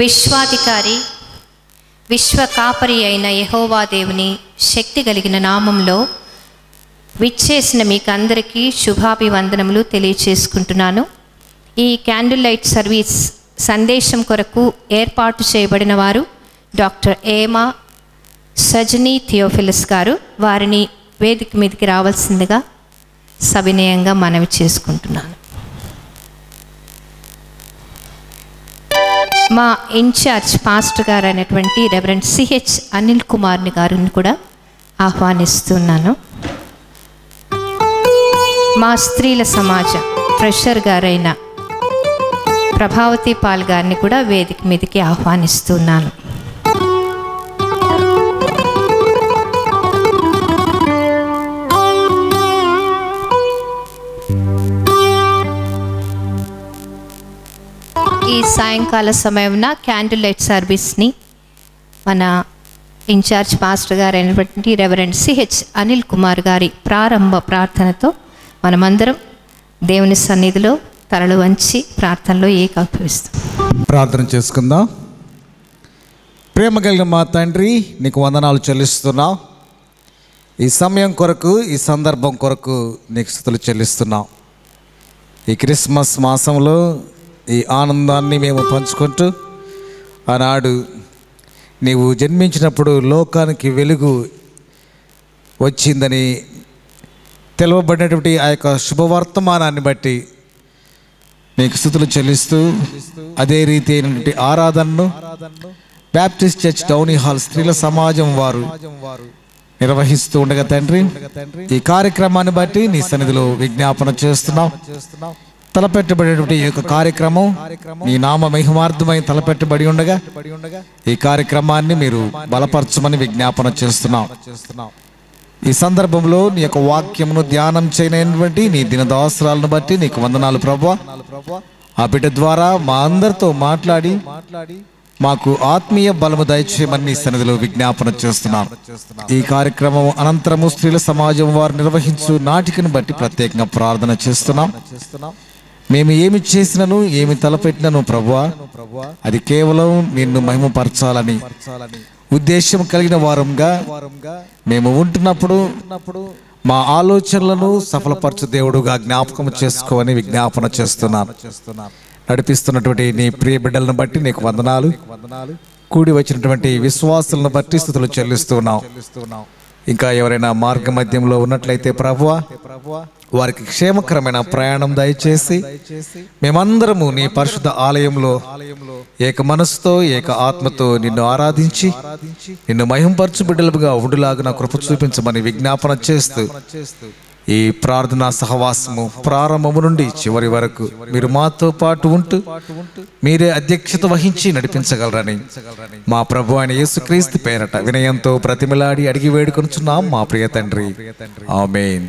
విశ్వాధికారి విశ్వ కాపరి అయిన యహోవాదేవుని శక్తి కలిగిన నామంలో విచ్చేసిన మీకు అందరికీ శుభాభివందనములు తెలియచేసుకుంటున్నాను. ఈ క్యాండిల్ లైట్ సర్వీస్ సందేశం కొరకు ఏర్పాటు చేయబడిన వారు డాక్టర్ ఏమా సజనీ థియోఫిలస్ గారు. వారిని వేదిక మీదకి రావాల్సిందిగా సవినయంగా మనవి చేసుకుంటున్నాను. మా ఇన్ఛార్జ్ పాస్టర్ గారు అయినటువంటి రెవరెండ్ సిహెచ్ అనిల్ కుమార్ని గారిని కూడా ఆహ్వానిస్తున్నాను. మా స్త్రీల సమాజ ప్రెషర్ గారైన ప్రభావతి పాల్ గారిని కూడా వేదిక మీదకి ఆహ్వానిస్తున్నాను. ఈ సాయంకాల సమయంన క్యాండిల్ లైట్ సర్వీస్ని మన ఇన్ఛార్జ్ మాస్టర్ గారు అయినటువంటి రెవరెండ్ సిహెచ్ అనిల్ కుమార్ గారి ప్రారంభ ప్రార్థనతో మనమందరం దేవుని సన్నిధిలో తలలు వంచి ప్రార్థనలో ఏకాభవిస్తాం ప్రార్థన చేసుకుందాం. ప్రేమ కలిగిన మా తండ్రి నీకు వందనాలు చెల్లిస్తున్నాం. ఈ సమయం కొరకు ఈ సందర్భం కొరకు నీకు స్థుతులు చెల్లిస్తున్నాం. ఈ క్రిస్మస్ మాసంలో ఈ ఆనందాన్ని మేము పంచుకుంటూ ఆనాడు నీవు జన్మించినప్పుడు లోకానికి వెలుగు వచ్చిందని తెలవబడినటువంటి ఆ యొక్క శుభవర్తమానాన్ని బట్టి నీకు స్థుతులు చెల్లిస్తూ అదే రీతి అయినటువంటి ఆరాధనను బ్యాప్టిస్ట్ చర్చ్ టౌనీ హాల్ స్త్రీల సమాజం వారు నిర్వహిస్తూ ఉండగా తండ్రి ఈ కార్యక్రమాన్ని బట్టి నీ సన్నిధిలో విజ్ఞాపన చేస్తున్నాం. తలపెట్టబడేటువంటి ఈ యొక్క కార్యక్రమం మీ నామ మహిమార్థమై తలపెట్టబడి ఉండగా ఈ కార్యక్రమాన్ని మీరు బలపరచమని విజ్ఞాపన చేస్తున్నాం. ఈ సందర్భంలో నీ యొక్క వాక్యమును ధ్యానం చేయనటువంటి నీ దినదాసరాలను బట్టి నీకు వందనాలు ప్రభా ఆ బిడ్డ ద్వారా మా అందరితో మాట్లాడి మాకు ఆత్మీయ బలము దయచేయమని సన్నిధిలో విజ్ఞాపన చేస్తున్నాం. ఈ కార్యక్రమం అనంతరము స్త్రీల సమాజం వారు నిర్వహించు నాటికను బట్టి ప్రత్యేకంగా ప్రార్థన చేస్తున్నాం. మేము ఏమి చేసినను ఏమి తలపెట్టినను ప్రభువా? అది కేవలం నిన్ను మహిమపరచాలని. ఉద్దేశం కలిగిన వారంగా మేము ఉంటున్నప్పుడు మా ఆలోచనలను సఫలపరచు దేవుడుగా జ్ఞాపకం చేసుకోవని విజ్ఞాపన చేస్తున్నాను నడిపిస్తున్నటువంటి నీ ప్రియ బిడ్డలను బట్టి నీకు వందనాలు. కూడి వచ్చినటువంటి విశ్వాసులను బట్టి స్థుతులు చెల్లిస్తున్నాం. ఇంకా ఎవరైనా మార్గ మధ్యంలో ఉన్నట్లయితే ప్రభువా వారికి క్షేమకరమైన ప్రయాణం దయచేసి మేమందరము నీ పరిశుద్ధ ఆలయంలో ఏక మనసుతో ఏక ఆత్మతో నిన్ను ఆరాధించి నిన్ను మహింపరచు బిడ్డలుగా ఉండులాగా కృప చూపించమని విజ్ఞాపన చేస్తూ ఈ ప్రార్థనా సహవాసము ప్రారంభము నుండి చివరి వరకు మీరు మాతో పాటు ఉంటూ మీరే అధ్యక్షత వహించి నడిపించగలరని మా ప్రభు అయిన యేసుక్రీస్తు పేరట వినయంతో ప్రతిమలాడి అడిగి వేడుకొనుచున్నాం మా ప్రియ తండ్రి. ఆమేన్.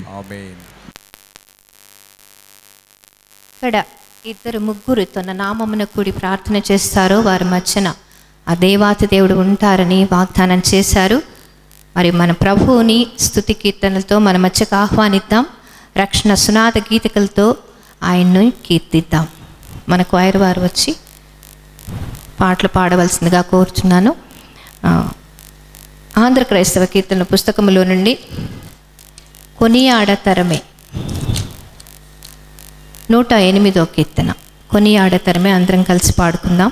ఇక్కడ ఇద్దరు ముగ్గురు తన నామమున కూడి ప్రార్థన చేస్తారో వారి మధ్యన ఆ దేవాతి దేవుడు ఉంటారని వాగ్దానం చేశారు. మరి మన ప్రభువుని స్థుతి కీర్తనలతో మన మధ్యకు ఆహ్వానిద్దాం. రక్షణ సునాద గీతికలతో ఆయన్ను కీర్తిద్దాం. మన క్వైర్ వారు వచ్చి పాటలు పాడవలసిందిగా కోరుచున్నాను. ఆంధ్ర క్రైస్తవ కీర్తన పుస్తకములో నుండి కొనియాడతరమే నూట ఎనిమిదో కీర్తన. కొనియాడతరమే అందరం కలిసి పాడుకుందాం.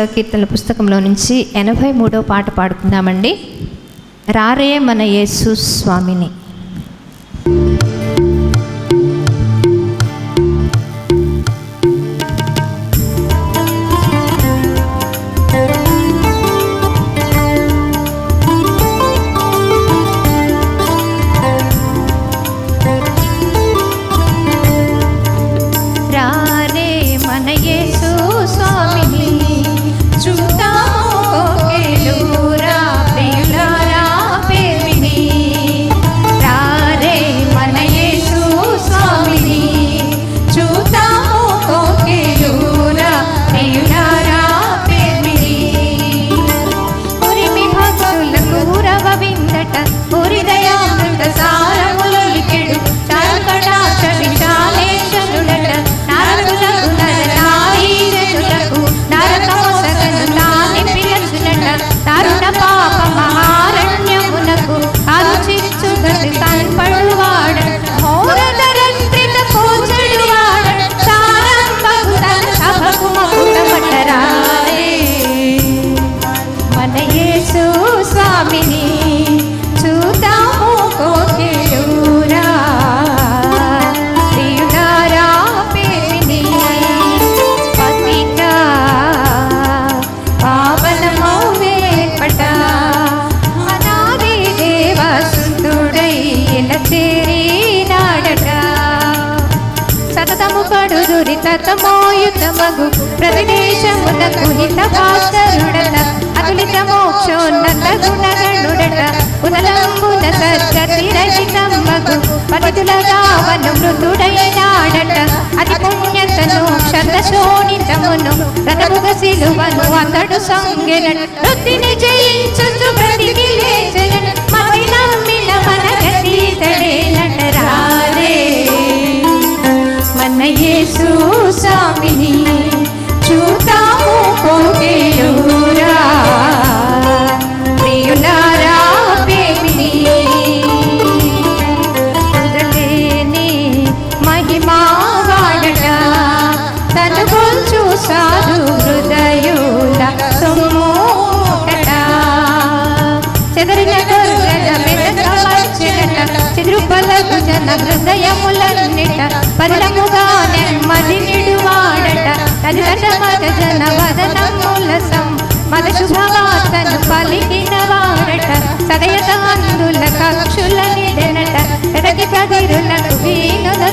కీర్తనల పుస్తకంలో నుంచి ఎనభై మూడో పాట పాడుకుందామండి. రారే మన యేసు స్వామిని. వ్రతమోయుతమగు ప్రతిదేశమునకు హిత పాత్రుడట అతులిత మోక్షోన్నత గుణగణుడట ఉదలంబున సద్గతి రచితమ్మగు పతితుల కావను మృతుడైనాడట. అతి పుణ్యతను క్షతశోణితమును రథముగ సిలువను అతడు సంగెన వృత్తిని జయించు ప్రతికి లేచలను യേശു സ്വാമിനി శుభవార్తను పలికిన వారట సదయతాందుల కక్షుల నిడనట ఎడకి ప్రదిరులకు వీణుల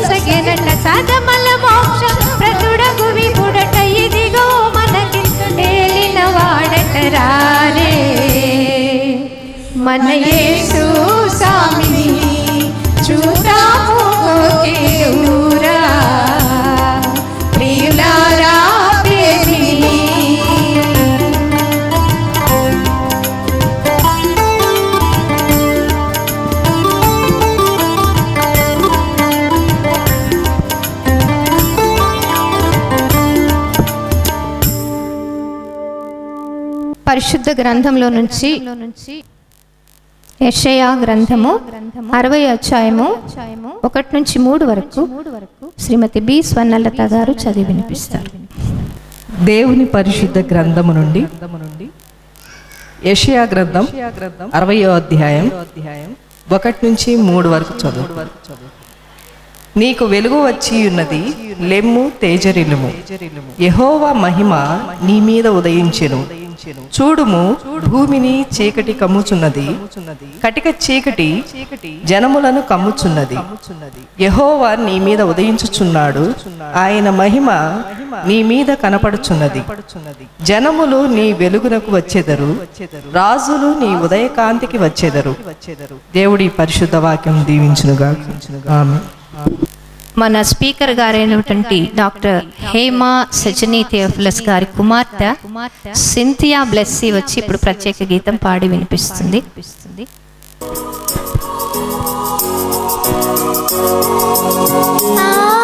సదమల మోక్షం ప్రతుడకు విపుడట ఇదిగో మనకి వాడట రారే మన స్వామిని చూతాము పరిశుద్ధ గ్రంథంలో నుంచి యషయా గ్రంథము అరవై అధ్యాయము ఒకటి నుంచి మూడు వరకు శ్రీమతి బి స్వర్ణలత గారు చదివి వినిపిస్తారు. దేవుని పరిశుద్ధ గ్రంథము నుండి యషయా గ్రంథం అరవయో అధ్యాయం ఒకటి నుంచి మూడు వరకు చదువు. నీకు వెలుగు వచ్చి ఉన్నది లెమ్ము తేజరిలుము యహోవా మహిమ నీ మీద ఉదయించెను. చూడుము భూమిని చీకటి కమ్ముచున్నది. కటిక చీకటి జనములను కమ్ముచున్నది. యెహోవా నీ మీద ఉదయించుచున్నాడు. ఆయన మహిమ నీ మీద కనపడుచున్నది. జనములు నీ వెలుగునకు వచ్చేదరు. రాజులు నీ ఉదయకాంతికి వచ్చేదరు. దేవుడి పరిశుద్ధ వాక్యం దీవించునుగా ఆమె మన స్పీకర్ గారైనటువంటి డాక్టర్ హేమా సజనీ థియోఫిలస్ గారి కుమార్తె సింథియా బ్లెస్సీ వచ్చి ఇప్పుడు ప్రత్యేక గీతం పాడి వినిపిస్తుంది. వింతైన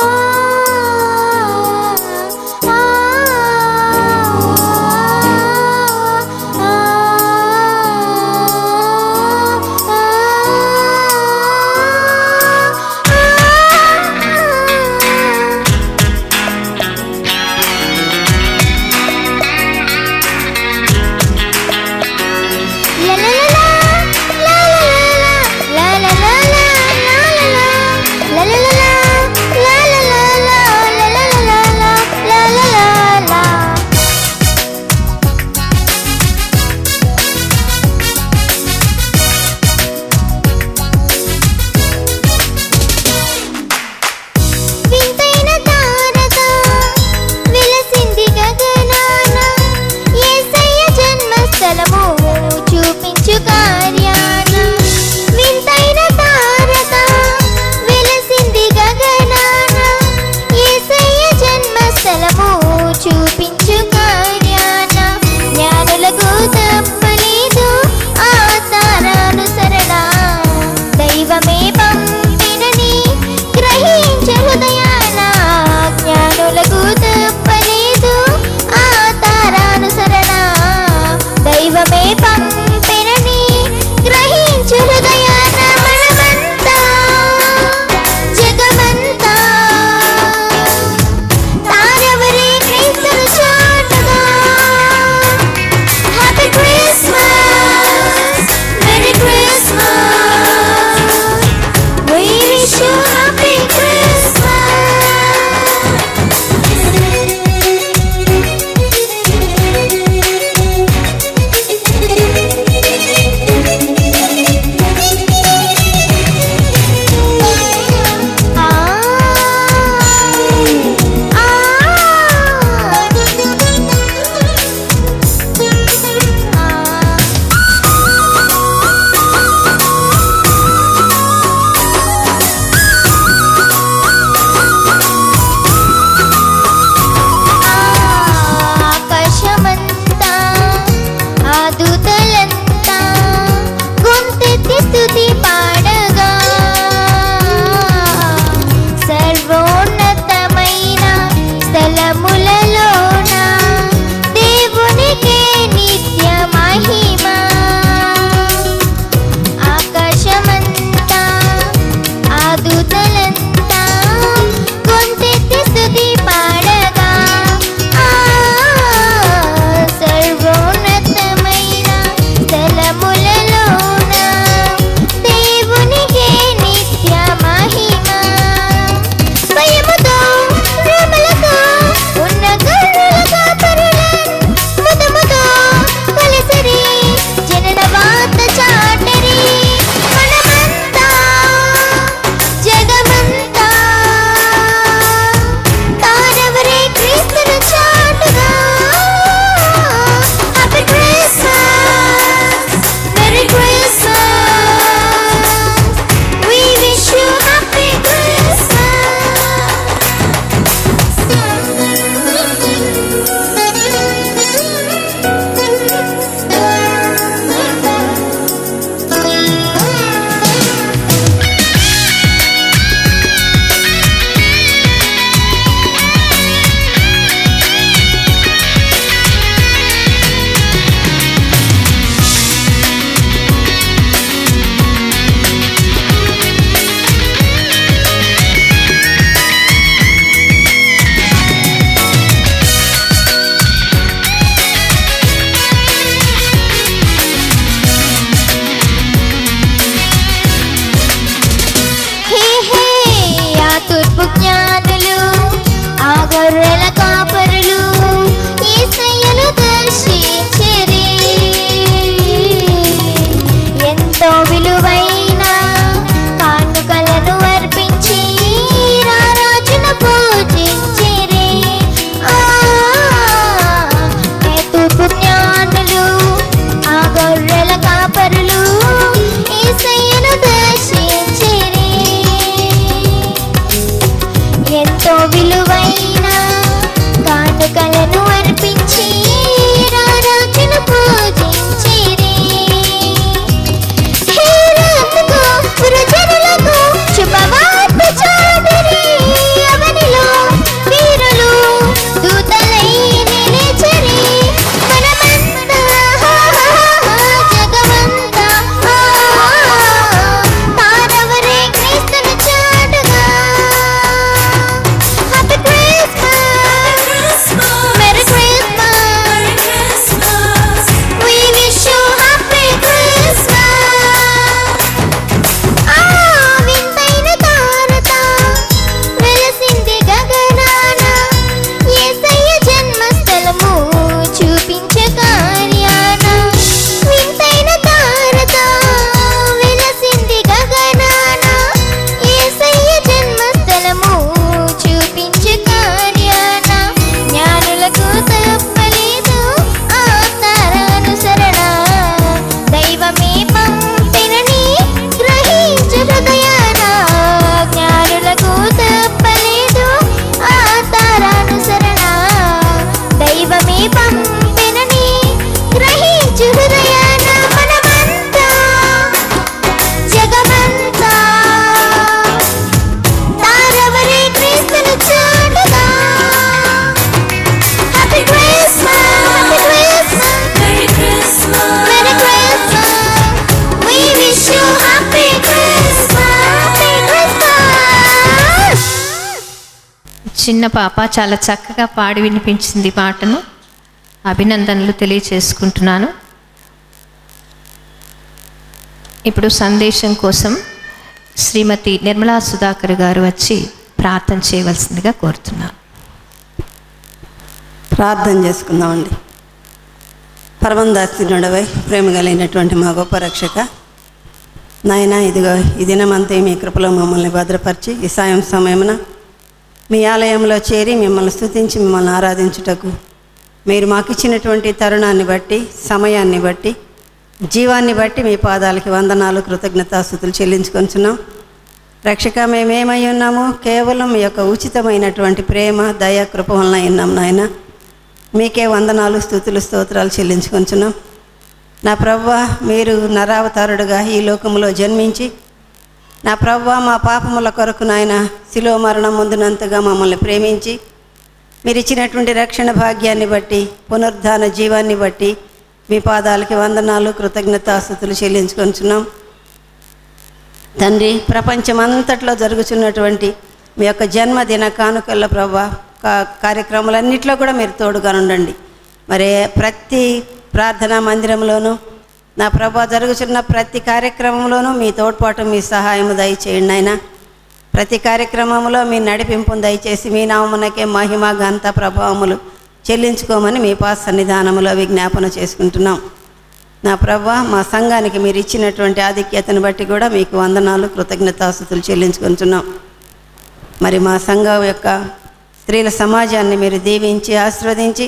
చిన్న పాప చాలా చక్కగా పాడి వినిపించింది పాటను అభినందనలు తెలియచేసుకుంటున్నాను. ఇప్పుడు సందేశం కోసం శ్రీమతి నిర్మలా సుధాకర్ గారు వచ్చి ప్రార్థన చేయవలసిందిగా కోరుతున్నాను ప్రార్థన చేసుకుందామండి. పరమందాస్తినుడవై ప్రేమ కలిగినటువంటి మా గొప్ప రక్షక. నాయన ఇదిగో ఈ దినమంతా మీ కృపలో మమ్మల్ని భద్రపరిచి ఈ సాయం సమయమున మీ ఆలయంలో చేరి మిమ్మల్ని స్థుతించి మిమ్మల్ని ఆరాధించుటకు. మీరు మాకు ఇచ్చినటువంటి తరుణాన్ని బట్టి సమయాన్ని బట్టి జీవాన్ని బట్టి మీ పాదాలకి వందనాలు కృతజ్ఞతాస్థుతులు చెల్లించుకొంచున్నాం. రక్షక మేమేమై ఉన్నాము కేవలం మీ యొక్క ఉచితమైనటువంటి ప్రేమ దయ కృప వలన ఉన్నాం నాయన. మీకే వందనాలు స్థుతులు స్తోత్రాలు చెల్లించుకొంచున్నాం. నా ప్రవ్వ మీరు నరావతారుడుగా ఈ లోకములో జన్మించి నా ప్రభు మా పాపముల కొరకు నాయన శిలో మరణం ముందునంతగా మమ్మల్ని ప్రేమించి మీరు ఇచ్చినటువంటి రక్షణ భాగ్యాన్ని బట్టి పునరుద్ధాన జీవాన్ని బట్టి మీ పాదాలకి వందనాలు కృతజ్ఞతాస్థుతులు చెల్లించుకొంచున్నాం. తండ్రి ప్రపంచమంతట్లో జరుగుతున్నటువంటి మీ యొక్క జన్మదిన కానుకల ప్రభా కా- కార్యక్రమాలన్నింటిలో కూడా మీరు తోడుగా ఉండండి మరి ప్రతి ప్రార్థనా మందిరంలోనూ నా ప్రభా జరుగుతున్న ప్రతి కార్యక్రమంలోనూ మీ తోడ్పాటు మీ సహాయము దయచేయండి ఆయన ప్రతి కార్యక్రమంలో మీ నడిపింపును దయచేసి మీ నామమునకే మహిమ గంత ప్రభావములు చెల్లించుకోమని మీ పాస్ సన్నిధానంలో విజ్ఞాపన చేసుకుంటున్నాం. నా ప్రభా మా సంఘానికి మీరు ఇచ్చినటువంటి ఆధిక్యతను బట్టి కూడా మీకు వందనాలు కృతజ్ఞతాస్థుతులు చెల్లించుకుంటున్నాం. మరి మా సంఘం యొక్క స్త్రీల సమాజాన్ని మీరు దీవించి ఆశీర్వదించి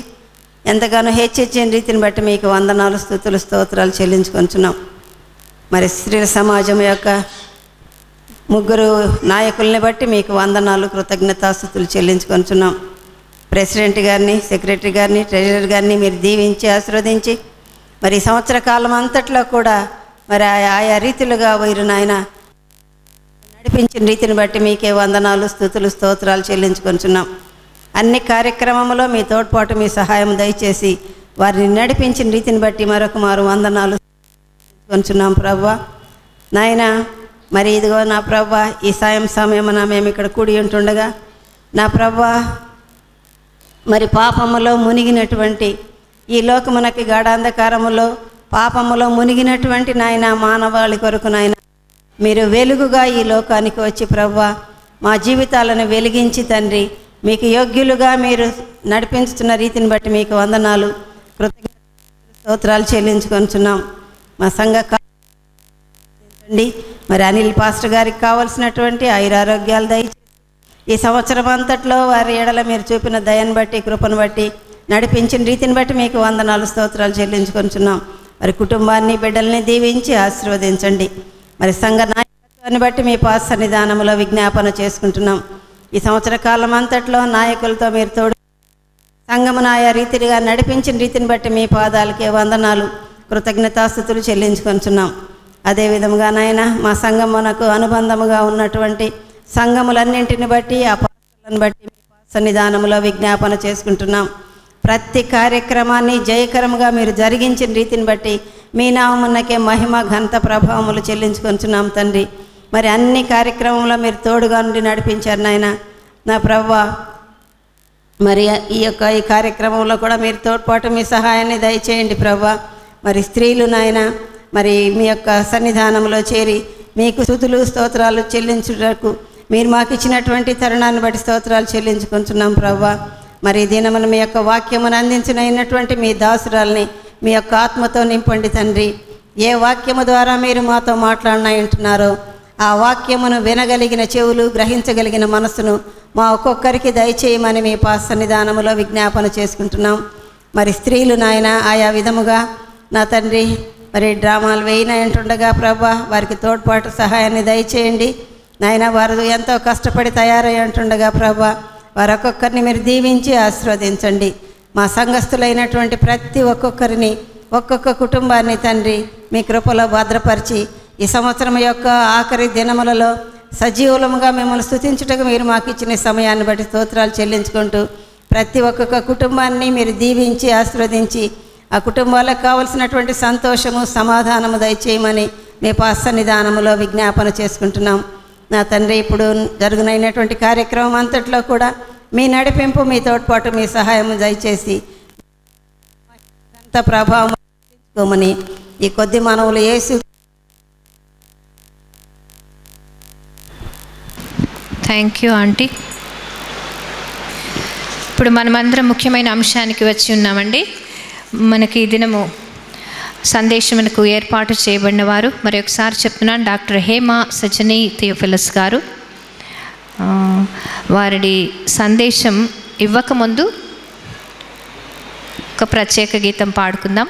ఎంతగానో హెచ్చరించిన రీతిని బట్టి మీకు వందనాలు స్థుతులు స్తోత్రాలు చెల్లించుకొంచున్నాం. మరి స్త్రీల సమాజం యొక్క ముగ్గురు నాయకుల్ని బట్టి మీకు వందనాలు కృతజ్ఞతాస్థుతులు చెల్లించుకొంచున్నాం. ప్రెసిడెంట్ గారిని సెక్రటరీ గారిని ట్రెజరర్ గారిని మీరు దీవించి ఆశీర్వదించి మరి సంవత్సర కాలం అంతట్లో కూడా మరి ఆయా రీతిలుగా వీరు నాయన నడిపించిన రీతిని బట్టి మీకే వందనాలు స్థుతులు స్తోత్రాలు చెల్లించుకొంచున్నాం. అన్ని కార్యక్రమంలో మీ తోడ్పాటు మీ సహాయం దయచేసి వారిని నడిపించిన రీతిని బట్టి మరొక మారు వందనాలు కొంచున్నాం ప్రభా నాయన మరి ఇదిగో నా ప్రభా ఈ సాయం సమయమున మేము ఇక్కడ కూడి ఉంటుండగా నా ప్రభా మరి పాపములో మునిగినటువంటి ఈ లోకమునకి గాఢాంధకారములో పాపములో మునిగినటువంటి నాయన మానవాళి కొరకు నాయన మీరు వెలుగుగా ఈ లోకానికి వచ్చి ప్రవ్వా మా జీవితాలను వెలిగించి తండ్రి మీకు యోగ్యులుగా మీరు నడిపించుతున్న రీతిని బట్టి మీకు వందనాలు కృతజ్ఞత స్తోత్రాలు చెల్లించుకొనిచున్నాం మా సంఘ కాండి మరి అనిల్ పాస్టర్ గారికి కావలసినటువంటి ఆయురారోగ్యాలు దయచేసి ఈ సంవత్సరం అంతట్లో వారి ఏడల మీరు చూపిన దయను బట్టి కృపను బట్టి నడిపించిన రీతిని బట్టి మీకు వందనాలు స్తోత్రాలు చెల్లించుకొనిచున్నాం మరి కుటుంబాన్ని బిడ్డల్ని దీవించి ఆశీర్వదించండి. మరి సంఘ నాయకత్వాన్ని బట్టి మీ పాస్ సన్నిధానంలో విజ్ఞాపన చేసుకుంటున్నాం. ఈ సంవత్సర కాలం అంతట్లో నాయకులతో మీరు తోడు సంగమును ఆయా రీతిగా నడిపించిన రీతిని బట్టి మీ పాదాలకే వందనాలు కృతజ్ఞతాస్థుతులు చెల్లించుకొంచున్నాం. అదే విధముగా నాయన మా సంగమునకు అనుబంధముగా ఉన్నటువంటి సంఘములన్నింటిని బట్టి ఆ పాత్రలను బట్టి సన్నిధానంలో సన్నిధానములో విజ్ఞాపన చేసుకుంటున్నాం. ప్రతి కార్యక్రమాన్ని జయకరముగా మీరు జరిగించిన రీతిని బట్టి మీ నామమున్నకే మహిమ ఘనత ప్రభావములు చెల్లించుకొంచున్నాం తండ్రి. మరి అన్ని కార్యక్రమంలో మీరు తోడుగా ఉండి నడిపించారు నాయన. నా ప్రవ్వ మరి ఈ యొక్క ఈ కార్యక్రమంలో కూడా మీరు తోడ్పాటు మీ సహాయాన్ని దయచేయండి ప్రవ్వ. మరి స్త్రీలు నాయన మరి మీ యొక్క సన్నిధానంలో చేరి మీకు స్థుతులు స్తోత్రాలు చెల్లించుటకు మీరు మాకు ఇచ్చినటువంటి తరుణాన్ని బట్టి స్తోత్రాలు చెల్లించుకుంటున్నాం ప్రవ్వ. మరి ఈ మీ యొక్క వాక్యమును అందించినటువంటి మీ దాసురాల్ని మీ యొక్క ఆత్మతో నింపండి తండ్రి. ఏ వాక్యము ద్వారా మీరు మాతో మాట్లాడినాయంటున్నారో ఆ వాక్యమును వినగలిగిన చెవులు గ్రహించగలిగిన మనసును మా ఒక్కొక్కరికి దయచేయమని మీ పా సన్నిధానంలో విజ్ఞాపన చేసుకుంటున్నాం. మరి స్త్రీలు నాయన ఆయా విధముగా నా తండ్రి మరి డ్రామాలు వేయినాయంటుండగా ప్రభా వారికి తోడ్పాటు సహాయాన్ని దయచేయండి. నాయన వారు ఎంతో కష్టపడి తయారై అంటుండగా ప్రభా వారు ఒక్కొక్కరిని మీరు దీవించి ఆశీర్వదించండి. మా సంఘస్థులైనటువంటి ప్రతి ఒక్కొక్కరిని ఒక్కొక్క కుటుంబాన్ని తండ్రి మీ కృపలో భద్రపరిచి ఈ సంవత్సరం యొక్క ఆఖరి దినములలో సజీవులముగా మిమ్మల్ని స్థుతించుటకు మీరు మాకు ఇచ్చిన సమయాన్ని బట్టి స్తోత్రాలు చెల్లించుకుంటూ ప్రతి ఒక్కొక్క కుటుంబాన్ని మీరు దీవించి ఆశీర్వదించి ఆ కుటుంబాలకు కావలసినటువంటి సంతోషము సమాధానము దయచేయమని మీ పాస్ నిదానములో విజ్ఞాపన చేసుకుంటున్నాం. నా తండ్రి ఇప్పుడు జరుగునైనటువంటి కార్యక్రమం అంతట్లో కూడా మీ నడిపింపు మీ తోడ్పాటు మీ సహాయం దయచేసి అంత ప్రభావం ఈ కొద్ది మనవులు వేసి థ్యాంక్ యూ ఆంటీ ఇప్పుడు మనమందరం ముఖ్యమైన అంశానికి వచ్చి ఉన్నామండి. మనకి ఈ దినము సందేశమునకు ఏర్పాటు చేయబడిన వారు మరి ఒకసారి చెప్తున్నాను డాక్టర్ హేమ సజనీ థియోఫిలస్ గారు వారి సందేశం ఇవ్వకముందు ఒక ప్రత్యేక గీతం పాడుకుందాం.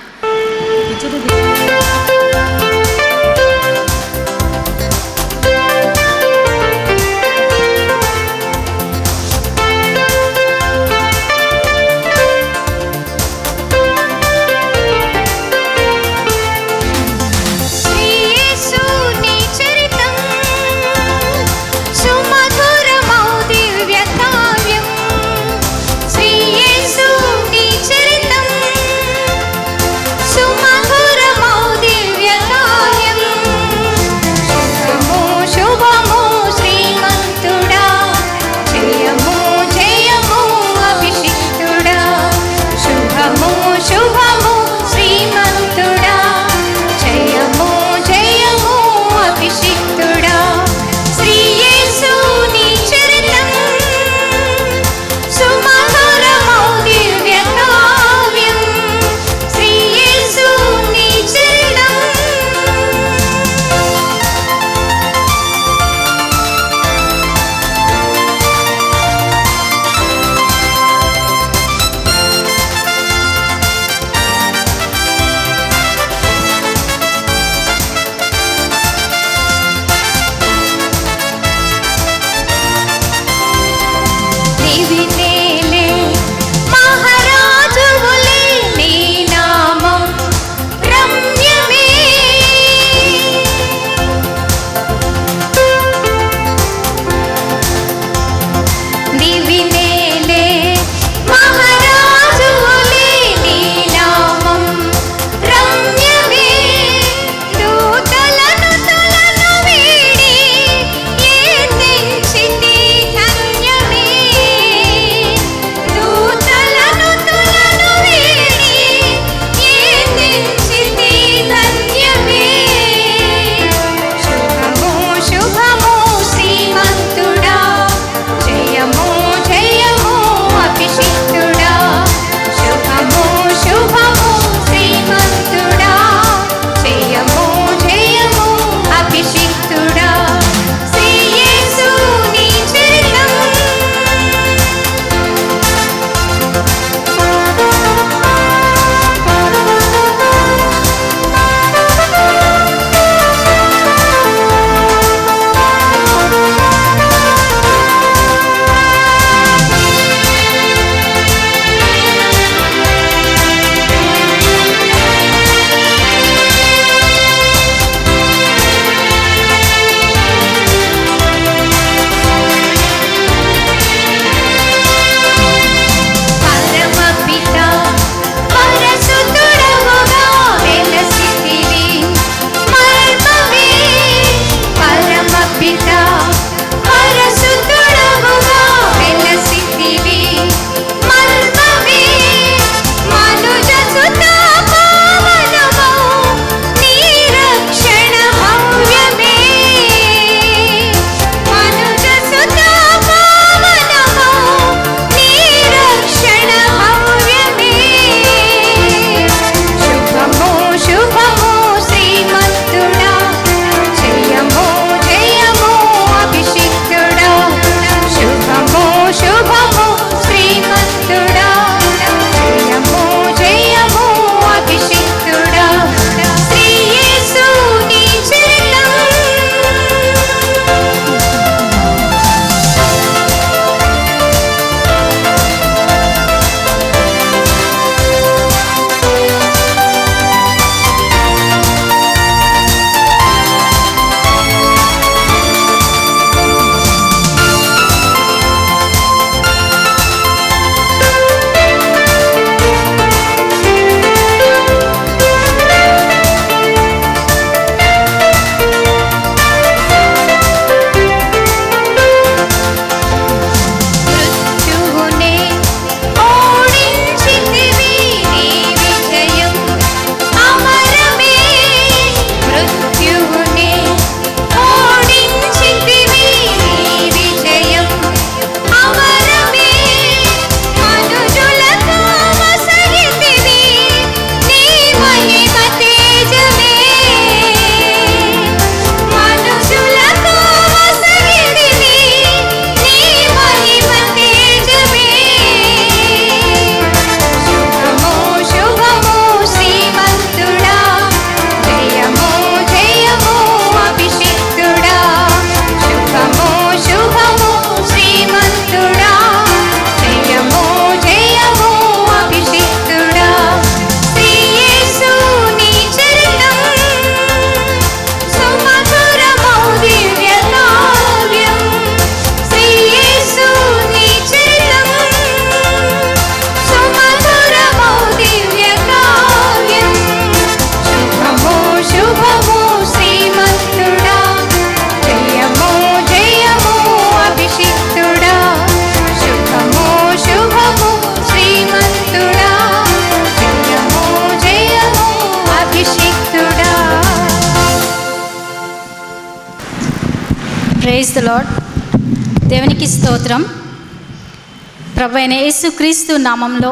యేసుక్రీస్తు నామంలో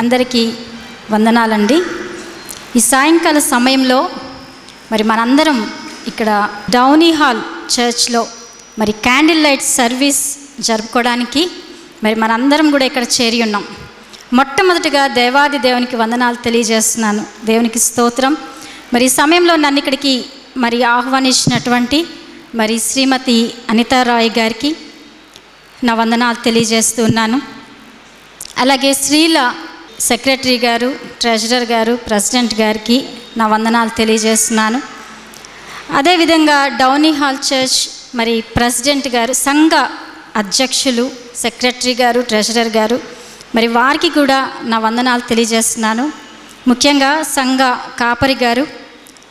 అందరికీ వందనాలండి. ఈ సాయంకాల సమయంలో మరి మనందరం ఇక్కడ డౌనీ హాల్ చర్చ్లో మరి క్యాండిల్ లైట్ సర్వీస్ జరుపుకోవడానికి మరి మనందరం కూడా ఇక్కడ చేరి ఉన్నాం. మొట్టమొదటిగా దేవాది దేవునికి వందనాలు తెలియజేస్తున్నాను. దేవునికి స్తోత్రం. మరి ఈ సమయంలో నన్ను ఇక్కడికి మరి ఆహ్వానించినటువంటి మరి శ్రీమతి అనితారాయ్ గారికి నా వందనాలు తెలియజేస్తున్నాను అలాగే శ్రీల సెక్రటరీ గారు ట్రెజరర్ గారు ప్రెసిడెంట్ గారికి నా వందనాలు తెలియజేస్తున్నాను. అదేవిధంగా డౌనీ హాల్ చర్చ్ మరి ప్రెసిడెంట్ గారు సంఘ అధ్యక్షులు సెక్రటరీ గారు ట్రెజరర్ గారు మరి వారికి కూడా నా వందనాలు తెలియజేస్తున్నాను. ముఖ్యంగా సంఘ కాపరి గారు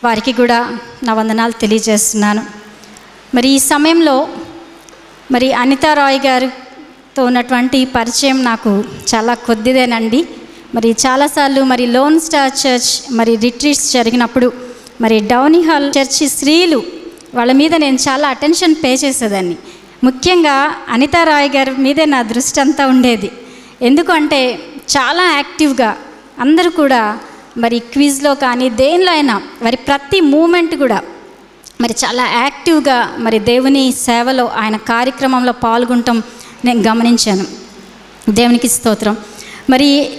వారికి కూడా నా వందనాలు తెలియజేస్తున్నాను. మరి ఈ సమయంలో మరి అనితా రాయ్ తో ఉన్నటువంటి పరిచయం నాకు చాలా కొద్దిదేనండి. మరి చాలాసార్లు మరి లోన్ స్టార్ చర్చ్ మరి రిట్రీట్స్ జరిగినప్పుడు మరి డౌనీ హాల్ చర్చి స్త్రీలు వాళ్ళ మీద నేను చాలా అటెన్షన్ పే చేసేదాన్ని. ముఖ్యంగా అనితా రాయ్ గారి మీదే నా దృష్టి అంతా ఉండేది. ఎందుకంటే చాలా యాక్టివ్గా అందరూ కూడా మరి క్విజ్లో కానీ దేనిలో అయినా మరి ప్రతి మూమెంట్ కూడా మరి చాలా యాక్టివ్గా మరి దేవుని సేవలో ఆయన కార్యక్రమంలో పాల్గొనటం నేను గమనించాను. దేవునికి స్తోత్రం. మరి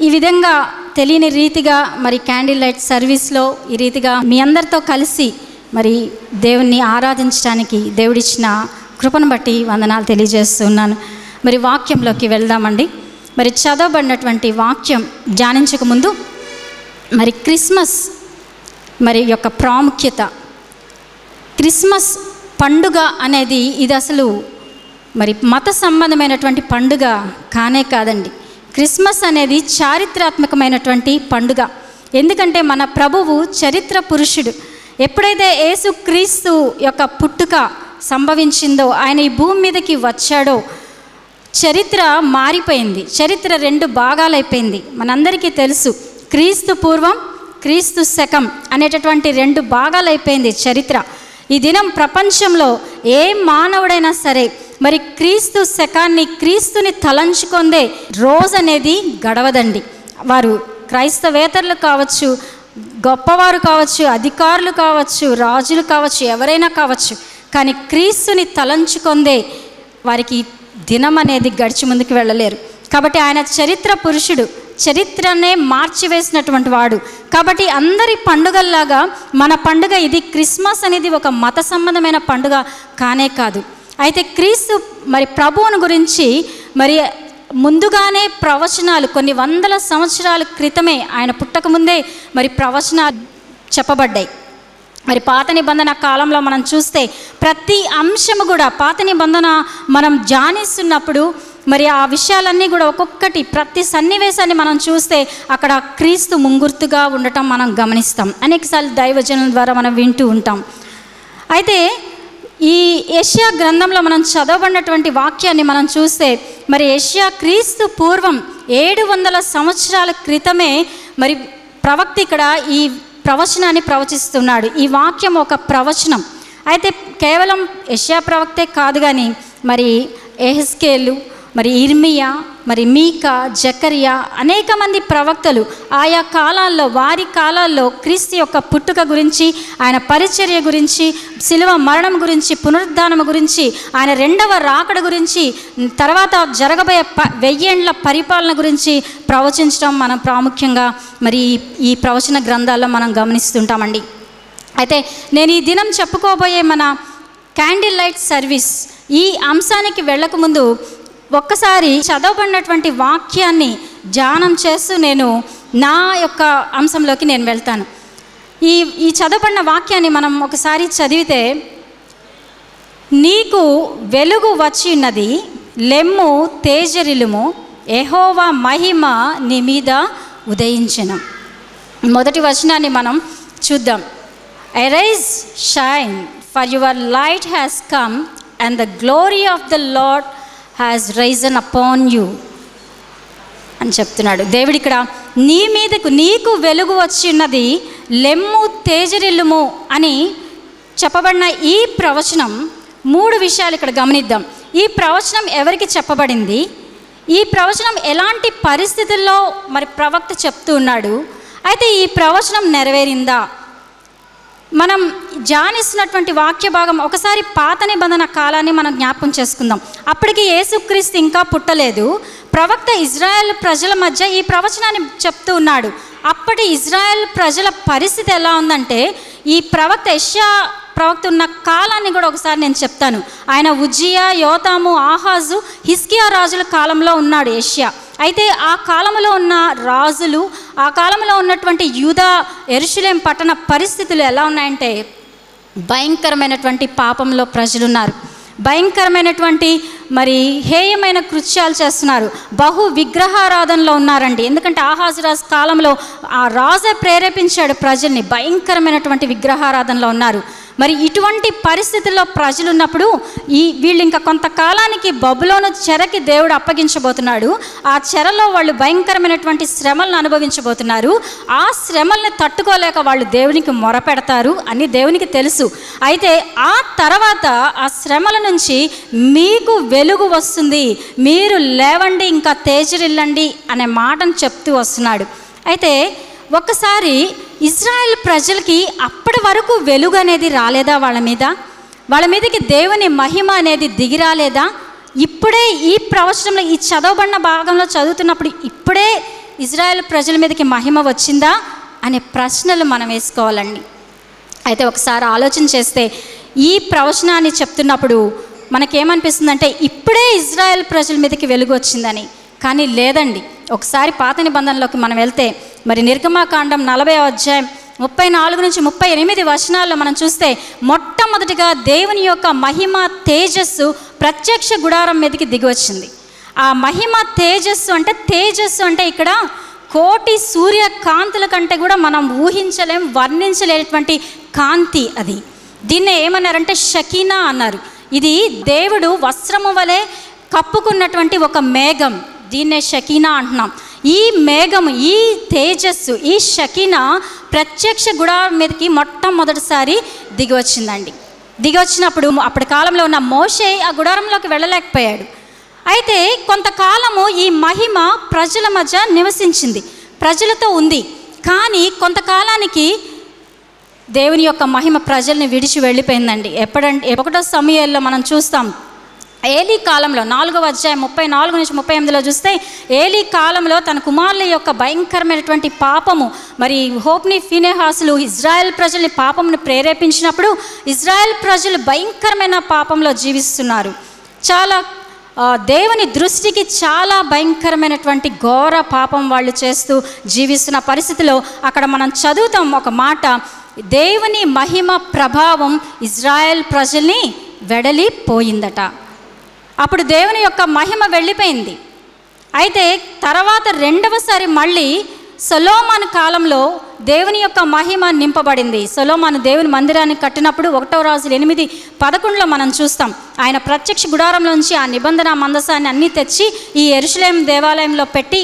ఈ విధంగా తెలియని రీతిగా మరి క్యాండిల్ లైట్ సర్వీస్లో ఈ రీతిగా మీ అందరితో కలిసి మరి దేవుణ్ణి ఆరాధించడానికి దేవుడిచ్చిన కృపను బట్టి వందనాలు తెలియజేస్తున్నాను. మరి వాక్యంలోకి వెళ్దామండి. మరి చదవబడినటువంటి వాక్యం ధ్యానించక ముందు మరి క్రిస్మస్ మరి యొక్క ప్రాముఖ్యత. క్రిస్మస్ పండుగ అనేది ఇది అసలు మరి మత సంబంధమైనటువంటి పండుగ కానే కాదండి. క్రిస్మస్ అనేది చారిత్రాత్మకమైనటువంటి పండుగ. ఎందుకంటే మన ప్రభువు చరిత్ర పురుషుడు. ఎప్పుడైతే యేసు క్రీస్తు యొక్క పుట్టుక సంభవించిందో ఆయన ఈ భూమి మీదకి వచ్చాడో చరిత్ర మారిపోయింది. చరిత్ర రెండు భాగాలైపోయింది. మనందరికీ తెలుసు క్రీస్తు పూర్వం క్రీస్తు శకం అనేటటువంటి రెండు భాగాలైపోయింది చరిత్ర. ఈ దినం ప్రపంచంలో ఏ మానవుడైనా సరే మరి క్రీస్తు శకాన్ని క్రీస్తుని తలంచుకొందే రోజు అనేది గడవదండి. వారు క్రైస్తవేతరులు కావచ్చు గొప్పవారు కావచ్చు అధికారులు కావచ్చు రాజులు కావచ్చు ఎవరైనా కావచ్చు కానీ క్రీస్తుని తలంచుకొందే వారికి దినం అనేది గడిచి ముందుకు వెళ్ళలేరు. కాబట్టి ఆయన చరిత్ర పురుషుడు చరిత్రనే మార్చివేసినటువంటి వాడు. కాబట్టి అందరి పండుగల్లాగా మన పండుగ ఇది క్రిస్మస్ అనేది ఒక మత సంబంధమైన పండుగ కానే కాదు. అయితే క్రీస్తు మరి ప్రభువుని గురించి మరి ముందుగానే ప్రవచనాలు కొన్ని వందల సంవత్సరాల క్రితమే ఆయన పుట్టకముందే మరి ప్రవచనాలు చెప్పబడ్డాయి. మరి పాత నిబంధన కాలంలో మనం చూస్తే ప్రతి అంశము కూడా పాత నిబంధన మనం ధ్యానిస్తున్నప్పుడు మరి ఆ విషయాలన్నీ కూడా ఒక్కొక్కటి ప్రతి సన్నివేశాన్ని మనం చూస్తే అక్కడ క్రీస్తు ముంగుర్తుగా ఉండటం మనం గమనిస్తాం. అనేకసార్లు దైవజనుల ద్వారా మనం వింటూ ఉంటాం. అయితే ఈ ఏషియా గ్రంథంలో మనం చదవబడినటువంటి వాక్యాన్ని మనం చూస్తే మరి ఏషియా క్రీస్తు పూర్వం ఏడు వందల సంవత్సరాల క్రితమే మరి ప్రవక్త ఇక్కడ ఈ ప్రవచనాన్ని ప్రవచిస్తున్నాడు. ఈ వాక్యం ఒక ప్రవచనం. అయితే కేవలం యష్యా ప్రవక్తే కాదు కానీ మరి ఎహెస్కేలు మరి ఇర్మియా మరి మీకా జకరియా అనేక మంది ప్రవక్తలు ఆయా కాలాల్లో వారి కాలాల్లో క్రీస్తు యొక్క పుట్టుక గురించి ఆయన పరిచర్య గురించి శిలువ మరణం గురించి పునరుద్ధానం గురించి ఆయన రెండవ రాకడ గురించి తర్వాత జరగబోయే ప వెయ్యేండ్ల పరిపాలన గురించి ప్రవచించడం మనం ప్రాముఖ్యంగా మరి ఈ ప్రవచన గ్రంథాల్లో మనం గమనిస్తుంటామండి. అయితే నేను ఈ దినం చెప్పుకోబోయే మన క్యాండిల్ లైట్ సర్వీస్ ఈ అంశానికి వెళ్ళకముందు ఒక్కసారి చదవబడినటువంటి వాక్యాన్ని ధ్యానం చేస్తూ నేను నా యొక్క అంశంలోకి నేను వెళ్తాను. ఈ ఈ చదవబడిన వాక్యాన్ని మనం ఒకసారి చదివితే నీకు వెలుగు వచ్చి ఉన్నది లెమ్ము తేజరిలుము ఎహోవా మహిమ నీ మీద ఉదయించిన. మొదటి వచనాన్ని మనం చూద్దాం. Arise shine for your light has come and the glory of the lord has risen upon you అని చెప్తున్నాడు. దేవుడు ఇక్కడ నీ మీదకు నీకు వెలుగు వచ్చినది లెమ్ము తేజరిల్లుము అని చెప్పబడిన ఈ ప్రవచనం మూడు విషయాలు ఇక్కడ గమనిద్దాం. ఈ ప్రవచనం ఎవరికి చెప్పబడింది? ఈ ప్రవచనం ఎలాంటి పరిస్థితుల్లో మరి ప్రవక్త చెప్తూ ఉన్నాడు? అయితే ఈ ప్రవచనం నెరవేరిందా? మనం ధ్యానిస్తున్నటువంటి వాక్య భాగం ఒకసారి పాత నిబంధన కాలాన్ని మనం జ్ఞాపకం చేసుకుందాం. అప్పటికి యేసుక్రీస్తు ఇంకా పుట్టలేదు. ప్రవక్త ఇజ్రాయెల్ ప్రజల మధ్య ఈ ప్రవచనాన్ని చెప్తూ ఉన్నాడు. అప్పటి ఇజ్రాయెల్ ప్రజల పరిస్థితి ఎలా ఉందంటే ఈ ప్రవక్త యష్యా ప్రవక్త ఉన్న కాలాన్ని కూడా ఒకసారి నేను చెప్తాను. ఆయన ఉజ్జియా యోతాము ఆహాజు హిస్కియా రాజుల కాలంలో ఉన్నాడు ఏషియా. అయితే ఆ కాలంలో ఉన్న రాజులు ఆ కాలంలో ఉన్నటువంటి యూదా ఎరుషులేం పట్టణ పరిస్థితులు ఎలా ఉన్నాయంటే భయంకరమైనటువంటి పాపంలో ప్రజలున్నారు. భయంకరమైనటువంటి మరి హేయమైన కృత్యాలు చేస్తున్నారు. బహు విగ్రహారాధనలో ఉన్నారండి. ఎందుకంటే ఆహాజురాజు కాలంలో ఆ రాజే ప్రేరేపించాడు ప్రజల్ని. భయంకరమైనటువంటి విగ్రహారాధనలో ఉన్నారు. మరి ఇటువంటి పరిస్థితుల్లో ప్రజలు ఉన్నప్పుడు ఈ వీళ్ళు ఇంకా కొంతకాలానికి బబులోను చెరకి దేవుడు అప్పగించబోతున్నాడు. ఆ చెరలో వాళ్ళు భయంకరమైనటువంటి శ్రమలను అనుభవించబోతున్నారు. ఆ శ్రమల్ని తట్టుకోలేక వాళ్ళు దేవునికి మొరపెడతారు అని దేవునికి తెలుసు. అయితే ఆ తర్వాత ఆ శ్రమల నుంచి మీకు వెలుగు వస్తుంది. మీరు లేవండి ఇంకా తేజరిల్లండి అనే మాటను చెప్తూ వస్తున్నాడు. అయితే ఒకసారి ఇజ్రాయెల్ ప్రజలకి అప్పటి వరకు వెలుగు అనేది రాలేదా వాళ్ళ మీద? వాళ్ళ మీదకి దేవుని మహిమ అనేది దిగి రాలేదా? ఇప్పుడే ఈ ప్రవచనంలో ఈ చదవబడిన భాగంలో చదువుతున్నప్పుడు ఇప్పుడే ఇజ్రాయెల్ ప్రజల మీదకి మహిమ వచ్చిందా అనే ప్రశ్నలు మనం వేసుకోవాలండి. అయితే ఒకసారి ఆలోచన చేస్తే ఈ ప్రవచనాన్ని చెప్తున్నప్పుడు మనకేమనిపిస్తుందంటే ఇప్పుడే ఇజ్రాయెల్ ప్రజల మీదకి వెలుగు వచ్చిందని. కానీ లేదండి. ఒకసారి పాత నిబంధనలోకి మనం వెళ్తే మరి నిర్గమాకాండం నలభై అధ్యాయం ముప్పై నాలుగు నుంచి ముప్పై ఎనిమిది వచనాల్లో మనం చూస్తే మొట్టమొదటిగా దేవుని యొక్క మహిమ తేజస్సు ప్రత్యక్ష గుడారం మీదకి దిగివచ్చింది ఆ మహిమ తేజస్సు అంటే తేజస్సు అంటే ఇక్కడ కోటి సూర్య కాంతుల కంటే కూడా మనం ఊహించలేం వర్ణించలేనటువంటి కాంతి అది. దీన్నే ఏమన్నారంటే షకీనా అన్నారు. ఇది దేవుడు వస్త్రము వలె కప్పుకున్నటువంటి ఒక మేఘం. దీన్నే షకీనా అంటున్నాం. ఈ మేఘం ఈ తేజస్సు ఈ షకీనా ప్రత్యక్ష గుడారం మీదకి మొట్టమొదటిసారి దిగి వచ్చిందండి అప్పటి కాలంలో ఉన్న మోషే ఆ గుడారంలోకి వెళ్ళలేకపోయాడు. అయితే కొంతకాలము ఈ మహిమ ప్రజల మధ్య నివసించింది. ప్రజలతో ఉంది. కానీ కొంతకాలానికి దేవుని యొక్క మహిమ ప్రజల్ని విడిచి వెళ్ళిపోయిందండి. ఎప్పుడంటే ఒకటో సమయాల్లో మనం చూస్తాం. ఏలీ కాలంలో నాలుగవ అధ్యాయం ముప్పై నాలుగు నుంచి ముప్పై ఎనిమిదిలో చూస్తే ఏలీ కాలంలో తన కుమారుల యొక్క భయంకరమైనటువంటి పాపము మరి హోప్ని ఫినేహాసులు ఇజ్రాయెల్ ప్రజల్ని పాపమును ప్రేరేపించినప్పుడు ఇజ్రాయెల్ ప్రజలు భయంకరమైన పాపంలో జీవిస్తున్నారు. చాలా దేవుని దృష్టికి చాలా భయంకరమైనటువంటి ఘోర పాపం వాళ్ళు చేస్తూ జీవిస్తున్న పరిస్థితిలో అక్కడ మనం చదువుతాం ఒక మాట దేవుని మహిమ ప్రభావం ఇజ్రాయెల్ ప్రజల్ని వెడలిపోయిందట. అప్పుడు దేవుని యొక్క మహిమ వెళ్ళిపోయింది. అయితే తర్వాత రెండవసారి మళ్ళీ సొలోమాన్ కాలంలో దేవుని యొక్క మహిమ నింపబడింది. సొలోమాన్ దేవుని మందిరాన్ని కట్టినప్పుడు ఒకటవ రాజులు ఎనిమిది పదకొండులో మనం చూస్తాం. ఆయన ప్రత్యక్ష గుడారంలోంచి ఆ నిబంధన మందసాన్ని అన్నీ తెచ్చి ఈ ఎరుషలేం దేవాలయంలో పెట్టి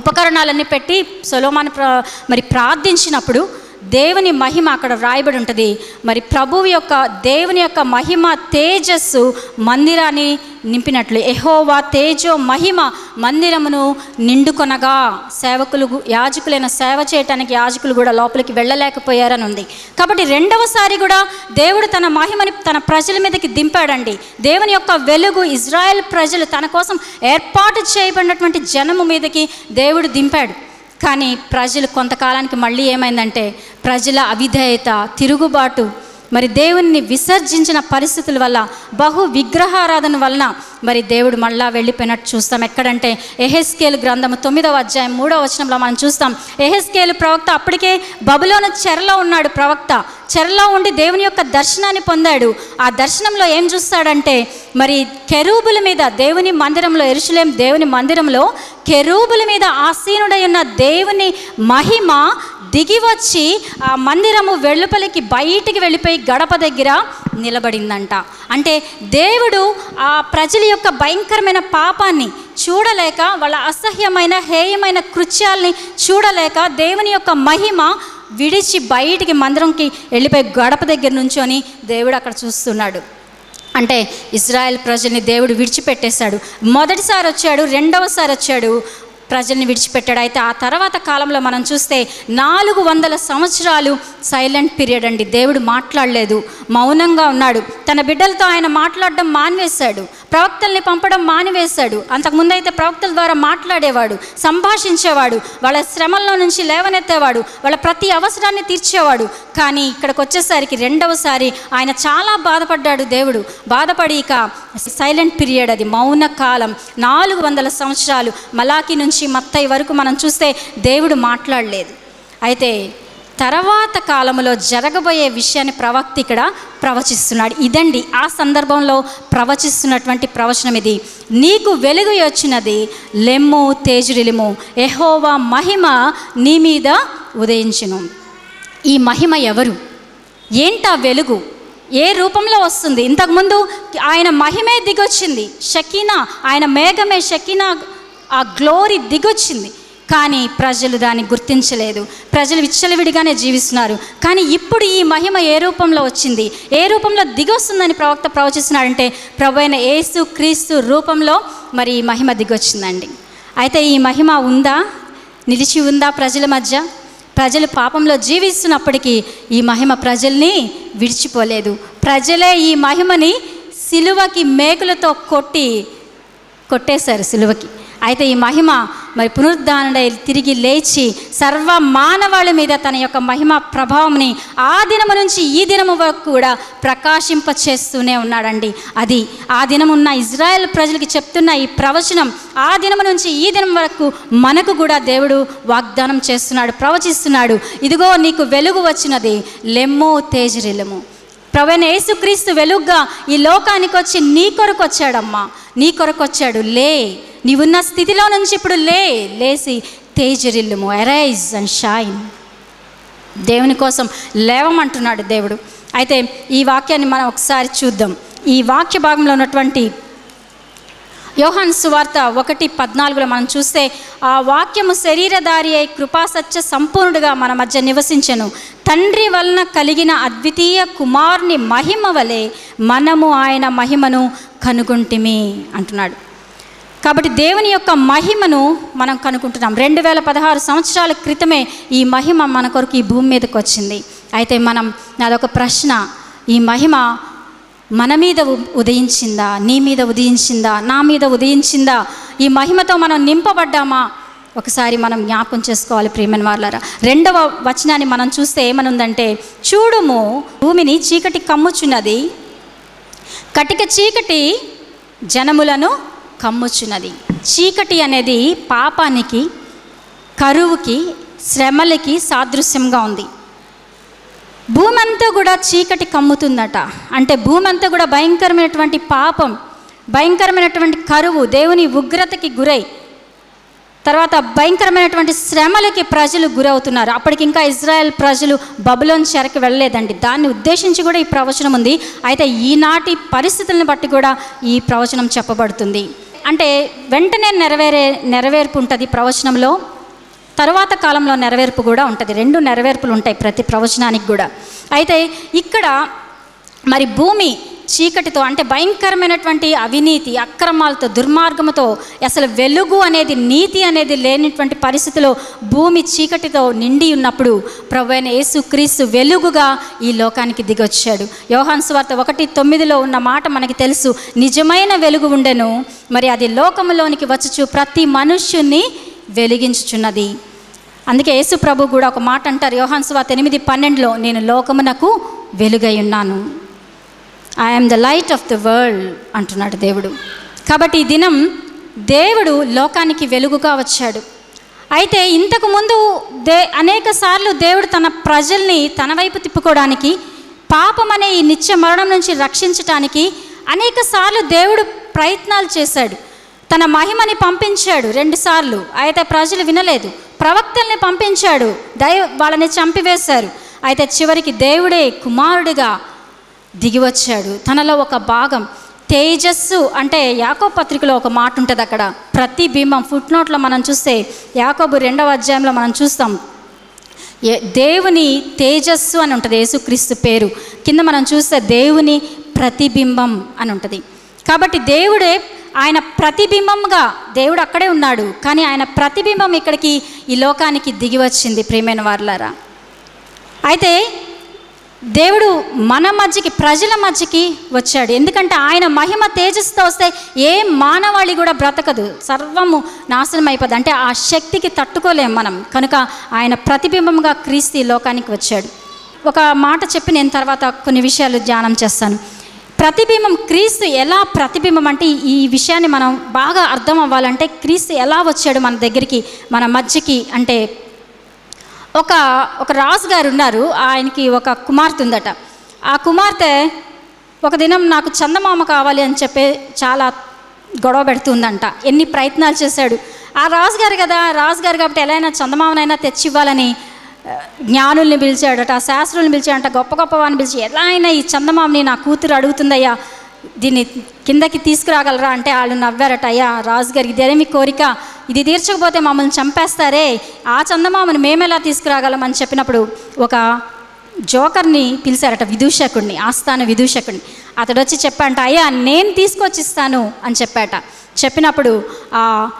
ఉపకరణాలన్నీ పెట్టి సొలోమాన్ ప్ర మరి ప్రార్థించినప్పుడు దేవుని మహిమ అక్కడ వ్రాయబడి ఉంటుంది. మరి ప్రభువు యొక్క దేవుని యొక్క మహిమ తేజస్సు మందిరాన్ని నింపినట్లు. ఎహోవా తేజో మహిమ మందిరమును నిండుకొనగా సేవకులు యాజకులైన సేవ చేయటానికి యాజకులు కూడా లోపలికి వెళ్ళలేకపోయారని ఉంది కాబట్టి రెండవసారి కూడా దేవుడు తన మహిమని తన ప్రజల మీదకి దింపాడండి. దేవుని యొక్క వెలుగు ఇజ్రాయెల్ ప్రజలు తన కోసం ఏర్పాటు చేయబడినటువంటి జనము మీదకి దేవుడు దింపాడు. కానీ ప్రజలు కొంతకాలానికి మళ్ళీ ఏమైందంటే ప్రజల అవిధేయత తిరుగుబాటు మరి దేవుణ్ణి విసర్జించిన పరిస్థితుల వల్ల బహు విగ్రహారాధన వలన మరి దేవుడు మళ్ళా వెళ్ళిపోయినట్టు చూస్తాం. ఎక్కడంటే ఎహెస్కేలు గ్రంథము తొమ్మిదవ అధ్యాయం మూడవ వచనంలో మనం చూస్తాం. ఎహెస్కేలు ప్రవక్త అప్పటికే బబులోన చెరలో ఉన్నాడు ప్రవక్త. చెరలో ఉండి దేవుని యొక్క దర్శనాన్ని పొందాడు. ఆ దర్శనంలో ఏం చూస్తాడంటే మరి కెరూబుల మీద దేవుని మందిరంలో ఎరుషులేం దేవుని మందిరంలో కెరూబుల మీద ఆసీనుడై ఉన్న దేవుని మహిమ దిగి వచ్చి ఆ మందిరము వెలుపలికి బయటికి వెళ్ళిపోయి గడప దగ్గర నిలబడిందంట. అంటే దేవుడు ఆ ప్రజల యొక్క భయంకరమైన పాపాన్ని చూడలేక వాళ్ళ అసహ్యమైన హేయమైన కృత్యాల్ని చూడలేక దేవుని యొక్క మహిమ విడిచి బయటికి మందిరంకి వెళ్ళిపోయి గడప దగ్గర నుంచొని దేవుడు అక్కడ చూస్తున్నాడు. అంటే ఇజ్రాయెల్ ప్రజల్ని దేవుడు విడిచిపెట్టేశాడు. మొదటిసారి వచ్చాడు రెండవసారి వచ్చాడు. ప్రజల్ని విడిచిపెట్టాడు అయితే ఆ తర్వాత కాలంలో మనం చూస్తే నాలుగు వందల సంవత్సరాలు సైలెంట్ పీరియడ్ అండి. దేవుడు మాట్లాడలేదు. మౌనంగా ఉన్నాడు. తన బిడ్డలతో ఆయన మాట్లాడడం మానివేశాడు. ప్రవక్తల్ని పంపడం మానివేశాడు. అంతకుముందు అయితే ప్రవక్తల ద్వారా మాట్లాడేవాడు సంభాషించేవాడు వాళ్ళ శ్రమల్లో నుంచి లేవనెత్తేవాడు వాళ్ళ ప్రతి అవసరాన్ని తీర్చేవాడు. కానీ ఇక్కడికి వచ్చేసరికి రెండవసారి ఆయన చాలా బాధపడ్డాడు దేవుడు. బాధపడి ఇక సైలెంట్ పీరియడ్ అది మౌన కాలం. నాలుగు వందల సంవత్సరాలు మలాకి నుంచి మత్తయి వరకు మనం చూస్తే దేవుడు మాట్లాడలేదు. అయితే తర్వాత కాలంలో జరగబోయే విషయాన్ని ప్రవక్త ఇక్కడ ప్రవచిస్తున్నాడు. ఇదండి ఆ సందర్భంలో ప్రవచిస్తున్నటువంటి ప్రవచనం ఇది. నీకు వెలుగు వచ్చినది లెమ్ము తేజురిలిము ఎహోవా మహిమ నీ మీద ఉదయించును. ఈ మహిమ ఎవరు? ఏంటా వెలుగు? ఏ రూపంలో వస్తుంది? ఇంతకుముందు ఆయన మహిమే దిగొచ్చింది. షకీనా ఆయన మేఘమే షకీనా ఆ గ్లోరీ దిగొచ్చింది. కానీ ప్రజలు దాన్ని గుర్తించలేదు. ప్రజలు విచ్చలవిడిగానే జీవిస్తున్నారు. కానీ ఇప్పుడు ఈ మహిమ ఏ రూపంలో వచ్చింది? ఏ రూపంలో దిగొస్తుందని ప్రవక్త ప్రవచిస్తున్నాడంటే ప్రభు అయిన యేసు క్రీస్తు రూపంలో మరి ఈ మహిమ దిగొచ్చిందండి. అయితే ఈ మహిమ ఉందా? నిలిచి ఉందా ప్రజల మధ్య? ప్రజలు పాపంలో జీవిస్తున్నప్పటికీ ఈ మహిమ ప్రజల్ని విడిచిపోలేదు. ప్రజలే ఈ మహిమని సిలువకి మేకులతో కొట్టి కొట్టేశారు సిలువకి. అయితే ఈ మహిమ మరి పునరుద్ధానుడై తిరిగి లేచి సర్వ మానవాళి మీద తన యొక్క మహిమ ప్రభావంని ఆ దినము నుంచి ఈ దినము వరకు కూడా ప్రకాశింప చేస్తూనే ఉన్నాడండి. అది ఆ దినమున్న ఇజ్రాయెల్ ప్రజలకి చెప్తున్న ఈ ప్రవచనం ఆ దినము నుంచి ఈ దినం వరకు మనకు కూడా దేవుడు వాగ్దానం చేస్తున్నాడు ప్రవచిస్తున్నాడు. ఇదిగో నీకు వెలుగు వచ్చినది లెమ్ము తేజరిలము ప్రవణ యేసుక్రీస్తు వెలుగ్గా ఈ లోకానికి వచ్చి నీ కొరకు వచ్చాడమ్మా నీ కొరకు వచ్చాడు లే. నీవున్న స్థితిలో నుంచి ఇప్పుడు లే. లేసి తేజరిల్లుము. అరైజ్ అండ్ షైన్ దేవుని కోసం లేవమంటున్నాడు దేవుడు. అయితే ఈ వాక్యాన్ని మనం ఒకసారి చూద్దాం. ఈ వాక్య భాగంలో ఉన్నటువంటి యోహాన్ సువార్త ఒకటి పద్నాలుగులో మనం చూస్తే ఆ వాక్యము శరీరధారి అయి కృపాసత్య సంపూర్ణుడుగా మన మధ్య నివసించను. తండ్రి వలన కలిగిన అద్వితీయ కుమారుని మహిమ వలె మనము ఆయన మహిమను కనుగొంటిమి అంటున్నాడు. కాబట్టి దేవుని యొక్క మహిమను మనం కనుక్కుంటున్నాం రెండు వేల పదహారు సంవత్సరాల క్రితమే ఈ మహిమ మన కొరకు ఈ భూమి మీదకి వచ్చింది. అయితే మనం నాదొక ప్రశ్న. ఈ మహిమ మన మీద ఉ- ఉదయించిందా? నీ మీద ఉదయించిందా? నా మీద ఉదయించిందా? ఈ మహిమతో మనం నింపబడ్డామా? ఒకసారి మనం జ్ఞాపకం చేసుకోవాలి ప్రియమైన వాళ్ళారా రెండవ వచనాన్ని మనం చూస్తే ఏమనుందంటే చూడుము భూమిని చీకటి కమ్ముచున్నది కటిక చీకటి జనములను కమ్ముచున్నది. చీకటి అనేది పాపానికి కరువుకి శ్రమలకి సాదృశ్యంగా ఉంది. భూమి అంతా కూడా చీకటి కమ్ముతుందట. అంటే భూమి అంతా కూడా భయంకరమైనటువంటి పాపం భయంకరమైనటువంటి కరువు దేవుని ఉగ్రతకి గురై తర్వాత భయంకరమైనటువంటి శ్రమలకి ప్రజలు గురవుతున్నారు. అప్పటికి ఇంకా ఇజ్రాయెల్ ప్రజలు బబులోన్ చెరకి వెళ్ళలేదండి. దాన్ని ఉద్దేశించి కూడా ఈ ప్రవచనం ఉంది. అయితే ఈనాటి పరిస్థితులను బట్టి కూడా ఈ ప్రవచనం చెప్పబడుతుంది. అంటే వెంటనే నెరవేరే నెరవేర్పు ఉంటుంది ప్రవచనంలో. తరువాత కాలంలో నెరవేర్పు కూడా ఉంటుంది. రెండు నెరవేర్పులు ఉంటాయి ప్రతి ప్రవచనానికి కూడా. అయితే ఇక్కడ మరి భూమి చీకటితో అంటే భయంకరమైనటువంటి అవినీతి అక్రమాలతో దుర్మార్గముతో అసలు వెలుగు అనేది నీతి అనేది లేనటువంటి పరిస్థితిలో భూమి చీకటితో నిండి ఉన్నప్పుడు ప్రభు అయిన యేసుక్రీస్తు వెలుగుగా ఈ లోకానికి దిగొచ్చాడు. యోహాన్ స్వార్త ఒకటి తొమ్మిదిలో ఉన్న మాట మనకి తెలుసు. నిజమైన వెలుగు ఉండెను మరి అది లోకంలోనికి వచ్చుచు ప్రతి మనుష్యుని వెలిగించుచున్నది. అందుకే యేసు ప్రభు కూడా ఒక మాట అంటారు. యోహాన్ సువార్త ఎనిమిది పన్నెండులో నేను లోకమునకు వెలుగై ఉన్నాను. I'm the light of the world అంటున్నాడు దేవుడు. కాబట్టి ఈ దినం దేవుడు లోకానికి వెలుగుగా వచ్చాడు. అయితే ఇంతకు ముందు దే అనేక సార్లు దేవుడు తన ప్రజల్ని తన వైపు తిప్పుకోవడానికి పాపం అనే ఈ నిత్య మరణం నుంచి రక్షించటానికి అనేక సార్లు దేవుడు ప్రయత్నాలు చేశాడు. తన మహిమని పంపించాడు రెండుసార్లు. అయితే ప్రజలు వినలేదు. ప్రవక్తల్ని పంపించాడు. దైవ వాళ్ళని చంపివేశారు. అయితే చివరికి దేవుడే కుమారుడిగా దిగివచ్చాడు. తనలో ఒక భాగం తేజస్సు అంటే యాకో పత్రికలో ఒక మాట ఉంటుంది అక్కడ. ప్రతిబింబం ఫుట్ నోట్లో మనం చూస్తే యాకోబు రెండవ అధ్యాయంలో మనం చూస్తాం. దేవుని తేజస్సు అని ఉంటుంది. యేసుక్రీస్తు పేరు. కింద మనం చూస్తే దేవుని ప్రతిబింబం అని ఉంటుంది. కాబట్టి దేవుడే ఆయన ప్రతిబింబంగా దేవుడు అక్కడే ఉన్నాడు. కానీ ఆయన ప్రతిబింబం ఇక్కడికి ఈ లోకానికి దిగి వచ్చింది ప్రేమైన వార్లారా. అయితే దేవుడు మన మధ్యకి ప్రజల మధ్యకి వచ్చాడు. ఎందుకంటే ఆయన మహిమ తేజస్తో వస్తే ఏ మానవాళి కూడా బ్రతకదు. సర్వము నాశనం అయిపోద్ది అంటే ఆ శక్తికి తట్టుకోలేం మనం. కనుక ఆయన ప్రతిబింబంగా క్రీస్తు ఈ లోకానికి వచ్చాడు. ఒక మాట చెప్పి నేను తర్వాత కొన్ని విషయాలు ధ్యానం చేస్తాను. ప్రతిబింబం క్రీస్తు ఎలా ప్రతిబింబం అంటే ఈ విషయాన్ని మనం బాగా అర్థం అవ్వాలంటే క్రీస్తు ఎలా వచ్చాడు మన దగ్గరికి మన మధ్యకి అంటే ఒక ఒక రాజు గారు ఉన్నారు ఆయనకి ఒక కుమార్తె ఉందట. ఆ కుమార్తె ఒక దినం నాకు చందమామ కావాలి అని చెప్పి చాలా గొడవ పెడుతుందంట. ఎన్ని ప్రయత్నాలు చేశాడు. ఆ రాజుగారు కదా రాజుగారు కాబట్టి ఎలా అయినా చందమామనైనా తెచ్చి ఇవ్వాలని జ్ఞానుల్ని పిలిచాడట శాస్త్రుల్ని పిలిచాడట గొప్ప గొప్ప వాడిని పిలిచి ఎలా అయినా ఈ చందమామని నా కూతురు అడుగుతుందయ్యా దీన్ని కిందకి తీసుకురాగలరా? అంటే వాళ్ళు నవ్వారట అయ్యా రాజుగారికి ఇదేనే మీ కోరిక? ఇది తీర్చకపోతే మమ్మల్ని చంపేస్తారే. ఆ చందమామని మేమెలా తీసుకురాగలం అని చెప్పినప్పుడు ఒక జోకర్ని పిలిచారట విదూషకుడిని ఆస్థాన విదూషకుడిని అతడు వచ్చి చెప్పంట అయ్యా నేను తీసుకొచ్చిస్తాను అని చెప్పాట. చెప్పినప్పుడు ఆ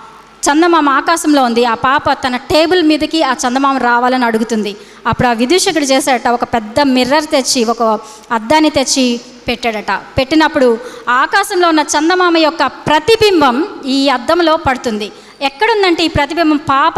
చందమామ ఆకాశంలో ఉంది. ఆ పాప తన టేబుల్ మీదకి ఆ చందమామ రావాలని అడుగుతుంది. అప్పుడు ఆ విదూషకుడు చేశాడట ఒక పెద్ద మిర్రర్ తెచ్చి ఒక అద్దాన్ని తెచ్చి పెట్టాడట. పెట్టినప్పుడు ఆకాశంలో ఉన్న చందమామ యొక్క ప్రతిబింబం ఈ అద్దంలో పడుతుంది. ఎక్కడుందంటే ఈ ప్రతిబింబం? పాప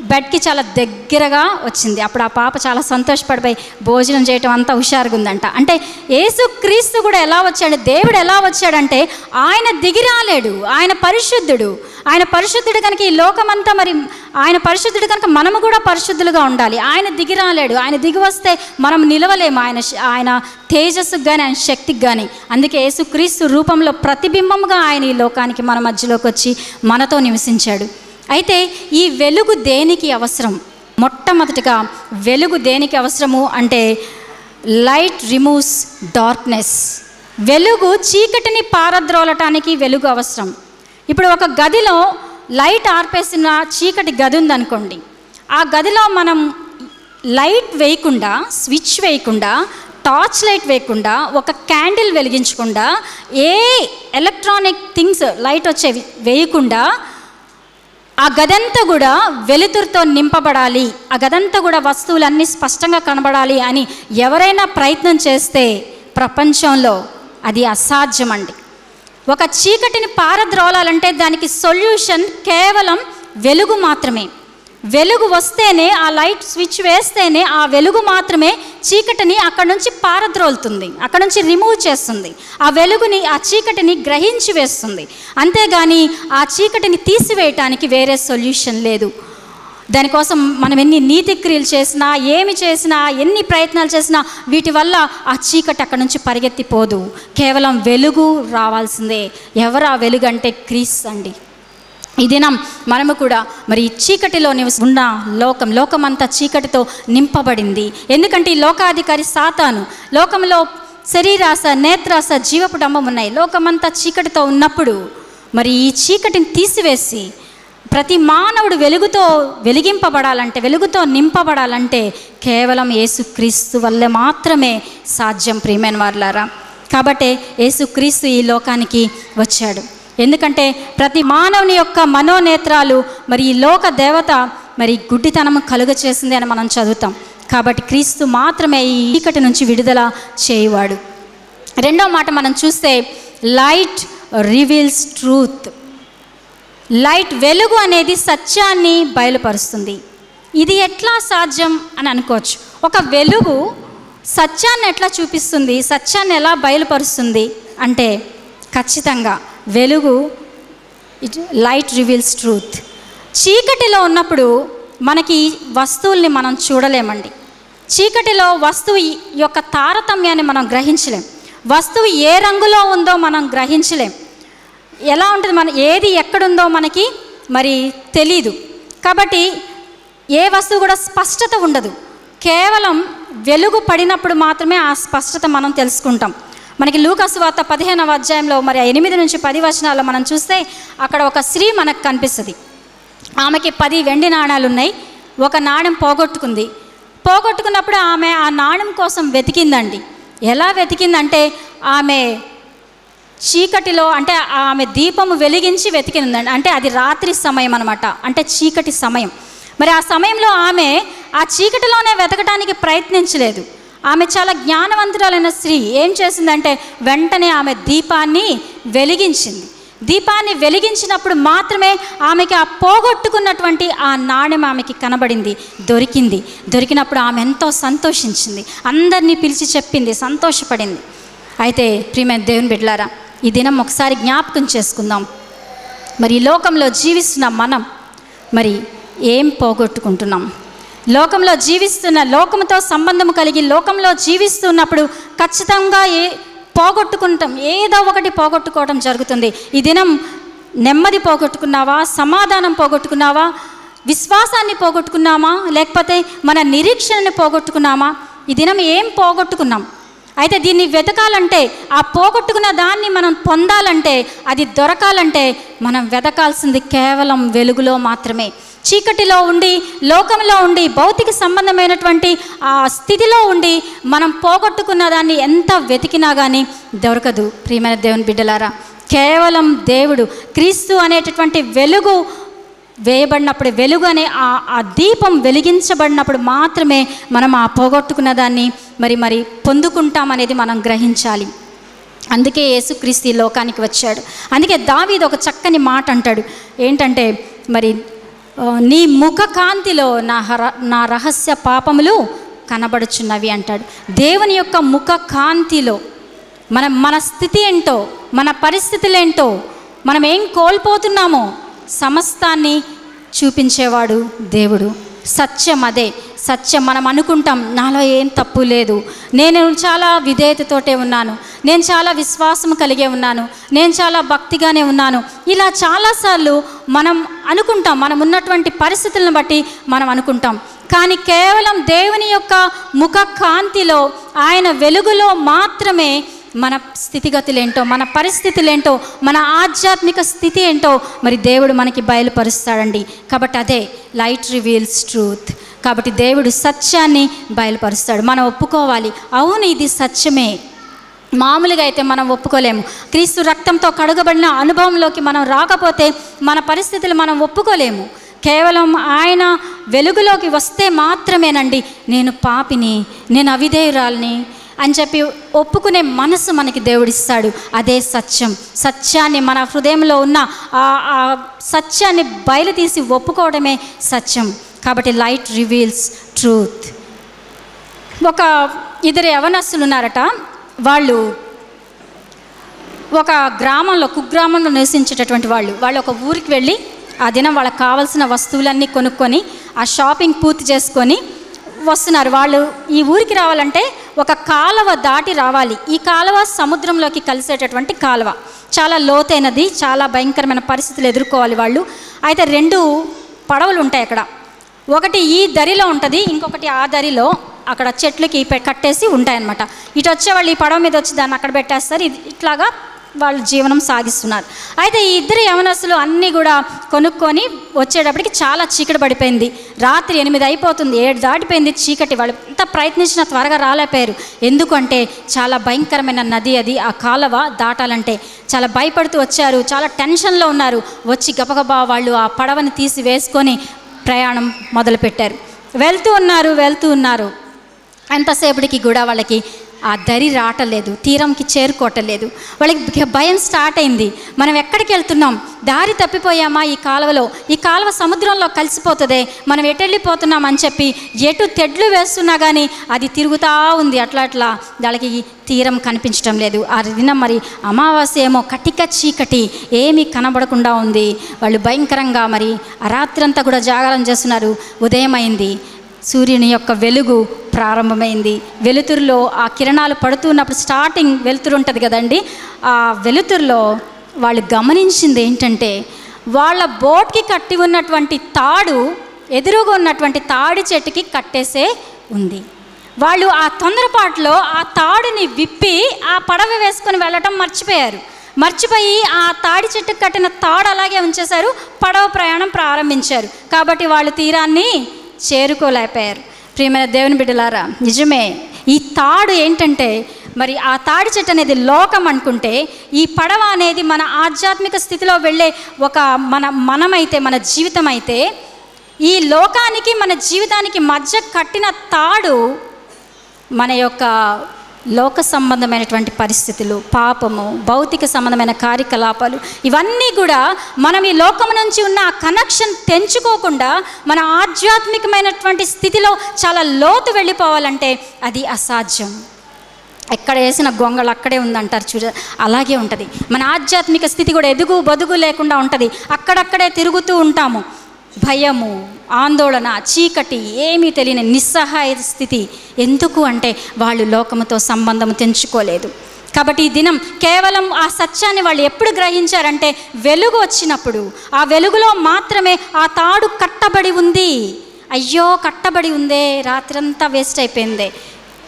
బెడ్కి చాలా దగ్గరగా వచ్చింది. అప్పుడు ఆ పాప చాలా సంతోషపడిపోయి భోజనం చేయటం అంతా హుషారుగా ఉందంట. అంటే యేసు క్రీస్తు కూడా ఎలా వచ్చాడు? దేవుడు ఎలా వచ్చాడంటే ఆయన దిగి రాలేడు ఆయన పరిశుద్ధుడు. ఆయన పరిశుద్ధుడు కనుక ఈ లోకమంతా మరి ఆయన పరిశుద్ధుడు కనుక మనము కూడా పరిశుద్ధులుగా ఉండాలి. ఆయన దిగి రాలేడు ఆయన దిగి వస్తే మనం నిలవలేము. ఆయన ఆయన తేజస్సుకు కానీ ఆయన శక్తికి కానీ అందుకే యేసుక్రీస్తు రూపంలో ప్రతిబింబంగా ఆయన ఈ లోకానికి మన మధ్యలోకి వచ్చి మనతో నివసించాడు. అయితే ఈ వెలుగు దేనికి అవసరం? మొట్టమొదటిగా వెలుగు దేనికి అవసరము అంటే లైట్ రిమూవ్స్ డార్క్నెస్. వెలుగు చీకటిని పారద్రోలటానికి వెలుగు అవసరం. ఇప్పుడు ఒక గదిలో లైట్ ఆర్పేసిన చీకటి గది ఉందనుకోండి. ఆ గదిలో మనం లైట్ వేయకుండా స్విచ్ వేయకుండా టార్చ్ లైట్ వేయకుండా ఒక క్యాండిల్ వెలిగించకుండా ఏ ఎలక్ట్రానిక్ థింగ్స్ లైట్ వచ్చేవి వేయకుండా ఆ గదంతా కూడా వెలుతురుతో నింపబడాలి. ఆ గదంతా కూడా వస్తువులన్నీ స్పష్టంగా కనబడాలి అని ఎవరైనా ప్రయత్నం చేస్తే ప్రపంచంలో అది అసాధ్యమండి. ఒక చీకటిని పారద్రోలాలంటే దానికి సొల్యూషన్ కేవలం వెలుగు మాత్రమే. వెలుగు వస్తేనే ఆ లైట్ స్విచ్ వేస్తేనే ఆ వెలుగు మాత్రమే చీకటిని అక్కడ నుంచి పారద్రోలుతుంది అక్కడ నుంచి రిమూవ్ చేస్తుంది. ఆ వెలుగుని ఆ చీకటిని గ్రహించి వేస్తుంది. అంతేగాని ఆ చీకటిని తీసివేయటానికి వేరే సొల్యూషన్ లేదు. దానికోసం మనం ఎన్ని నీతి క్రియలు చేసినా ఏమి చేసినా ఎన్ని ప్రయత్నాలు చేసినా వీటి వల్ల ఆ చీకటి అక్కడ నుంచి పరిగెత్తిపోదు. కేవలం వెలుగు రావాల్సిందే. ఎవరు ఆ వెలుగు అంటే క్రీస్ అండి. ఈ దినం మనము కూడా మరి ఈ చీకటిలో నివసి ఉన్న లోకం లోకమంతా చీకటితో నింపబడింది. ఎందుకంటే ఈ లోకాధికారి సాతాను లోకంలో శరీరాస నేత్రాస జీవపు డంబం ఉన్నాయి. లోకమంతా చీకటితో ఉన్నప్పుడు మరి ఈ చీకటిని తీసివేసి ప్రతి మానవుడు వెలుగుతో వెలిగింపబడాలంటే వెలుగుతో నింపబడాలంటే కేవలం యేసుక్రీస్తు వల్లే మాత్రమే సాధ్యం ప్రియమైన వారులారా. కాబట్టే యేసుక్రీస్తు ఈ లోకానికి వచ్చాడు. ఎందుకంటే ప్రతి మానవుని యొక్క మనోనేత్రాలు మరి ఈ లోక దేవత మరి గుడ్డితనం కలుగ చేసింది అని మనం చదువుతాం. కాబట్టి క్రీస్తు మాత్రమే ఈ ఈకటి నుంచి విడుదల చేయవాడు. రెండో మాట మనం చూస్తే లైట్ రివీల్స్ ట్రూత్. లైట్ వెలుగు అనేది సత్యాన్ని బయలుపరుస్తుంది. ఇది ఎట్లా సాధ్యం అని అనుకోవచ్చు. ఒక వెలుగు సత్యాన్ని ఎట్లా చూపిస్తుంది సత్యాన్ని ఎలా బయలుపరుస్తుంది అంటే ఖచ్చితంగా వెలుగు ఇట్ లైట్ రివీల్స్ ట్రూత్. చీకటిలో ఉన్నప్పుడు మనకి వస్తువుల్ని మనం చూడలేమండి. చీకటిలో వస్తువు యొక్క తారతమ్యాన్ని మనం గ్రహించలేం. వస్తువు ఏ రంగులో ఉందో మనం గ్రహించలేం. ఎలా ఉంటుంది మన ఏది ఎక్కడుందో మనకి మరి తెలీదు. కాబట్టి ఏ వస్తువు కూడా స్పష్టత ఉండదు. కేవలం వెలుగు పడినప్పుడు మాత్రమే ఆ స్పష్టత మనం తెలుసుకుంటాం. మనకి లూకాసు వార్త పదిహేనవ అధ్యాయంలో మరి ఎనిమిది నుంచి పది వచనాల్లో మనం చూస్తే అక్కడ ఒక స్త్రీ మనకు కనిపిస్తుంది. ఆమెకి పది వెండి నాణాలు ఉన్నాయి. ఒక నాణెం పోగొట్టుకుంది. పోగొట్టుకున్నప్పుడు ఆమె ఆ నాణెం కోసం వెతికిందండి. ఎలా వెతికిందంటే ఆమె చీకటిలో అంటే ఆమె దీపము వెలిగించి వెతికిందండి. అంటే అది రాత్రి సమయం అనమాట అంటే చీకటి సమయం. మరి ఆ సమయంలో ఆమె ఆ చీకటిలోనే వెతకడానికి ప్రయత్నించలేదు. ఆమె చాలా జ్ఞానవంతురాలైన స్త్రీ. ఏం చేసిందంటే వెంటనే ఆమె దీపాన్ని వెలిగించింది. దీపాన్ని వెలిగించినప్పుడు మాత్రమే ఆమెకి ఆ పోగొట్టుకున్నటువంటి ఆ నాణ్యం ఆమెకి కనబడింది దొరికింది. దొరికినప్పుడు ఆమె ఎంతో సంతోషించింది. అందరినీ పిలిచి చెప్పింది సంతోషపడింది. అయితే ప్రియమైన దేవుని బిడ్డలారా ఈ దినం ఒకసారి జ్ఞాపకం చేసుకుందాం. మరి ఈ లోకంలో జీవిస్తున్న మనం మరి ఏం పోగొట్టుకుంటున్నాం? లోకంలో జీవిస్తున్న లోకంతో సంబంధం కలిగి లోకంలో జీవిస్తున్నప్పుడు ఖచ్చితంగా ఏ పోగొట్టుకుంటాం ఏదో ఒకటి పోగొట్టుకోవడం జరుగుతుంది. ఈ దినం నెమ్మది పోగొట్టుకున్నావా? సమాధానం పోగొట్టుకున్నావా? విశ్వాసాన్ని పోగొట్టుకున్నామా? లేకపోతే మన నిరీక్షణని పోగొట్టుకున్నామా? ఈ దినం ఏం పోగొట్టుకున్నాం? అయితే దీన్ని వెతకాలంటే ఆ పోగొట్టుకున్న దాన్ని మనం పొందాలంటే అది దొరకాలంటే మనం వెతకాల్సింది కేవలం వెలుగులో మాత్రమే. చీకటిలో ఉండి లోకంలో ఉండి భౌతిక సంబంధమైనటువంటి ఆ స్థితిలో ఉండి మనం పోగొట్టుకున్న దాన్ని ఎంత వెతికినా కానీ దొరకదు. ప్రియమైన దేవుని బిడ్డలారా కేవలం దేవుడు క్రీస్తు అనేటటువంటి వెలుగు వేయబడినప్పుడు వెలుగు అనే ఆ దీపం వెలిగించబడినప్పుడు మాత్రమే మనం ఆ పోగొట్టుకున్న దాన్ని మరి మరి పొందుకుంటామనేది మనం గ్రహించాలి. అందుకే యేసుక్రీస్తు ఈ లోకానికి వచ్చాడు. అందుకే దావీది ఒక చక్కని మాట అంటాడు. ఏంటంటే మరి నీ ముఖ కాంతిలో నా హర నా రహస్య పాపములు కనబడుచున్నవి అంటాడు. దేవుని యొక్క ముఖ కాంతిలో మన మన స్థితి ఏంటో మన పరిస్థితులు ఏంటో మనం ఏం కోల్పోతున్నామో సమస్తాన్ని చూపించేవాడు దేవుడు. సత్యం అదే. సత్యం మనం అనుకుంటాం నాలో ఏం తప్పు లేదు. నేను చాలా విధేయతతోటే ఉన్నాను. నేను చాలా విశ్వాసం కలిగే ఉన్నాను. నేను చాలా భక్తిగానే ఉన్నాను. ఇలా చాలాసార్లు మనం అనుకుంటాం మనం ఉన్నటువంటి పరిస్థితులను బట్టి మనం అనుకుంటాం. కానీ కేవలం దేవుని యొక్క ముఖ కాంతిలో ఆయన వెలుగులో మాత్రమే మన స్థితిగతులేంటో మన పరిస్థితులేంటో మన ఆధ్యాత్మిక స్థితి ఏంటో మరి దేవుడు మనకి బయలుపరుస్తాడండి. కాబట్టి అదే లైట్ రివీల్స్ ట్రూత్. కాబట్టి దేవుడు సత్యాన్ని బయలుపరుస్తాడు. మనం ఒప్పుకోవాలి. అవును ఇది సత్యమే. మామూలుగా అయితే మనం ఒప్పుకోలేము. క్రీస్తు రక్తంతో కడుగబడిన అనుభవంలోకి మనం రాకపోతే మన పరిస్థితులు మనం ఒప్పుకోలేము. కేవలం ఆయన వెలుగులోకి వస్తే మాత్రమేనండి నేను పాపిని నేను అవిధేయురాల్ని అని చెప్పి ఒప్పుకునే మనసు మనకి దేవుడిస్తాడు. అదే సత్యం. సత్యాన్ని మన హృదయంలో ఉన్న ఆ సత్యాన్ని బయలుతీసి ఒప్పుకోవడమే సత్యం. కాబట్టి లైట్ రివీల్స్ ట్రూత్. ఒక ఇద్దరు యవనస్తులు ఉన్నారట. వాళ్ళు ఒక గ్రామంలో కుగ్రామంలో నివసించేటటువంటి వాళ్ళు. వాళ్ళు ఒక ఊరికి వెళ్ళి ఆ దినం వాళ్ళకి కావాల్సిన వస్తువులన్నీ కొనుక్కొని ఆ షాపింగ్ పూర్తి చేసుకొని వస్తున్నారు. వాళ్ళు ఈ ఊరికి రావాలంటే ఒక కాలువ దాటి రావాలి. ఈ కాలువ సముద్రంలోకి కలిసేటటువంటి కాలువ. చాలా లోతైనది చాలా భయంకరమైన పరిస్థితులు ఎదుర్కోవాలి వాళ్ళు. అయితే రెండు పడవలు ఉంటాయి అక్కడ. ఒకటి ఈ దరిలో ఉంటుంది ఇంకొకటి ఆ దరిలో అక్కడ చెట్లకి కట్టేసి ఉంటాయన్నమాట. ఇటు వచ్చే వాళ్ళు ఈ పడవ మీద వచ్చి దాన్ని అక్కడ పెట్టేస్తారు. ఇది ఇట్లాగా వాళ్ళు జీవనం సాగిస్తున్నారు. అయితే ఈ ఇద్దరు యవనస్తులు అన్నీ కూడా కొనుక్కొని వచ్చేటప్పటికి చాలా చీకటి పడిపోయింది. రాత్రి ఎనిమిది అయిపోతుంది. ఏడు దాటిపోయింది చీకటి. వాళ్ళు ఎంత ప్రయత్నించినా త్వరగా రాలేపోయారు ఎందుకంటే చాలా భయంకరమైన నది అది ఆ కాలవ దాటాలంటే చాలా భయపడుతూ వచ్చారు. చాలా టెన్షన్లో ఉన్నారు. వచ్చి గబగబా వాళ్ళు ఆ పడవని తీసి వేసుకొని ప్రయాణం మొదలుపెట్టారు. వెళ్తూ ఉన్నారు వెళ్తూ ఉన్నారు. ఎంతసేపటికి కూడా వాళ్ళకి ఆ దరి రాటలేదు తీరంకి చేరుకోవటలేదు వాళ్ళకి భయం స్టార్ట్ అయింది. మనం ఎక్కడికి వెళ్తున్నాం? దారి తప్పిపోయామా ఈ కాలువలో? ఈ కాలువ సముద్రంలో కలిసిపోతుంది. మనం ఎటెళ్ళిపోతున్నాం అని చెప్పి ఎటు తెడ్లు వేస్తున్నా కానీ అది తిరుగుతూ ఉంది అట్లా అట్లా. దానికి తీరం కనిపించడం లేదు. ఆ దినం మరి అమావాస్య ఏమో కటిక చీకటి. ఏమీ కనబడకుండా ఉంది. వాళ్ళు భయంకరంగా మరి ఆ రాత్రంతా కూడా జాగారం చేస్తున్నారు. ఉదయం అయింది సూర్యుని యొక్క వెలుగు ప్రారంభమైంది. వెలుతురులో ఆ కిరణాలు పడుతున్నప్పుడు స్టార్టింగ్ వెలుతురు ఉంటుంది కదండి? ఆ వెలుతురులో వాళ్ళు గమనించింది ఏంటంటే వాళ్ళ బోట్కి కట్టి ఉన్నటువంటి తాడు ఎదురుగా ఉన్నటువంటి తాడి చెట్టుకి కట్టేసే ఉంది. వాళ్ళు ఆ తొందరపాటులో ఆ తాడుని విప్పి ఆ పడవ వేసుకొని వెళ్ళటం మర్చిపోయారు. మర్చిపోయి ఆ తాడి చెట్టుకు కట్టిన తాడు అలాగే ఉంచేశారు పడవ ప్రయాణం ప్రారంభించారు. కాబట్టి వాళ్ళు తీరాన్ని చేరుకోలేకపోయారు. ప్రియమైన దేవుని బిడ్డలారా నిజమే ఈ తాడు ఏంటంటే మరి ఆ తాడి చెట్టు అనేది లోకం అనుకుంటే ఈ పడవ అనేది మన ఆధ్యాత్మిక స్థితిలో వెళ్ళే ఒక మన మనమైతే మన జీవితం అయితే ఈ లోకానికి మన జీవితానికి మధ్య కట్టిన తాడు మన యొక్క లోక సంబంధమైనటువంటి పరిస్థితులు పాపము భౌతిక సంబంధమైన కార్యకలాపాలు ఇవన్నీ కూడా మనం ఈ లోకం నుంచి ఉన్న ఆ కనెక్షన్ తెంచుకోకుండా మన ఆధ్యాత్మికమైనటువంటి స్థితిలో చాలా లోతు వెళ్ళిపోవాలంటే అది అసాధ్యం. ఎక్కడ వేసిన గొంగళ అక్కడే ఉందంటారు చూడ అలాగే ఉంటుంది. మన ఆధ్యాత్మిక స్థితి కూడా ఎదుగు బదుగు లేకుండా ఉంటుంది. అక్కడక్కడే తిరుగుతూ ఉంటాము. భయము ఆందోళన చీకటి ఏమీ తెలియని నిస్సహాయ స్థితి. ఎందుకు అంటే వాళ్ళు లోకముతో సంబంధం తెంచుకోలేదు. కాబట్టి ఈ దినం కేవలం ఆ సత్యాన్ని వాళ్ళు ఎప్పుడు గ్రహించారంటే వెలుగు వచ్చినప్పుడు. ఆ వెలుగులో మాత్రమే ఆ తాడు కట్టబడి ఉంది. అయ్యో కట్టబడి ఉందే రాత్రంతా వేస్ట్ అయిపోయిందే.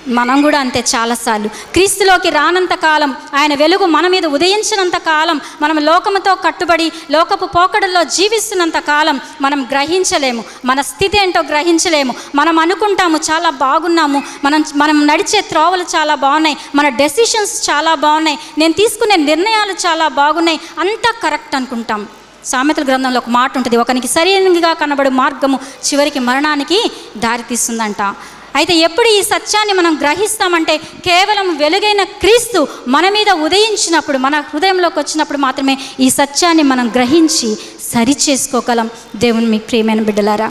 మనం కూడా అంతే చాలాసార్లు. క్రీస్తులోకి రానంత కాలం ఆయన వెలుగు మన మీద ఉదయించినంత కాలం మనం లోకముతో కట్టుబడి లోకపు పోకడల్లో జీవిస్తున్నంత కాలం మనం గ్రహించలేము. మన స్థితి ఏంటో గ్రహించలేము. మనం అనుకుంటాము చాలా బాగున్నాము. మనం మనం నడిచే త్రోవలు చాలా బాగున్నాయి. మన డెసిషన్స్ చాలా బాగున్నాయి. నేను తీసుకునే నిర్ణయాలు చాలా బాగున్నాయి. అంతా కరెక్ట్ అనుకుంటాం. సామెతల గ్రంథంలో ఒక మాట ఉంటుంది. ఒకనికి సరైనగా కనబడు మార్గము చివరికి మరణానికి దారితీస్తుందంట అయితే ఎప్పుడు ఈ సత్యాన్ని మనం గ్రహిస్తామంటే కేవలం వెలుగైన క్రీస్తు మన మీద ఉదయించినప్పుడు మన హృదయంలోకి వచ్చినప్పుడు మాత్రమే ఈ సత్యాన్ని మనం గ్రహించి సరి చేసుకోగలం దేవుని మీ ప్రియమైన బిడ్డలారా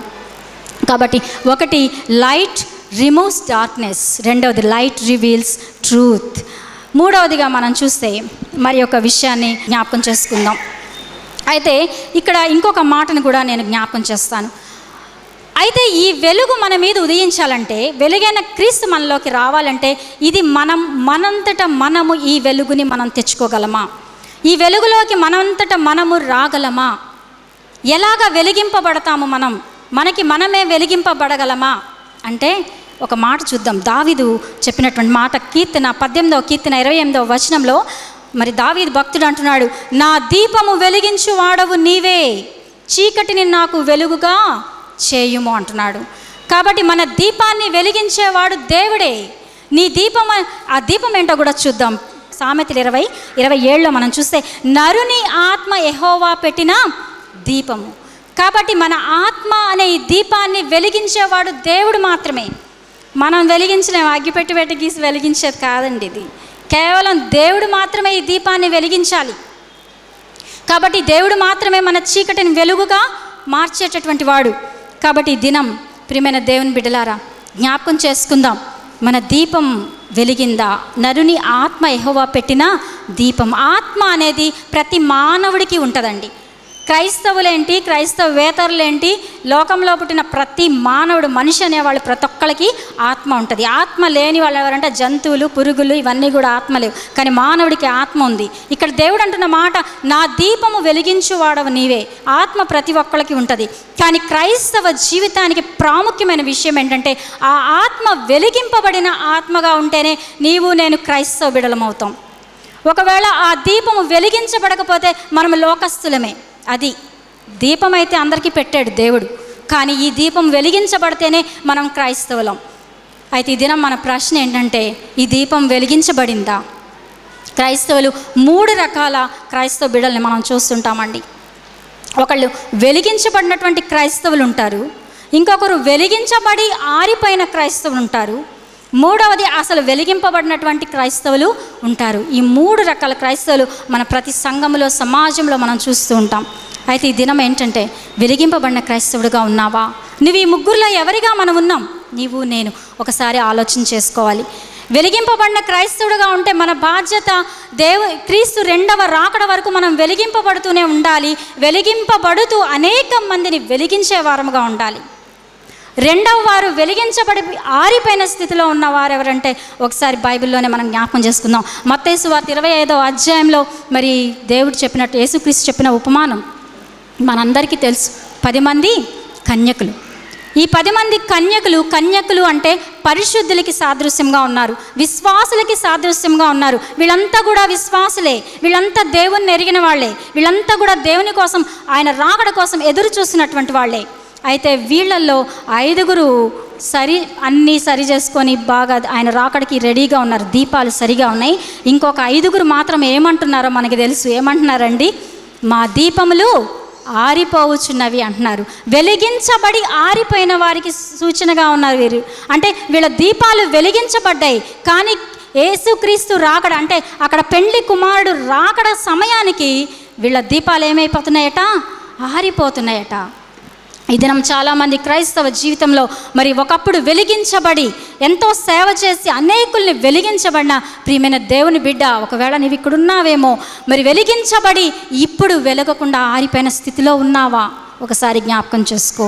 కాబట్టి ఒకటి లైట్ రిమూవ్స్ డార్క్నెస్. రెండవది లైట్ రివీల్స్ ట్రూత్. మూడవదిగా మనం చూస్తే మరి ఒక విషయాన్ని జ్ఞాపకం చేసుకుందాం. అయితే ఇక్కడ ఇంకొక మాటను కూడా నేను జ్ఞాపకం చేస్తాను. అయితే ఈ వెలుగు మన మీద ఉదయించాలంటే వెలుగైన క్రీస్తు మనలోకి రావాలంటే ఇది మనం మనంతట మనము ఈ వెలుగుని మనం తెచ్చుకోగలమా? ఈ వెలుగులోకి మనంతట మనము రాగలమా? ఎలాగ వెలిగింపబడతాము మనం? మనకి మనమే వెలిగింపబడగలమా? అంటే ఒక మాట చూద్దాం. దావీదు చెప్పినటువంటి మాట కీర్తన పద్దెనిమిదవ కీర్తన ఇరవై ఎనిమిదవ వచనంలో మరి దావీదు భక్తుడు అంటున్నాడు నా దీపము వెలిగించు వాడవు నీవే. చీకటిని నాకు వెలుగుగా చేయుము అంటున్నాడు. కాబట్టి మన దీపాన్ని వెలిగించేవాడు దేవుడే. నీ దీపం ఆ దీపం ఏంటో కూడా చూద్దాం. సామెతలు ఇరవై ఇరవై ఏళ్ళలో మనం చూస్తే నరుని ఆత్మ ఎహోవా పెట్టిన దీపము. కాబట్టి మన ఆత్మ అనే ఈ దీపాన్ని వెలిగించేవాడు దేవుడు మాత్రమే. మనం వెలిగించలేము అగ్గిపెట్టి పెట్టి గీసి వెలిగించేది కాదండి ఇది. కేవలం దేవుడు మాత్రమే ఈ దీపాన్ని వెలిగించాలి. కాబట్టి దేవుడు మాత్రమే మన చీకటిని వెలుగుగా మార్చేటటువంటి వాడు. కాబట్టి ఈ దినం ప్రియమైన దేవుని బిడ్డలారా జ్ఞాపకం చేసుకుందాం. మన దీపం వెలిగిందా? నరుని ఆత్మ ఎహోవా పెట్టిన దీపం. ఆత్మ అనేది ప్రతి మానవుడికి ఉంటుందండి. క్రైస్తవులేంటి క్రైస్తవేతరులేంటి లోకంలో పుట్టిన ప్రతి మానవుడు మనిషి అనేవాళ్ళు ప్రతి ఒక్కరికి ఆత్మ ఉంటుంది. ఆత్మ లేని వాళ్ళు ఎవరంటే జంతువులు పురుగులు ఇవన్నీ కూడా ఆత్మ లేవు. కానీ మానవుడికి ఆత్మ ఉంది. ఇక్కడ దేవుడు అంటున్న మాట నా దీపము వెలిగించు వాడవు నీవే. ఆత్మ ప్రతి ఒక్కరికి ఉంటుంది. కానీ క్రైస్తవ జీవితానికి ప్రాముఖ్యమైన విషయం ఏంటంటే ఆ ఆత్మ వెలిగింపబడిన ఆత్మగా ఉంటేనే నీవు నేను క్రైస్తవ బిడలమవుతాం. ఒకవేళ ఆ దీపము వెలిగించబడకపోతే మనం లోకస్తులమే అది దీపం అయితే అందరికీ పెట్టాడు దేవుడు. కానీ ఈ దీపం వెలిగించబడితేనే మనం క్రైస్తవులం. అయితే ఈ దినం మన ప్రశ్న ఏంటంటే ఈ దీపం వెలిగించబడిందా? క్రైస్తవులు మూడు రకాల క్రైస్తవ బిడల్ని మనం చూస్తుంటామండి. ఒకళ్ళు వెలిగించబడినటువంటి క్రైస్తవులు ఉంటారు. ఇంకొకరు వెలిగించబడి ఆరిపోయిన క్రైస్తవులు ఉంటారు. మూడవది అసలు వెలిగింపబడినటువంటి క్రైస్తవులు ఉంటారు. ఈ మూడు రకాల క్రైస్తవులు మన ప్రతి సంఘంలో సమాజంలో మనం చూస్తూ ఉంటాం. అయితే ఈ దినం ఏంటంటే వెలిగింపబడిన క్రైస్తవుడిగా ఉన్నావా? నువ్వు ఈ ముగ్గురులో ఎవరిగా మనం ఉన్నాం? నీవు నేను. ఒకసారి ఆలోచన చేసుకోవాలి. వెలిగింపబడిన క్రైస్తవుడుగా ఉంటే మన బాధ్యత దేవు క్రీస్తు రెండవ రాకడ వరకు మనం వెలిగింపబడుతూనే ఉండాలి. వెలిగింపబడుతూ అనేక మందిని వెలిగించే వారముగా ఉండాలి. రెండవ వారు వెలిగించబడి ఆరిపోయిన స్థితిలో ఉన్న వారు ఎవరంటే ఒకసారి బైబిల్లోనే మనం జ్ఞాపకం చేసుకుందాం. మత్తేసు వార్త ఇరవై ఐదో అధ్యాయంలో మరి దేవుడు చెప్పినట్టు యేసుక్రీస్తు చెప్పిన ఉపమానం మనందరికీ తెలుసు. పది మంది కన్యకులు. ఈ పది మంది కన్యకులు కన్యకులు అంటే పరిశుద్ధులకి సాదృశ్యంగా ఉన్నారు. విశ్వాసులకి సాదృశ్యంగా ఉన్నారు. వీళ్ళంతా కూడా విశ్వాసులే. వీళ్ళంతా దేవుణ్ణి ఎరిగిన వాళ్ళే. వీళ్ళంతా కూడా దేవుని కోసం ఆయన రాకడ కోసం ఎదురు చూసినటువంటి వాళ్ళే. అయితే వీళ్ళల్లో ఐదుగురు సరి అన్నీ సరి చేసుకొని బాగా ఆయన రాకడికి రెడీగా ఉన్నారు. దీపాలు సరిగా ఉన్నాయి. ఇంకొక ఐదుగురు మాత్రం ఏమంటున్నారో మనకి తెలుసు. ఏమంటున్నారండి? మా దీపములు ఆరిపోవచ్చున్నవి అంటున్నారు. వెలిగించబడి ఆరిపోయిన వారికి సూచనగా ఉన్నారు వీరు. అంటే వీళ్ళ దీపాలు వెలిగించబడ్డాయి. కానీ ఏసుక్రీస్తు రాకడ అంటే అక్కడ పెండ్లి కుమారుడు రాకడ సమయానికి వీళ్ళ దీపాలు ఏమైపోతున్నాయట? ఆరిపోతున్నాయట. ఈ దినం చాలామంది క్రైస్తవ జీవితంలో మరి ఒకప్పుడు వెలిగించబడి ఎంతో సేవ చేసి అనేకుల్ని వెలిగించబడిన ప్రియమైన దేవుని బిడ్డ ఒకవేళ నీవు ఇక్కడున్నావేమో మరి వెలిగించబడి ఇప్పుడు వెలగకుండా ఆరిపోయిన స్థితిలో ఉన్నావా? ఒకసారి జ్ఞాపకం చేసుకో.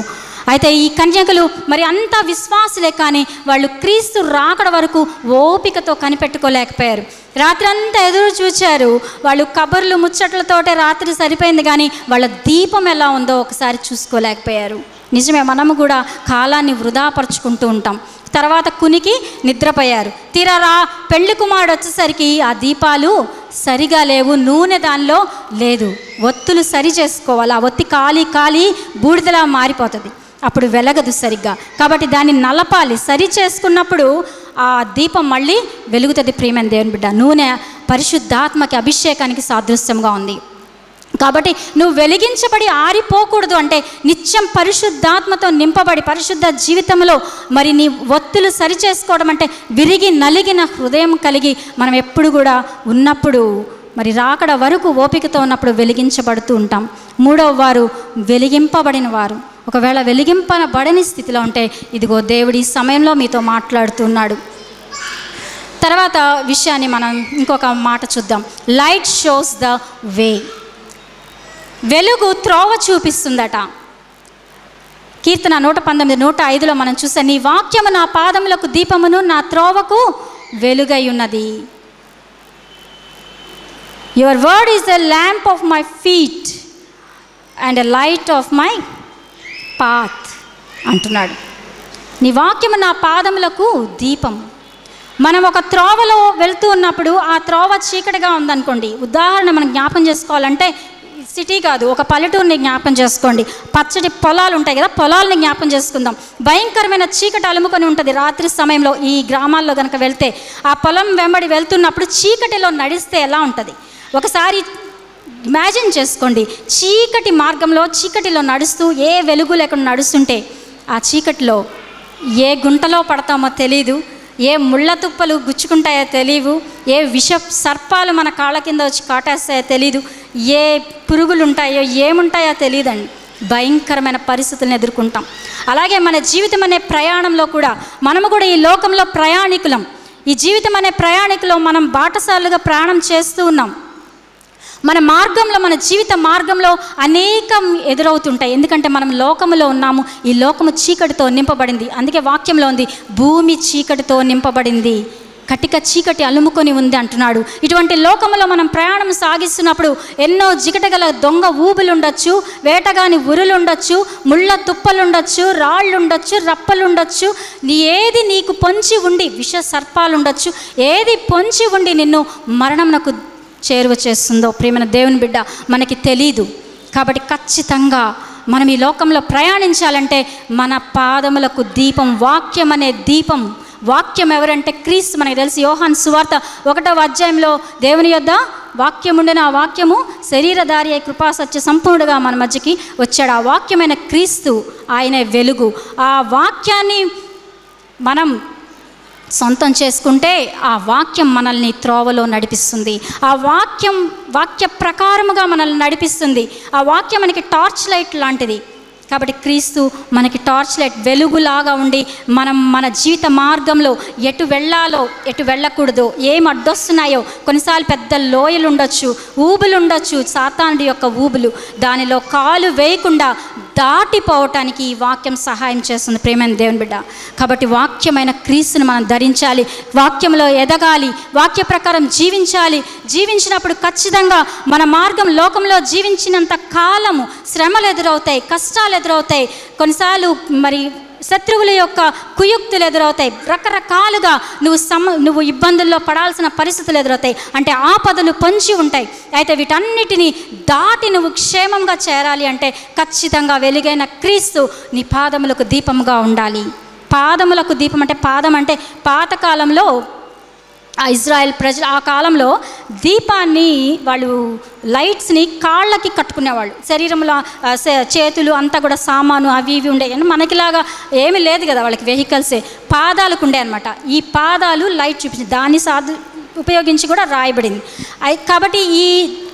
అయితే ఈ కన్యకలు మరి అంత విశ్వాసులే కానీ వాళ్ళు క్రీస్తు రాకడ వరకు ఓపికతో కనిపెట్టుకోలేకపోయారు. రాత్రి అంతా ఎదురు చూచారు. వాళ్ళు కబర్లు ముచ్చట్లతోటే రాత్రి సరిపోయింది కానీ వాళ్ళ దీపం ఎలా ఉందో ఒకసారి చూసుకోలేకపోయారు. నిజమే మనము కూడా కాలాన్ని వృధాపరుచుకుంటూ ఉంటాం. తర్వాత కునికి నిద్రపోయారు. తీరా రా పెళ్ళి కుమారుడు వచ్చేసరికి ఆ దీపాలు సరిగా లేవు నూనె దానిలో లేదు. ఒత్తులు సరి చేసుకోవాలి ఆ ఒత్తి కాలి కాలి బూడిదలా మారిపోతుంది. అప్పుడు వెలగదు సరిగ్గా. కాబట్టి దాన్ని నలపాలి. సరి చేసుకున్నప్పుడు ఆ దీపం మళ్ళీ వెలుగుతుంది ప్రియమైన దేవుని బిడ్డ. నూనె పరిశుద్ధాత్మకి అభిషేకానికి సాదృశ్యంగా ఉంది. కాబట్టి నువ్వు వెలిగించబడి ఆరిపోకూడదు అంటే నిత్యం పరిశుద్ధాత్మతో నింపబడి పరిశుద్ధ జీవితంలో మరి నీ ఒత్తులు సరిచేసుకోవడం అంటే విరిగి నలిగిన హృదయం కలిగి మనం ఎప్పుడు కూడా ఉన్నప్పుడు మరి రాకడ వరకు ఓపికతో ఉన్నప్పుడు వెలిగించబడుతూ ఉంటాం. మూడవ వారు వెలిగింపబడిన వారు. ఒకవేళ వెలిగింపబడని స్థితిలో ఉంటే ఇదిగో దేవుడి ఈ సమయంలో మీతో మాట్లాడుతున్నాడు. తర్వాత విషయాన్ని మనం ఇంకొక మాట చూద్దాం. లైట్ షోస్ ద వే వెలుగు త్రోవ చూపిస్తుందట. కీర్తన నూట పంతొమ్మిది నూట ఐదులో మనం చూసాం నీ వాక్యము నా పాదములకు దీపమును నా త్రోవకు వెలుగై ఉన్నది. Your word is the lamp of my feet and the light of my path అంటున్నాడు. నీ వాక్యము నా పాదములకు దీపం. మనం ఒక త్రోవలో వెళ్తూ ఉన్నప్పుడు ఆ త్రోవ చీకటిగా ఉందనుకోండి. ఉదాహరణ మనం జ్ఞాపం చేసుకోవాలంటే సిటీ కాదు ఒక పల్లెటూరుని జ్ఞాపం చేసుకోండి. పచ్చటి పొలాలు ఉంటాయి కదా పొలాలని జ్ఞాపం చేసుకుందాం. భయంకరమైన చీకటి అలుముకొని ఉంటుంది రాత్రి సమయంలో ఈ గ్రామాల్లో కనుక వెళ్తే. ఆ పొలం వెంబడి వెళ్తున్నప్పుడు చీకటిలో నడిస్తే ఎలా ఉంటుంది? ఒకసారి ఇమాజిన్ చేసుకోండి. చీకటి మార్గంలో చీకటిలో నడుస్తూ ఏ వెలుగు లేకుండా నడుస్తుంటే ఆ చీకటిలో ఏ గుంటలో పడతామో తెలీదు ఏ ముళ్ళ తుప్పలు గుచ్చుకుంటాయో తెలియవు ఏ విష సర్పాలు మన కాళ్ళ కింద వచ్చి కాటేస్తాయో తెలీదు ఏ పురుగులు ఉంటాయో ఏముంటాయో తెలియదండి భయంకరమైన పరిస్థితులను ఎదుర్కొంటాం. అలాగే మన జీవితం అనే ప్రయాణంలో కూడా మనము కూడా ఈ లోకంలో ప్రయాణికులం. ఈ జీవితం అనే ప్రయాణికులో మనం బాటసారులుగా ప్రయాణం చేస్తూ ఉన్నాం. మన మార్గంలో మన జీవిత మార్గంలో అనేకం ఎదురవుతుంటాయి. ఎందుకంటే మనం లోకములో ఉన్నాము. ఈ లోకము చీకటితో నింపబడింది. అందుకే వాక్యంలో ఉంది భూమి చీకటితో నింపబడింది. కటిక చీకటి అలుముకొని ఉంది అంటున్నాడు. ఇటువంటి లోకములో మనం ప్రయాణం సాగిస్తున్నప్పుడు ఎన్నో జిగటగల దొంగ ఊబులుండొచ్చు వేటగాని ఉరులుండొచ్చు ముళ్ళ తుప్పలుండొచ్చు రాళ్ళుండొచ్చు రప్పలుండొచ్చు. నీ ఏది నీకు పొంచి ఉండి విష సర్పాలుండొచ్చు ఏది పొంచి ఉండి నిన్ను మరణంనకు చేరువ చేస్తుందో? ప్రేమన దేవుని బిడ్డ మనకి తెలీదు. కాబట్టి ఖచ్చితంగా మనం ఈ లోకంలో ప్రయాణించాలంటే మన పాదములకు దీపం వాక్యం అనే దీపం. వాక్యం ఎవరంటే క్రీస్తు మనకి తెలిసి యోహాన్ సువార్త ఒకటవ అధ్యాయంలో దేవుని యొద్ద వాక్యం ఉండిన ఆ వాక్యము శరీరధారి అయి కృపా సత్య సంపూర్ణుడుగా మన మధ్యకి వచ్చాడు. ఆ వాక్యమైన క్రీస్తు ఆయనే వెలుగు. ఆ వాక్యాన్ని మనం సొంతం చేసుకుంటే ఆ వాక్యం మనల్ని త్రోవలో నడిపిస్తుంది. ఆ వాక్యం వాక్య ప్రకారముగా మనల్ని నడిపిస్తుంది. ఆ వాక్యం మనకి టార్చ్ లైట్ లాంటిది. కాబట్టి క్రీస్తు మనకి టార్చ్ లైట్ వెలుగులాగా ఉండి మనం మన జీవిత మార్గంలో ఎటు వెళ్ళాలో ఎటు వెళ్ళకూడదు ఏం అడ్డొస్తున్నాయో కొన్నిసార్లు పెద్ద లోయలు ఉండొచ్చు ఊబులు ఉండొచ్చు సాతానుడి యొక్క ఊబులు. దానిలో కాలు వేయకుండా దాటిపోవటానికి ఈ వాక్యం సహాయం చేస్తుంది ప్రేమైన దేవుని బిడ్డ. కాబట్టి వాక్యమైన క్రీస్తుని మనం ధరించాలి వాక్యంలో ఎదగాలి వాక్య ప్రకారం జీవించాలి. జీవించినప్పుడు ఖచ్చితంగా మన మార్గం లోకంలో జీవించినంత కాలము శ్రమలు ఎదురవుతాయి కష్టాలు ఎదురవుతాయి. కొన్నిసార్లు మరి శత్రువుల యొక్క కుయుక్తులు ఎదురవుతాయి. రకరకాలుగా నువ్వు సమ నువ్వు ఇబ్బందుల్లో పడాల్సిన పరిస్థితులు ఎదురవుతాయి. అంటే ఆపదలు పొంచి ఉంటాయి. అయితే వీటన్నిటిని దాటి నువ్వు క్షేమంగా చేరాలి అంటే ఖచ్చితంగా వెలుగైన క్రీస్తు నీ పాదములకు దీపముగా ఉండాలి. పాదములకు దీపం అంటే పాదం అంటే పాతకాలంలో ఆ ఇజ్రాయెల్ ప్రజలు ఆ కాలంలో దీపాన్ని వాళ్ళు లైట్స్ని కాళ్ళకి కట్టుకునేవాళ్ళు. శరీరంలో చేతులు అంతా కూడా సామాను అవి ఇవి ఉండే. మనకిలాగా ఏమీ లేదు కదా వాళ్ళకి వెహికల్సే. పాదాలకు ఉండే అనమాట ఈ పాదాలు లైట్ చూపించింది. దాన్ని సాధు ఉపయోగించి కూడా రాయబడింది. కాబట్టి ఈ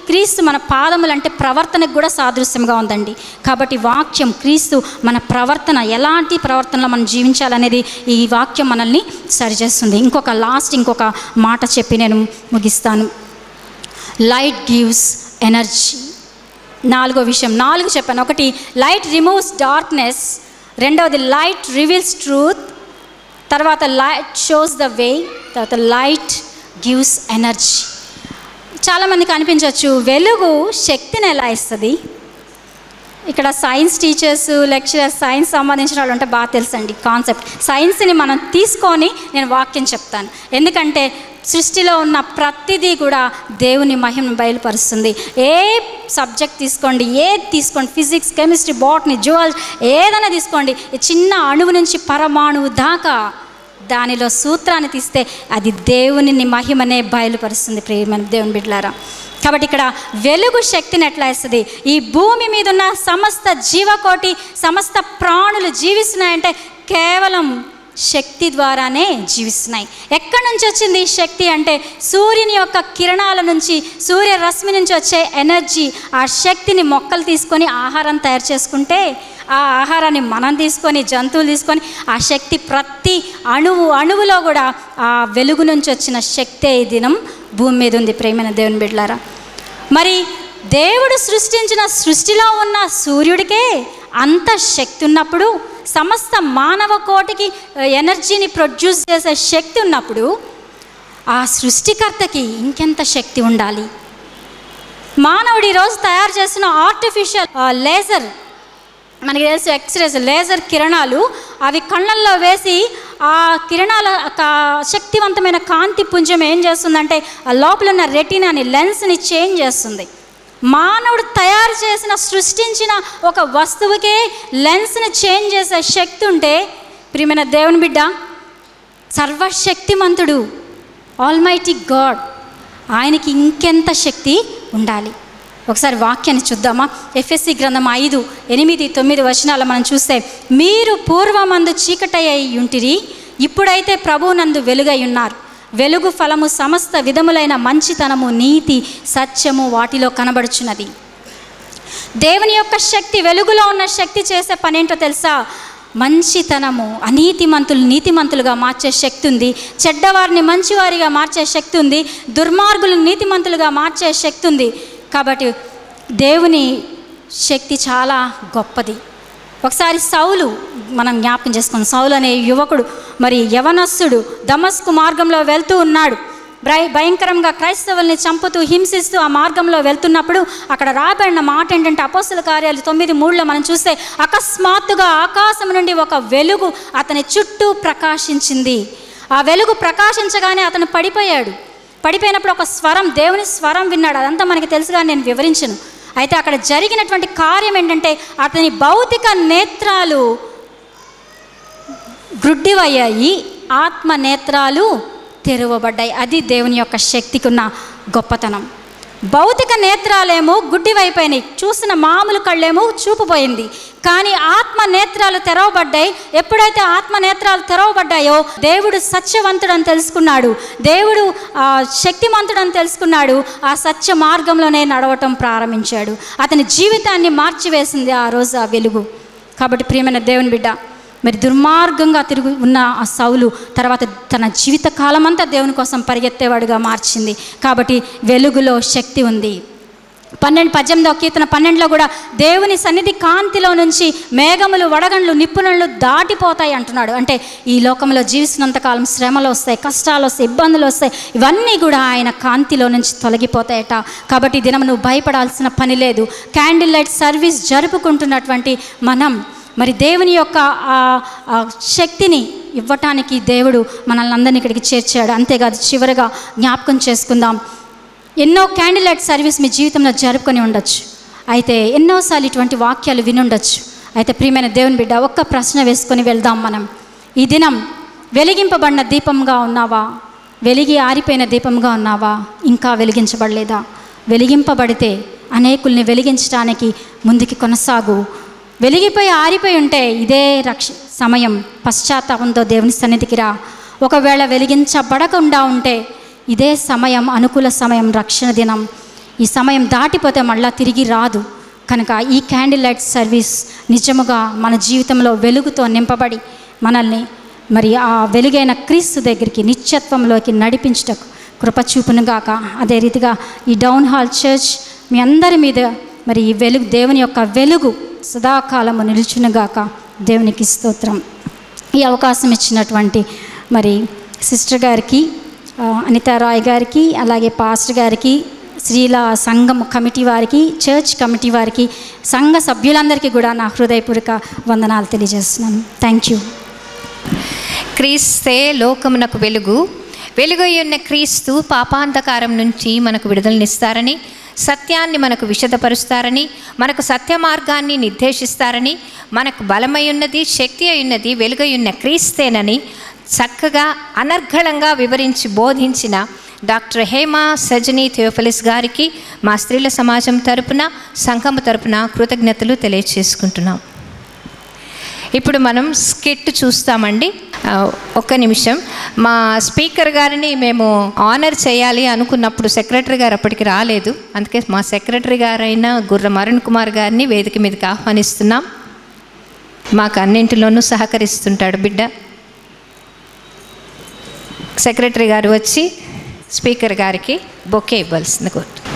క్రీస్తు మన పాదములు అంటే ప్రవర్తనకు కూడా సాదృశ్యంగా ఉందండి. కాబట్టి వాక్యం క్రీస్తు మన ప్రవర్తన ఎలాంటి ప్రవర్తనలో మనం జీవించాలనేది ఈ వాక్యం మనల్ని సరిచేస్తుంది. ఇంకొక లాస్ట్ ఇంకొక మాట చెప్పి నేను ముగిస్తాను. లైట్ గివ్స్ ఎనర్జీ నాలుగో విషయం నాలుగు చెప్పాను. ఒకటి లైట్ రిమూవ్స్ డార్క్నెస్ రెండవది లైట్ రివీల్స్ ట్రూత్ తర్వాత లైట్ షోస్ ద వే తర్వాత లైట్ గివ్స్ ఎనర్జీ చాలామందికి అనిపించవచ్చు వెలుగు శక్తిని ఎలా ఇస్తుంది? ఇక్కడ సైన్స్ టీచర్స్ లెక్చరర్స్ సైన్స్ సంబంధించిన వాళ్ళు ఉంటే బాగా తెలుసండి కాన్సెప్ట్ సైన్స్ని మనం తీసుకొని నేను వాక్యం చెప్తాను. ఎందుకంటే సృష్టిలో ఉన్న ప్రతిదీ కూడా దేవుని మహిమను బయలుపరుస్తుంది. ఏ సబ్జెక్ట్ తీసుకోండి ఏది తీసుకోండి ఫిజిక్స్ కెమిస్ట్రీ బాటనీ జువాలజీ ఏదైనా తీసుకోండి చిన్న అణువు నుంచి పరమాణువు దాకా దానిలో సూత్రాన్ని తీస్తే అది దేవుని మహిమనే బయలుపరుస్తుంది ప్రియమైన దేవుని బిడ్డలారా. కాబట్టి ఇక్కడ వెలుగు శక్తిని ఎట్లా ఇస్తుంది? ఈ భూమి మీద ఉన్న సమస్త జీవకోటి సమస్త ప్రాణులు జీవిస్తున్నాయంటే కేవలం శక్తి ద్వారానే జీవిస్తున్నాయి. ఎక్కడి నుంచి వచ్చింది ఈ శక్తి అంటే సూర్యుని యొక్క కిరణాల నుంచి సూర్యరశ్మి నుంచి వచ్చే ఎనర్జీ ఆ శక్తిని మొక్కలు తీసుకొని ఆహారం తయారు చేసుకుంటే ఆ ఆహారాన్ని మనం తీసుకొని జంతువులు తీసుకొని ఆ శక్తి ప్రతి అణువు అణువులో కూడా ఆ వెలుగు నుంచి వచ్చిన శక్తే ఈ దినం భూమి మీద ఉంది ప్రేమైన దేవుని బిడ్డలారా. మరి దేవుడు సృష్టించిన సృష్టిలో ఉన్న సూర్యుడికే అంత శక్తి ఉన్నప్పుడు సమస్త మానవ కోటికి ఎనర్జీని ప్రొడ్యూస్ చేసే శక్తి ఉన్నప్పుడు ఆ సృష్టికర్తకి ఇంకెంత శక్తి ఉండాలి? మానవుడు ఈరోజు తయారు చేసిన ఆర్టిఫిషియల్ లేజర్ మనకి తెలుసు ఎక్స్రేస్ లేజర్ కిరణాలు అవి కళ్ళల్లో వేసి ఆ కిరణాల శక్తివంతమైన కాంతి పుంజం ఏం చేస్తుందంటే ఆ లోపల ఉన్న రెటీనాని లెన్స్ని చేంజ్ చేస్తుంది. మానవుడు తయారు చేసిన సృష్టించిన ఒక వస్తువుకే లెన్స్ని చేంజ్ చేసే శక్తి ఉంటే ప్రియమైన దేవుని బిడ్డ సర్వశక్తిమంతుడు ఆల్మైటీ గాడ్ ఆయనకి ఇంకెంత శక్తి ఉండాలి? ఒకసారి వాక్యాన్ని చూద్దామా? ఎఫ్ఎస్సి గ్రంథం ఐదు ఎనిమిది తొమ్మిది వచనాలు మనం చూస్తే మీరు పూర్వమందు చీకటయ్యి ఉంటిరి ఇప్పుడైతే ప్రభువునందు వెలుగై ఉన్నారు. వెలుగు ఫలము సమస్త విధములైన మంచితనము నీతి సత్యము వాటిలో కనబడుచున్నది. దేవుని యొక్క శక్తి వెలుగులో ఉన్న శక్తి చేసే పనేంటో తెలుసా? మంచితనము అనీతిమంతులు నీతిమంతులుగా మార్చే శక్తి ఉంది. చెడ్డవారిని మంచివారిగా మార్చే శక్తి ఉంది. దుర్మార్గులను నీతిమంతులుగా మార్చే శక్తి ఉంది. కాబట్టి దేవుని శక్తి చాలా గొప్పది. ఒకసారి సౌలు మనం జ్ఞాపకం చేసుకుని సౌలు అనే యువకుడు మరి యవనస్సుడు దమస్కు మార్గంలో వెళ్తూ ఉన్నాడు. భయ భయంకరంగా క్రైస్తవుల్ని చంపుతూ హింసిస్తూ ఆ మార్గంలో వెళ్తున్నప్పుడు అక్కడ రాబడిన మాట ఏంటంటే అపోస్తుల కార్యాలు తొమ్మిది మూడులో మనం చూస్తే అకస్మాత్తుగా ఆకాశం నుండి ఒక వెలుగు అతని చుట్టూ ప్రకాశించింది. ఆ వెలుగు ప్రకాశించగానే అతను పడిపోయాడు. పడిపోయినప్పుడు ఒక స్వరం దేవుని స్వరం విన్నాడు. అదంతా మనకి తెలుసుగా నేను వివరించను. అయితే అక్కడ జరిగినటువంటి కార్యం ఏంటంటే అతని భౌతిక నేత్రాలు గ్రుడ్డివయ్యాయి ఆత్మ నేత్రాలు తెరవబడ్డాయి. అది దేవుని యొక్క శక్తికి ఉన్న గొప్పతనం. భౌతిక నేత్రాలేమో గుడ్డివైపోయినాయి చూసిన మామూలు కళ్ళేమో చూపుపోయింది. కానీ ఆత్మ నేత్రాలు తెరవబడ్డాయి. ఎప్పుడైతే ఆత్మ నేత్రాలు తెరవబడ్డాయో దేవుడు సత్యవంతుడని తెలుసుకున్నాడు. దేవుడు ఆ, శక్తిమంతుడని తెలుసుకున్నాడు. ఆ సత్య మార్గంలోనే నడవటం ప్రారంభించాడు. అతని జీవితాన్ని మార్చివేసింది ఆ రోజు ఆ వెలుగు. కాబట్టి ప్రియమైన దేవుని బిడ్డ మరి దుర్మార్గంగా తిరుగు ఉన్న ఆ సౌలు తర్వాత తన జీవిత కాలమంతా దేవుని కోసం పరిగెత్తేవాడుగా మార్చింది. కాబట్టి వెలుగులో శక్తి ఉంది. పన్నెండు పద్దెనిమిదో కీర్తన పన్నెండులో కూడా దేవుని సన్నిధి కాంతిలో నుంచి మేఘములు వడగండ్లు నిపుణులు దాటిపోతాయి అంటున్నాడు. అంటే ఈ లోకంలో జీవిస్తున్నంతకాలం శ్రమలు వస్తాయి కష్టాలు వస్తాయి ఇబ్బందులు వస్తాయి. ఇవన్నీ కూడా ఆయన కాంతిలో నుంచి తొలగిపోతాయట. కాబట్టి ఈ దినం నువ్వు భయపడాల్సిన పని లేదు. క్యాండిల్ లైట్ సర్వీస్ జరుపుకుంటున్నటువంటి మనం మరి దేవుని యొక్క ఆ శక్తిని ఇవ్వటానికి దేవుడు మనల్ని అందరినీ ఇక్కడికి చేర్చాడు. అంతేకాదు చివరిగా జ్ఞాపకం చేసుకుందాం. ఎన్నో క్యాండిల్ లైట్ సర్వీస్ మీ జీవితంలో జరుపుకొని ఉండొచ్చు. అయితే ఎన్నోసార్లు ఇటువంటి వాక్యాలు వినుండొచ్చు. అయితే ప్రియమైన దేవుని బిడ్డ ఒక్క ప్రశ్న వేసుకొని వెళ్దాం మనం. ఈ దినం వెలిగింపబడిన దీపంగా ఉన్నావా? వెలిగి ఆరిపోయిన దీపంగా ఉన్నావా? ఇంకా వెలిగించబడలేదా? వెలిగింపబడితే అనేకుల్ని వెలిగించడానికి ముందుకి కొనసాగు. వెలిగిపోయి ఆరిపోయి ఉంటే ఇదే రక్ష సమయం. పశ్చాత్తాపంతో దేవుని సన్నిధికి రా. ఒకవేళ వెలిగించబడకుండా ఉంటే ఇదే సమయం అనుకూల సమయం రక్షణ దినం. ఈ సమయం దాటిపోతే మళ్ళా తిరిగి రాదు. కనుక ఈ క్యాండిల్ లైట్ సర్వీస్ నిజముగా మన జీవితంలో వెలుగుతో నింపబడి మనల్ని మరి ఆ వెలుగైన క్రీస్తు దగ్గరికి నిత్యత్వంలోకి నడిపించటకు కృప చూపునుగాక అదే రీతిగా ఈ డౌన్ హాల్ చర్చ్ మీ అందరి మీద మరి ఈ వెలుగు దేవుని యొక్క వెలుగు సదాకాలము నిలుచునుగాక దేవునికి స్తోత్రం. ఈ అవకాశం ఇచ్చినటువంటి మరి సిస్టర్ గారికి అనితారాయ్ రాయ్ గారికి అలాగే పాస్టర్ గారికి శ్రీల సంఘం కమిటీ వారికి చర్చ్ కమిటీ వారికి సంఘ సభ్యులందరికీ కూడా నా హృదయపూర్వక వందనాలు తెలియజేస్తున్నాను. థ్యాంక్ యూ క్రీస్తే లోకమునకు వెలుగు. వెలుగయ్యున్న క్రీస్తు పాపాంధకారం నుంచి మనకు విడుదలనిస్తారని సత్యాన్ని మనకు విశదపరుస్తారని మనకు సత్య మార్గాన్ని నిర్దేశిస్తారని మనకు బలమై ఉన్నది శక్తి అయి ఉన్నది వెలుగై ఉన్న క్రీస్తేనని చక్కగా అనర్ఘళంగా వివరించి బోధించిన డాక్టర్ హేమా సజనీ థియోఫలిస్ గారికి మా స్త్రీల సమాజం తరపున సంఘం తరపున కృతజ్ఞతలు తెలియచేసుకుంటున్నాం. ఇప్పుడు మనం స్కిట్ చూస్తామండి. ఒక్క నిమిషం. మా స్పీకర్ గారిని మేము ఆనర్ చేయాలి అనుకున్నప్పుడు సెక్రటరీ గారు అప్పటికి రాలేదు. అందుకే మా సెక్రటరీ గారైన గుర్ర అరుణ్ కుమార్ గారిని వేదిక మీదకి ఆహ్వానిస్తున్నాం. మాకు అన్నింటిలోనూ సహకరిస్తుంటాడు బిడ్డ. సెక్రటరీ గారు వచ్చి స్పీకర్ గారికి బొకే ఇవ్వాల్సింది కోరు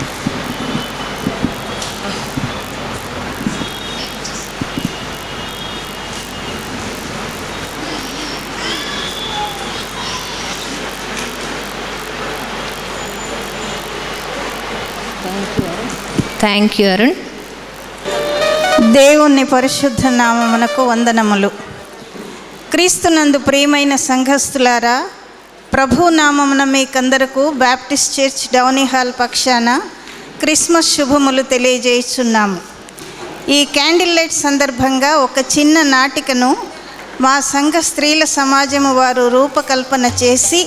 థ్యాంక్ యూ అరుణ్ దేవుని పరిశుద్ధ నామమునకు వందనములు. క్రీస్తునందు ప్రియమైన సంఘస్థులారా ప్రభు నామమున మీకందరకు బ్యాప్టిస్ట్ చర్చ్ డౌనీ హాల్ పక్షాన క్రిస్మస్ శుభములు తెలియజేస్తున్నాము ఈ క్యాండిల్ లైట్ సందర్భంగా ఒక చిన్న నాటికను మా సంఘ స్త్రీల సమాజము వారు రూపకల్పన చేసి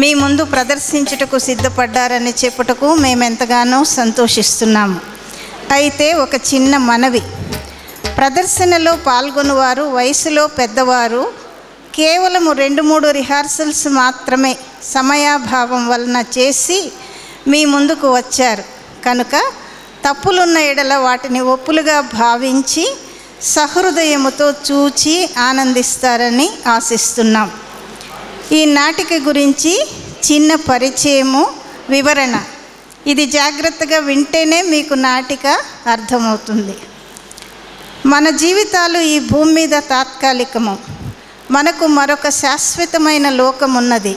మీ ముందు ప్రదర్శించుటకు సిద్ధపడ్డారని చెప్పుటకు మేమెంతగానో సంతోషిస్తున్నాము అయితే ఒక చిన్న మనవి. ప్రదర్శనలో పాల్గొనువారు వయసులో పెద్దవారు కేవలము రెండు మూడు రిహార్సల్స్ మాత్రమే సమయాభావం వలన చేసి మీ ముందుకు వచ్చారు. కనుక తప్పులున్న ఎడల వాటిని ఒప్పులుగా భావించి సహృదయముతో చూచి ఆనందిస్తారని ఆశిస్తున్నాం. ఈ నాటిక గురించి చిన్న పరిచయము వివరణ. ఇది జాగ్రత్తగా వింటేనే మీకు నాటిక అర్థమవుతుంది. మన జీవితాలు ఈ భూమి మీద తాత్కాలికము. మనకు మరొక శాశ్వతమైన లోకం ఉన్నది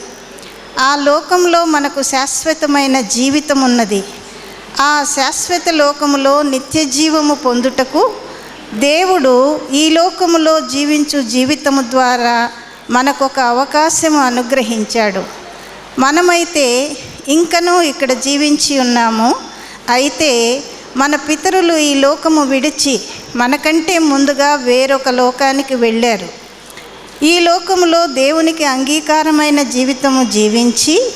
ఆ లోకంలో మనకు శాశ్వతమైన జీవితం ఉన్నది ఆ శాశ్వత లోకములో నిత్య జీవము పొందుటకు దేవుడు ఈ లోకములో జీవించు జీవితము ద్వారా మనకొక అవకాశం అనుగ్రహించాడు. మనమైతే ఇంకనూ ఇక్కడ జీవించి ఉన్నాము. అయితే మన పితరులు ఈ లోకము విడిచి మనకంటే ముందుగా వేరొక లోకానికి వెళ్ళారు. ఈ లోకములో దేవునికి అంగీకారమైన జీవితము జీవించి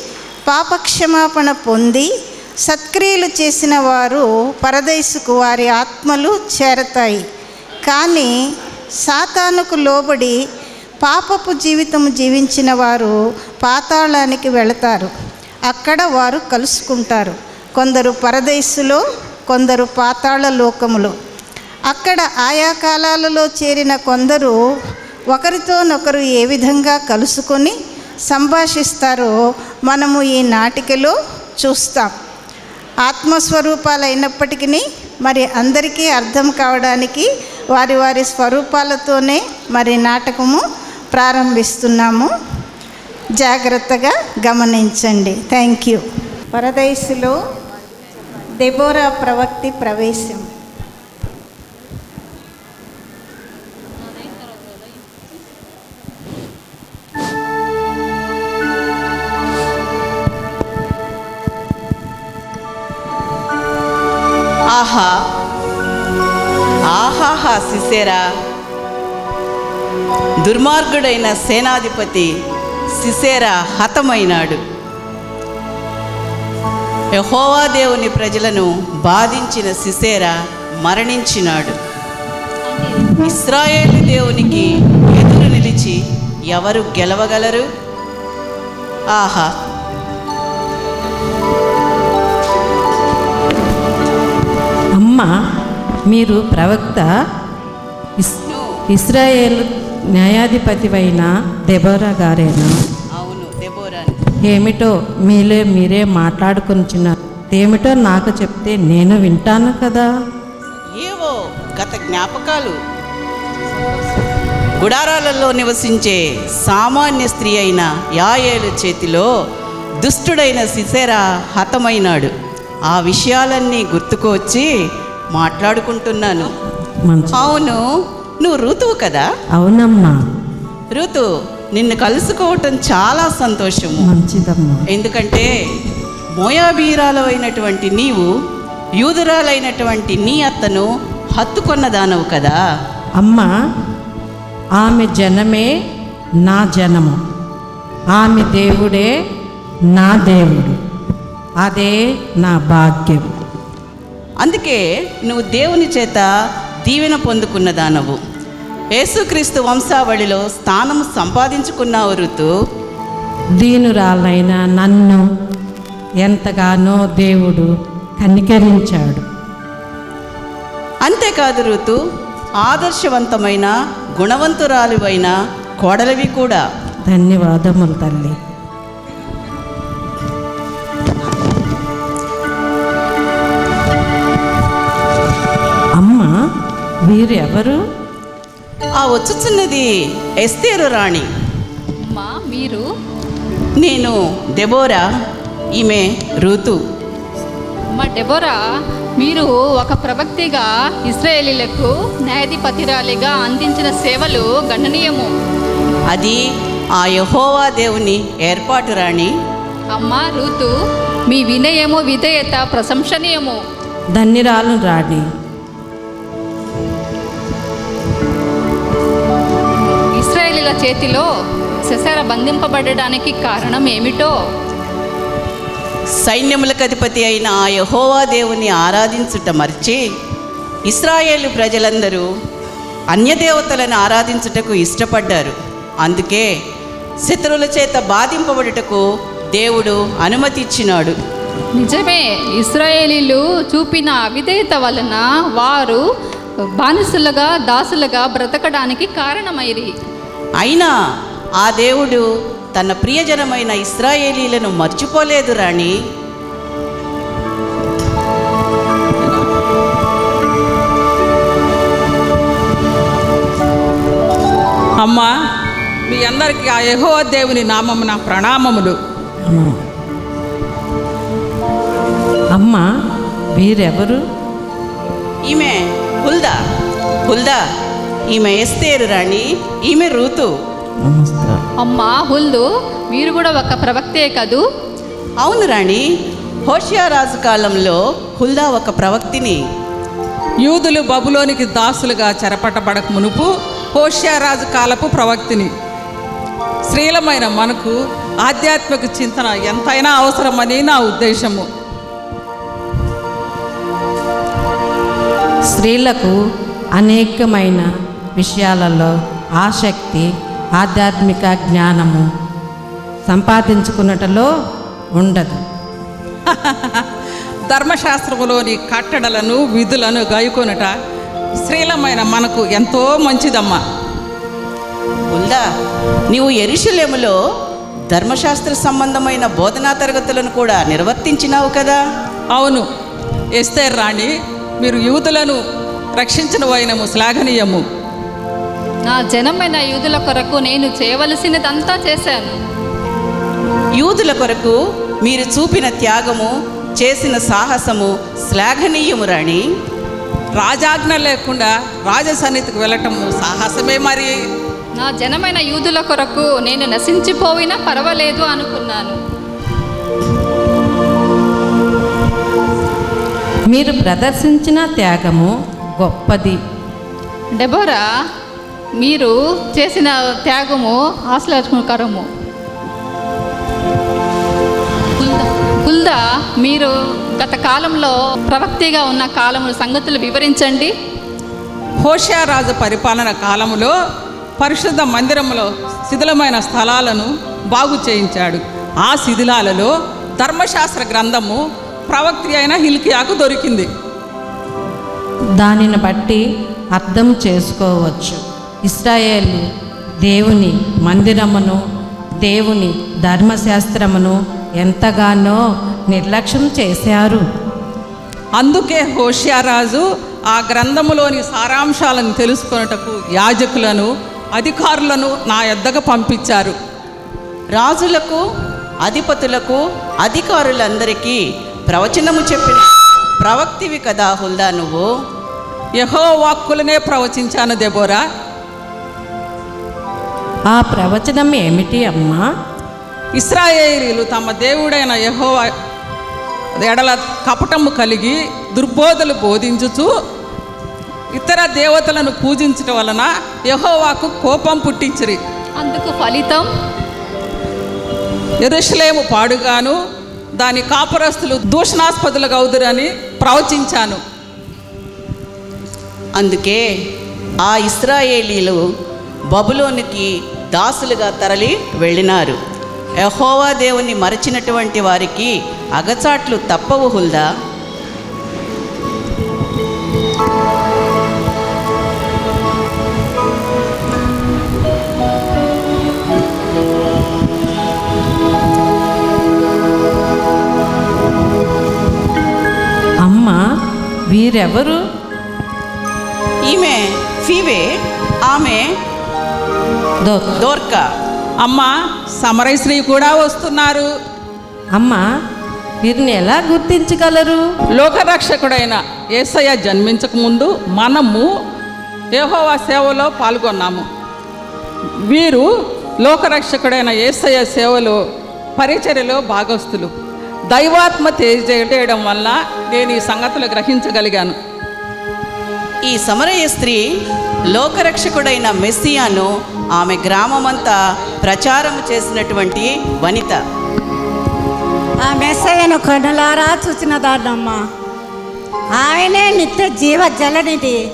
పాపక్షమాపణ పొంది సత్క్రియలు చేసిన వారు పరదైసుకు వారి ఆత్మలు చేరతాయి. కానీ సాతానుకు లోబడి పాపపు జీవితము జీవించిన వారు పాతాళానికి వెళతారు. అక్కడ వారు కలుసుకుంటారు. కొందరు పరదేశులో కొందరు పాతాళ లోకములో. అక్కడ ఆయా కాలాలలో చేరిన కొందరు ఒకరితోనొకరు ఏ విధంగా కలుసుకొని సంభాషిస్తారో మనము ఈ నాటికలో చూస్తాం. ఆత్మస్వరూపాలైనప్పటికీ మరి అందరికీ అర్థం కావడానికి వారి వారి స్వరూపాలతోనే మరి నాటకము ప్రారంభిస్తున్నాము. జాగ్రత్తగా గమనించండి. థ్యాంక్ యూ పరదేశులో దెబోరా ప్రవక్తి ప్రవేశం. దుర్మార్గుడైన సేనాధిపతి సిసేరా హతమైనాడు. యెహోవా దేవుని ప్రజలను బాధించిన సిసేరా మరణించినాడు. ఇస్రాయేల్ దేవునికి ఎదురు నిలిచి ఎవరు గెలవగలరు? ఆహా! అమ్మ మీరు ప్రవక్త? ఇస్రాయేల్ న్యాయాధిపతివైన దెబోరా గారేనా? అవును దెబోరా ఏమిటో మీలే మీరే మాట్లాడుకుంటున్నారు ఏమిటో నాకు చెప్తే నేను వింటాను కదా? ఏవో గత జ్ఞాపకాలు. గుడారాలలో నివసించే సామాన్య స్త్రీ అయిన యాయేలు చేతిలో దుష్టుడైన సిసేరా హతమైనాడు. ఆ విషయాలన్నీ గుర్తుకొచ్చి మాట్లాడుకుంటున్నాను. అవును నువ్వు ఋతువు కదా? అవునమ్మా. ఋతు నిన్ను కలుసుకోవటం చాలా సంతోషము. మంచిదమ్మా. ఎందుకంటే మోయాబీరాలైనటువంటి నీవు యూదురాలైనటువంటి నీ అత్తను హత్తుకొన్న దానవు కదా. అమ్మ ఆమె జనమే నా జనము. ఆమె దేవుడే నా దేవుడు. అదే నా భాగ్యం. అందుకే నువ్వు దేవుని చేత దీవెన పొందుకున్న దానవు. యేసుక్రీస్తు వంశావళిలో స్థానం సంపాదించుకున్నావు ఋతు. దీనురాలైన నన్ను ఎంతగానో దేవుడు కనికరించాడు. అంతేకాదు ఋతు ఆదర్శవంతమైన గుణవంతురాలివైన కోడలివి కూడా. ధన్యవాదములు తల్లి. అమ్మ వీరు ఎవరు ఆ వచ్చుచున్నది ఎస్తేరు రాణి. అమ్మా మీరు? నేను దెబోరా ఈమె ఋతు మా డెబోరా మీరు ఒక ప్రవక్తిగా ఇస్రాయేలీలకు న్యాయాధిపతిరాలిగా అందించిన సేవలు గణనీయము. అది ఆ యహోవా దేవుని ఏర్పాటు రాణి. అమ్మ రూతు మీ వినయము విధేయత ప్రశంసనీయము. ధన్యురాలు రాణి. చేతిలో సెసర బంధింపబడడానికి కారణం ఏమిటో? సైన్యములకు అధిపతి అయిన ఆ యహోవా దేవుని ఆరాధించుట మర్చి ఇస్రాయేలు ప్రజలందరూ అన్యదేవతలను ఆరాధించుటకు ఇష్టపడ్డారు. అందుకే శత్రువుల చేత బాధింపబడుటకు దేవుడు అనుమతి ఇచ్చినాడు నిజమే ఇస్రాయేలీలు చూపిన అవిధేయత వలన వారు బానిసలుగా దాసులుగా బ్రతకడానికి కారణమైరి. అయినా ఆ దేవుడు తన ప్రియజనమైన ఇస్రాయేలీలను మర్చిపోలేదు రాణి. అమ్మా మీ అందరికీ ఆ యెహోవా దేవుని నామమున ప్రణామములు. అమ్మ. వీరెవరు ఈమె హుల్దా హుల్దా ఈమె ఎస్తేరు రాణి ఈమె రూతు. నమస్కారం అమ్మా హుల్దు మీరు కూడా ఒక ప్రవక్తే కదూ? అవును రాణి హోషియా రాజు కాలంలో హుల్దా ఒక ప్రవక్తిని. యూదులు బబులోనికి దాసులుగా చెరపట్టబడక మునుపు హోష్యారాజు కాలపు ప్రవక్తిని. స్త్రీలమైన మనకు ఆధ్యాత్మిక చింతన ఎంతైనా అవసరమని నా ఉద్దేశము. స్త్రీలకు అనేకమైన విషయాలలో ఆసక్తి ఆధ్యాత్మిక జ్ఞానము సంపాదించుకున్నటలో ఉండదు. ధర్మశాస్త్రములోని కట్టడలను విధులను గాయకొనుట స్త్రీలమైన మనకు ఎంతో మంచిదమ్మా. హుల్దా నీవు ఎరుషలేములో ధర్మశాస్త్ర సంబంధమైన బోధనా తరగతులను కూడా నిర్వర్తించినావు కదా? అవును. ఎస్తేర్ రాణి మీరు యూదులను రక్షించిన వైనము శ్లాఘనీయము. నా జనమైన యూదుల కొరకు నేను చేయవలసినదంతా చేశాను. యూదుల కొరకు మీరు చూపిన త్యాగము చేసిన సాహసము శ్లాఘనీయము రాణి. రాజాజ్ఞ లేకుండా రాజసన్నిధికి వెళ్ళటము సాహసమే మరి. నా జనమైన యూదుల కొరకు నేను నశించిపోయినా పర్వాలేదు అనుకున్నాను. మీరు ప్రదర్శించిన త్యాగము గొప్పది. డెబోరా మీరు చేసిన త్యాగము ఆశ్లాషకరము గుల్దా గుల్దా మీరు గత కాలంలో ప్రవక్తిగా ఉన్న కాలము సంగతులు వివరించండి. హోషారాజు పరిపాలన కాలములో పరిశుద్ధ మందిరములో శిథిలమైన స్థలాలను బాగు చేయించాడు. ఆ శిథిలాలలో ధర్మశాస్త్ర గ్రంథము ప్రవక్తి అయిన హిల్కియాకు దొరికింది. దానిని బట్టి అర్థం చేసుకోవచ్చు. ఇస్రాయేల్ దేవుని మందిరమును దేవుని ధర్మశాస్త్రమును ఎంతగానో నిర్లక్ష్యం చేశారు. అందుకే హోషియారాజు ఆ గ్రంథములోని సారాంశాలను తెలుసుకొనుటకు యాజకులను అధికారులను నా యొద్దకు పంపించారు. రాజులకు అధిపతులకు అధికారులందరికీ ప్రవచనము చెప్పిన ప్రవక్తివి కదా హుల్దా నువ్వు? యహో వాక్కులనే ప్రవచించాను దెబోరా. ఆ ప్రవచనం ఏమిటి అమ్మా? ఇస్రాయేలీలు తమ దేవుడైన యెహోవా ఎడల కపటము కలిగి దుర్బోధలు బోధించుచు ఇతర దేవతలను పూజించటం వలన యెహోవాకు కోపం పుట్టించిరి. అందుకు ఫలితం ఎరుషలేము పాడుగాను దాని కాపురస్తులు దూషణాస్పదులుగా అవుదురని ప్రవచించాను. అందుకే ఆ ఇస్రాయేలీలు బబులోనికి దాసులుగా తరలి వెళ్ళినారు. యెహోవా దేవుని మరచినటువంటి వారికి అగచాట్లు తప్పవు హుల్దా? అమ్మ వీరెవరు? ఈమె ఫీవే ఆమె దోర్కా. అమ్మ సమరశ్రీ కూడా వస్తున్నారు. అమ్మ వీరిని ఎలా గుర్తించగలరు? లోకరక్షకుడైన యేసయ్య జన్మించక ముందు మనము యెహోవా సేవలో పాల్గొన్నాము. వీరు లోకరక్షకుడైన యేసయ్య సేవలో పరిచర్యలో భాగస్తులు దైవాత్మ తెలియజేయడం వల్ల నేను ఈ సంగతులు గ్రహించగలిగాను. ఈ సమరయ స్త్రీ లోకరక్షకుడైన మెస్సియాను ఆమె గ్రామమంతా ప్రచారం చేసినటువంటి వనిత. ఆ మెస్సయ్యను కనులారా చూసిన దాన్నమ్మా. ఆయనే నిత్య జీవ జలనిధి.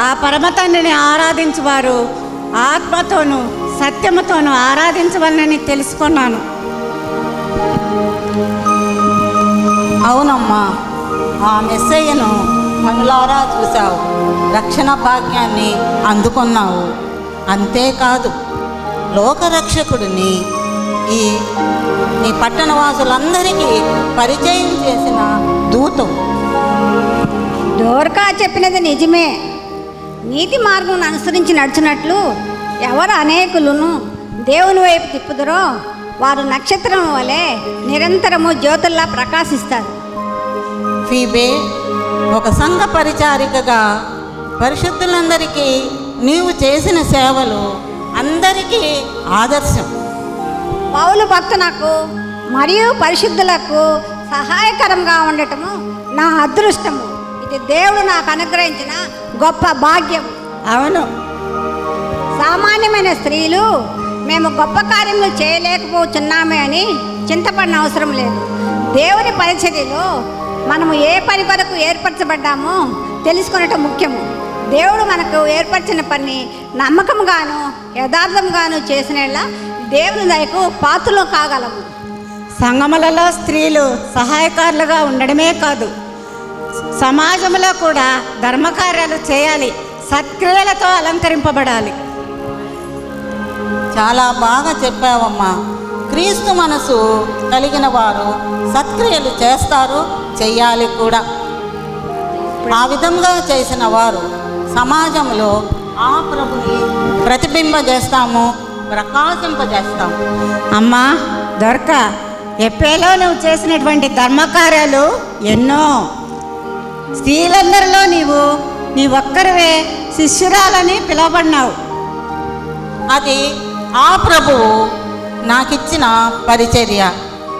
ఆ పరమతండ్రిని ఆరాధించువారు ఆత్మతోనూ సత్యముతోనూ ఆరాధించవలనని తెలుసుకున్నాను. అవునమ్మా ఆ మెస్సయ్యను కనులారా చూశావు. రక్షణ భాగ్యాన్ని అందుకున్నావు. అంతేకాదు లోకరక్షకుడిని ఈ నీ పట్టణవాసులందరికీ పరిచయం చేసిన దూతం. డోర్కా చెప్పినది నిజమే. నీతి మార్గం అనుసరించి నడుచున్నట్లు ఎవరు అనేకులను దేవుని వైపు తిప్పుదరో వారు నక్షత్రం వలె నిరంతరము జ్యోతుల్లా ప్రకాశిస్తారు. ఫీబే ఒక సంఘ పరిచారికగా పరిశుద్ధులందరికీ నీవు చేసిన సేవలు అందరికీ ఆదర్శం. పౌలు భక్తులకు మరియు పరిశుద్ధులకు సహాయకరంగా ఉండటము నా అదృష్టము. ఇది దేవుడు నాకు అనుగ్రహించిన గొప్ప భాగ్యం అవును. సామాన్యమైన స్త్రీలు మేము గొప్ప కార్యములు చేయలేకపోతున్నామే అని చింతపడిన అవసరం లేదు. దేవుని పరిచర్యలో మనము ఏ పని కొరకు ఏర్పరచబడ్డామో తెలుసుకొనటం ముఖ్యము. దేవుడు మనకు ఏర్పరిచిన పని నమ్మకంగాను యథార్థంగాను చేసినలా దేవుని దయకు పాత్రలు కాగలము. సంగములలో స్త్రీలు సహాయకారులుగా ఉండడమే కాదు సమాజంలో కూడా ధర్మకార్యాలు చేయాలి సత్క్రియలతో అలంకరింపబడాలి. చాలా బాగా చెప్పావమ్మా. క్రీస్తు మనసు కలిగిన వారు సత్క్రియలు చేస్తారు చెయ్యాలి కూడా. ఆ విధంగా చేసిన వారు సమాజంలో ఆ ప్రభుని ప్రతిబింబజేస్తాము ప్రకాశింపజేస్తాము. అమ్మా దొరక ఎప్పేలో నువ్వు చేసినటువంటి ధర్మకార్యాలు ఎన్నో. స్త్రీలందరిలో నీవు నీ ఒక్కరివే శిష్యురాలని పిలువబడినావు. అది ఆ ప్రభువు నాకిచ్చిన పరిచర్య.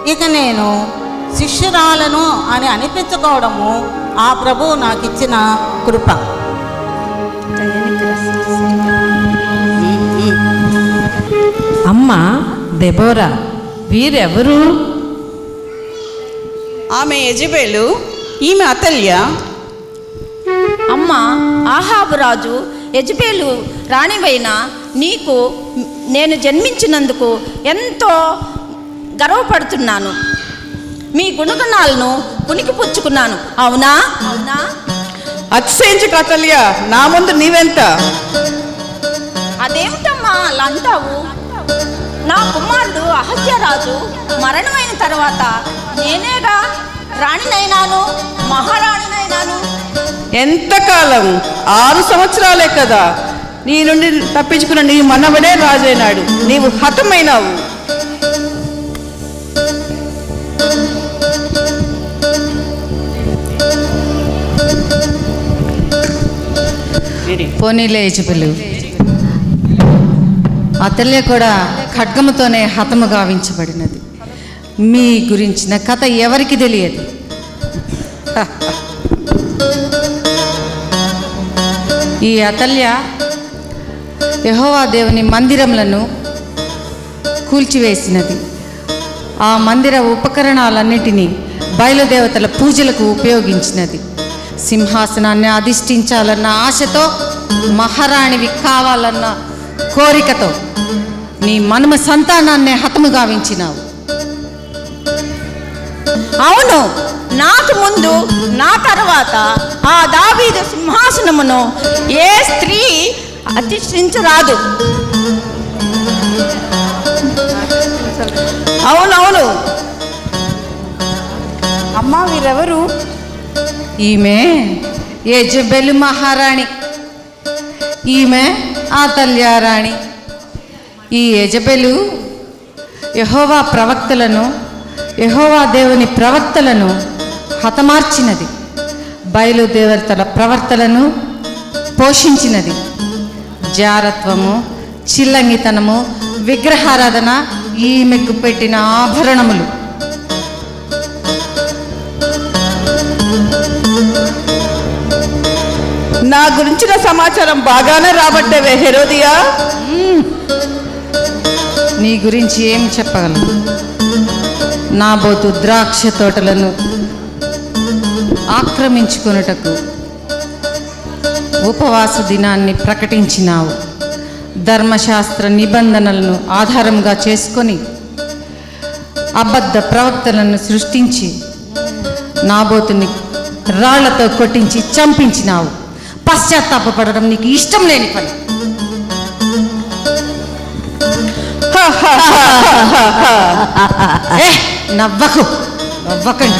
ఇక నేను శిష్యురాలను అని అనిపించుకోవడము ఆ ప్రభువు నాకు ఇచ్చిన కృప. అమ్మ దెబోరా వీరెవరు? ఆమె యజబేలు ఈమె అతల్య. అమ్మ ఆహాబు రాజు యజబేలు రాణివైన నీకు నేను జన్మించినందుకు ఎంతో గర్వపడుతున్నాను. మీ గుణగణాలను పుణికిపుచ్చుకున్నాను. అవునా? అవునా? అతిశయించు కతల్య నా ముందు నీవెంత? అదేమిటమ్మా అలా అంటావు? నా కుమారుడు అహత్యరాజు మరణమైన తర్వాత నేనేగా రాణినైనాను మహారాణినైనాను? ఎంతకాలం? ఆరు సంవత్సరాలే కదా. నీ నుండి తప్పించుకున్న నీ మనవడే రాజైనాడు. నీవు హతమైనావు. పోనీలే. యజబెలు అతల్య కూడా ఖడ్గముతోనే హతము గావించబడినది. మీ గురించిన కథ ఎవరికి తెలియదు? ఈ అతల్య యెహోవా దేవుని మందిరములను కూల్చివేసినది. ఆ మందిర ఉపకరణాలన్నిటినీ బయలుదేవతల పూజలకు ఉపయోగించినది. సింహాసనాన్ని అధిష్ఠించాలన్న ఆశతో మహారాణివి కావాలన్న కోరికతో నీ మనుమ సంతానాన్నే హతము గావించినావు అవును నాకు ముందు నా తర్వాత ఆ దావీదు సింహాసనమును ఏ స్త్రీ అధిష్ఠించరాదు. అవునవును. అమ్మా వీరెవరు? ఈమె యజబెల్ మహారాణి. ఈమె ఆతల్యారాణి. ఈ యజబెలు యహోవా ప్రవక్తలను యహోవా దేవుని ప్రవక్తలను హతమార్చినది. బయలుదేవతల ప్రవర్తలను పోషించినది. జారత్వము చిల్లంగితనము విగ్రహారాధన ఈమెకు పెట్టిన ఆభరణములు. నా గురించిన సమాచారం బాగానే రాబట్టేవే హెరోదియా. నీ గురించి ఏం చెప్పగలను? నా బోతు ద్రాక్ష తోటలను ఆక్రమించుకొనుటకు ఉపవాస దినాన్ని ప్రకటించినావు. ధర్మశాస్త్ర నిబంధనలను ఆధారంగా చేసుకొని అబద్ధ ప్రవక్తలను సృష్టించి నాబోతుని రాళ్ళతో కొట్టించి చంపించినావు. పశ్చాత్తాపపడడం నీకు ఇష్టం లేని పని. నవ్వకు నవ్వకండి.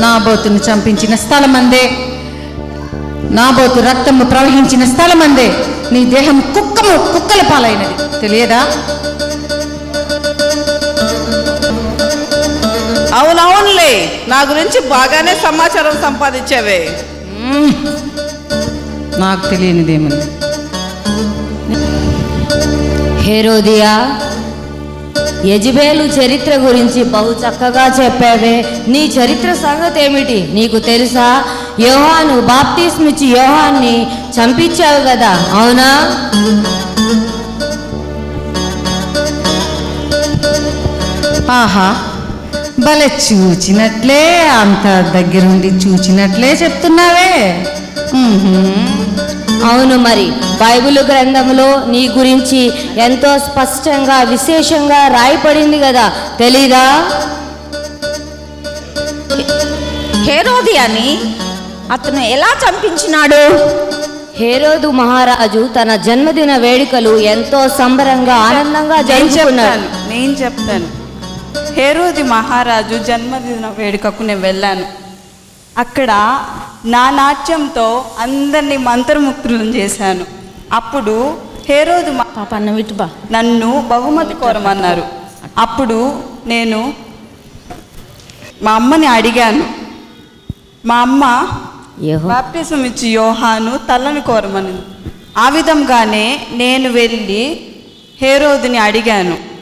నాబోతుని చంపించిన స్థలమందే. నాబోతు రక్తము ప్రవహించిన స్థలమందే. నీ దేహం కుక్కము కుక్కల పాలైనది. తెలియదా? అవునవునులే నా గురించి బాగానే సమాచారం సంపాదించావే. నాకు తెలియనిదేముంది. హేరోదియా యజ్బేలు చరిత్ర గురించి బహు చక్కగా చెప్పావే. నీ చరిత్ర సంగతి ఏమిటి నీకు తెలుసా? యోహాను బాప్తిస్మిచ్చి యోహాన్ని చంపించావు కదా అవునా? ఆహా. భలే చూచినట్లే అంత దగ్గరుండి చూచినట్లే చెప్తున్నావే. అవును మరి బైబిల్ గ్రంథంలో నీ గురించి ఎంతో స్పష్టంగా విశేషంగా రాయపడింది కదా తెలీదా? హేరోది అని అతను ఎలా చంపించినాడు? హేరోదు మహారాజు తన జన్మదిన వేడుకలు ఎంతో సంబరంగా ఆనందంగా నేను జరుపుకున్నాడు నేను చెప్తాను. హేరోది మహారాజు జన్మదిన వేడుకకు నేను వెళ్ళాను. అక్కడ నా నాట్యంతో అందరినీ మంత్రముక్తులను చేశాను. అప్పుడు హేరోదు మా- నన్ను బహుమతి కోరమన్నారు. అప్పుడు నేను మా అమ్మని అడిగాను. మా అమ్మ బాప్టిజం ఇచ్చి యోహాను తలని కోరమని. ఆ విధంగానే నేను వెళ్ళి హేరోదుని అడిగాను.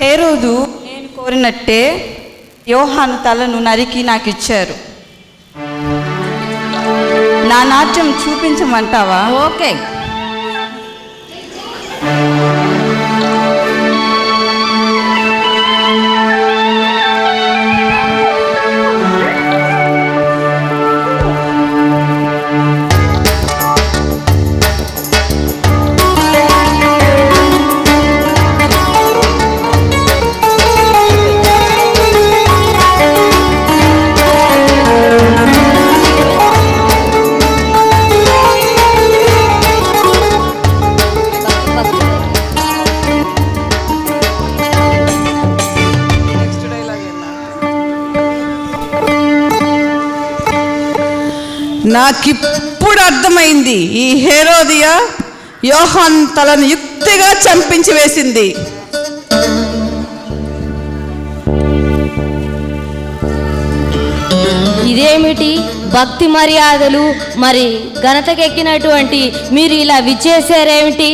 హేరోదు నేను కోరినట్టే యోహాను తలను నరికి నాకు ఇచ్చారు. నా నాట్యం చూపించమంటావా? ఓకే. నాకిప్పుడు అర్థమైంది. ఈ హేరోదియా యోహాన్ తలను యుక్తిగా చంపించి వేసింది. ఇదేమిటి? భక్తి మర్యాదలు మరి ఘనతకెక్కినటువంటి మీరు ఇలా విచ్చేసారేమిటి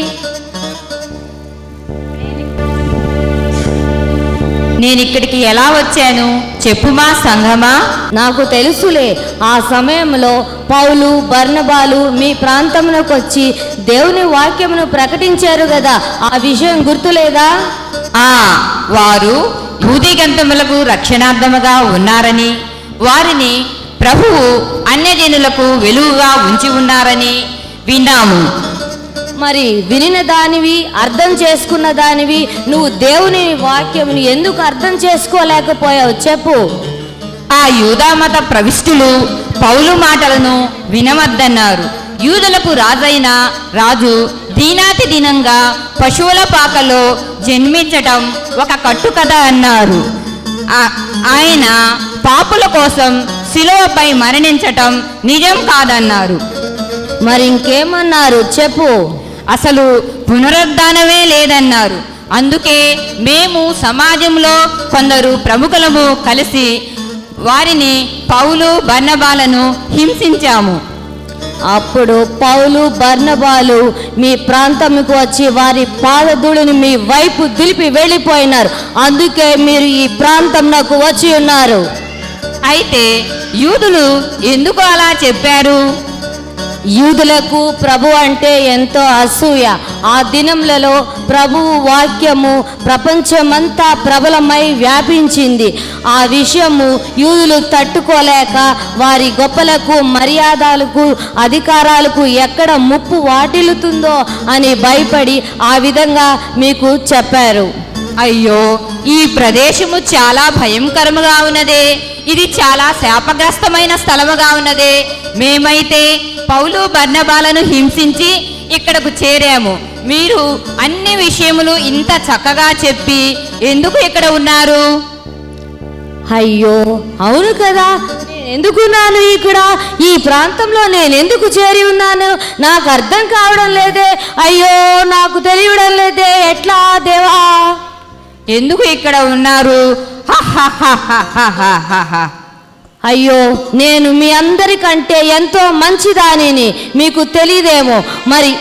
నేను ఇక్కడికి ఎలా వచ్చాను? చెప్పుమా సంఘమా? నాకు తెలుసులే ఆ సమయంలో పౌలు బర్నబాలు మీ ప్రాంతమునకు వచ్చి దేవుని వాక్యమును ప్రకటించారు కదా ఆ విషయం గుర్తులేదా? ఆ వారు భూదిగంతములకు రక్షణార్థముగా ఉన్నారని వారిని ప్రభువు అన్యజనులకు వెలుగుగా ఉంచి ఉన్నారని విన్నాము. మరి వినిన దానివి అర్థం చేసుకున్న దానివి నువ్వు దేవుని వాక్యముని ఎందుకు అర్థం చేసుకోలేకపోయావు చెప్పు. ఆ యూదామత ప్రవిష్టులు పౌలు మాటలను వినవద్దన్నారు. యూదులకు రాజైన రాజు దీనాతి దినంగా పశువుల పాకలో జన్మించటం ఒక కట్టుకథ అన్నారు. ఆయన పాపుల కోసం శిలువపై మరణించటం నిజం కాదన్నారు. మరి ఇంకేమన్నారు చెప్పు. అసలు పునరుద్ధానమే లేదన్నారు. అందుకే మేము సమాజంలో కొందరు ప్రముఖులము కలిసి వారిని పౌలు బర్నబాలను హింసించాము. అప్పుడు పౌలు బర్నబాలు మీ ప్రాంతంకు వచ్చి వారి పాదధూళిని మీ వైపు దిలిపి వెళ్ళిపోయినారు. అందుకే మీరు ఈ ప్రాంతంలోకి వచ్చి ఉన్నారు. అయితే యూదులు ఎందుకు అలా చెప్పారు? యూదులకు ప్రభు అంటే ఎంతో అసూయ. ఆ దినములలో ప్రభువు వాక్యము ప్రపంచమంతా ప్రబలమై వ్యాపించింది. ఆ విషయము యూదులు తట్టుకోలేక వారి గొప్పలకు మర్యాదలకు అధికారాలకు ఎక్కడ ముప్పు వాటిల్లుతుందో అని భయపడి ఆ విధంగా మీకు చెప్పారు. అయ్యో ఈ ప్రదేశము చాలా భయంకరముగా ఉన్నదే. ఇది చాలా శాపగ్రస్తమైన స్థలముగా ఉన్నదే. మేమైతే పౌలు బర్ణబాలను హింసించి ఇక్కడకు చేరాము. మీరు అన్ని విషయములు ఇంత చక్కగా చెప్పి ఎందుకు ఇక్కడ ఉన్నారు? అయ్యో అవును కదా. ఎందుకున్నాను ఇక్కడ? ఈ ప్రాంతంలో నేను ఎందుకు చేరి ఉన్నాను? నాకు అర్థం కావడం లేదే. అయ్యో నాకు తెలియడం లేదే. ఎట్లా దేవా? ఎందుకు ఇక్కడ ఉన్నారు? అయ్యో నేను మీ అందరికంటే ఎంతో మంచిదానిని మీకు తెలియదేమో. మరి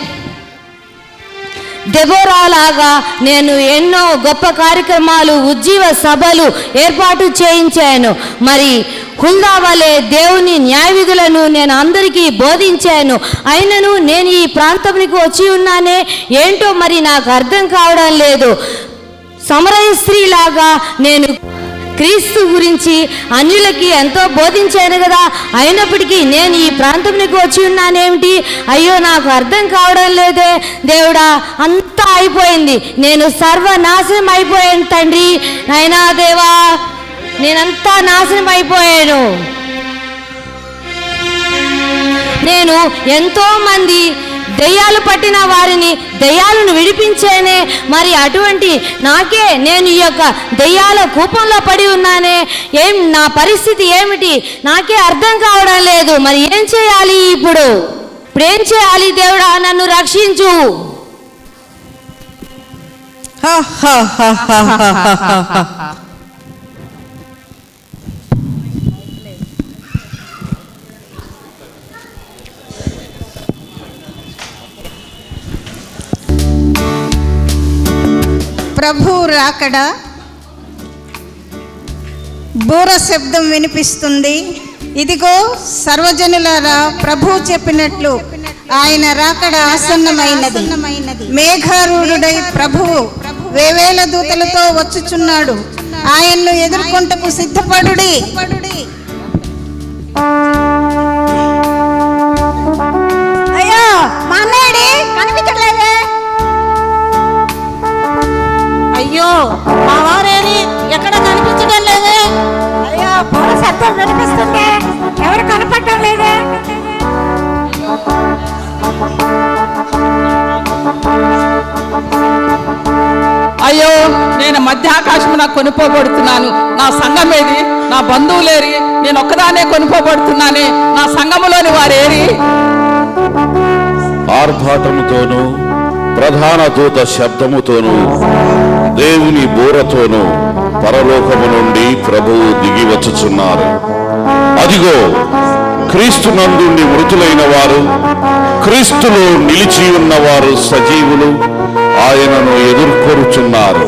లాగా నేను ఎన్నో గొప్ప కార్యక్రమాలు ఉజ్జీవ సభలు ఏర్పాటు చేయించాను. మరి హుల్దా వలె దేవుని న్యాయవిధులను నేను అందరికీ బోధించాను. అయినను నేను ఈ ప్రాంతంకి వచ్చి ఉన్నానే? ఏంటో మరి నాకు అర్థం కావడం లేదు. సమరయ స్త్రీలాగా నేను క్రీస్తు గురించి అన్యులకి ఎంతో బోధించాను కదా. అయినప్పటికీ నేను ఈ ప్రాంతంలోకి వచ్చి ఉన్నానేమిటి? అయ్యో నాకు అర్థం కావడం లేదే. దేవుడా అంతా అయిపోయింది. నేను సర్వనాశనం అయిపోయాను తండ్రి. అయినా దేవా నేనంతా నాశనం అయిపోయాను. నేను ఎంతో మంది దెయ్యాలు పట్టిన వారిని దెయ్యాలను విడిపించేనే. మరి అటువంటి నాకే నేను ఈ యొక్క దయ్యాల కూపంలో పడి ఉన్నానే. ఏం నా పరిస్థితి ఏమిటి? నాకే అర్థం కావడం లేదు. మరి ఏం చేయాలి ఇప్పుడు? ఇప్పుడు ఏం చేయాలి దేవుడా? నన్ను రక్షించు. ప్రభు రాకడ. బూర శబ్దం వినిపిస్తుంది. ఇదిగో సర్వజనులారా ప్రభు చెప్పినట్లు ఆయన రాకడ ఆసన్నమైనది. మేఘారూఢుడై ప్రభువు వేవేల దూతలతో వచ్చుచున్నాడు. ఆయన్ను ఎదుర్కొంటకు సిద్ధపడుడి. అయ్యో మా అన్నయ్యడి అయ్యో మా వారేది ఎక్కడ కనిపించడం లేదే అయ్యో పూల శబ్దం వినిపిస్తుంది. ఎవరు కనపడటం లేదే? అయ్యో నేను మధ్యాకాశమున కొనుక్కోబడుతున్నాను నా సంఘమేది నా బంధువులేరి నేను ఒక్కదానే కొనుక్కోబడుతున్నానే నా సంఘములోని వారేరి? ఆర్భాటముతోనూ ప్రధాన దూత శబ్దముతోనూ దేవుని బూరతోనూ పరలోకము నుండి ప్రభువు దిగి వచ్చుచున్నారు. అదిగో క్రీస్తు నందుండి మృతులైన వారు క్రీస్తులో నిలిచి ఉన్నవారు సజీవులు ఆయనను ఎదుర్కొరుచున్నారు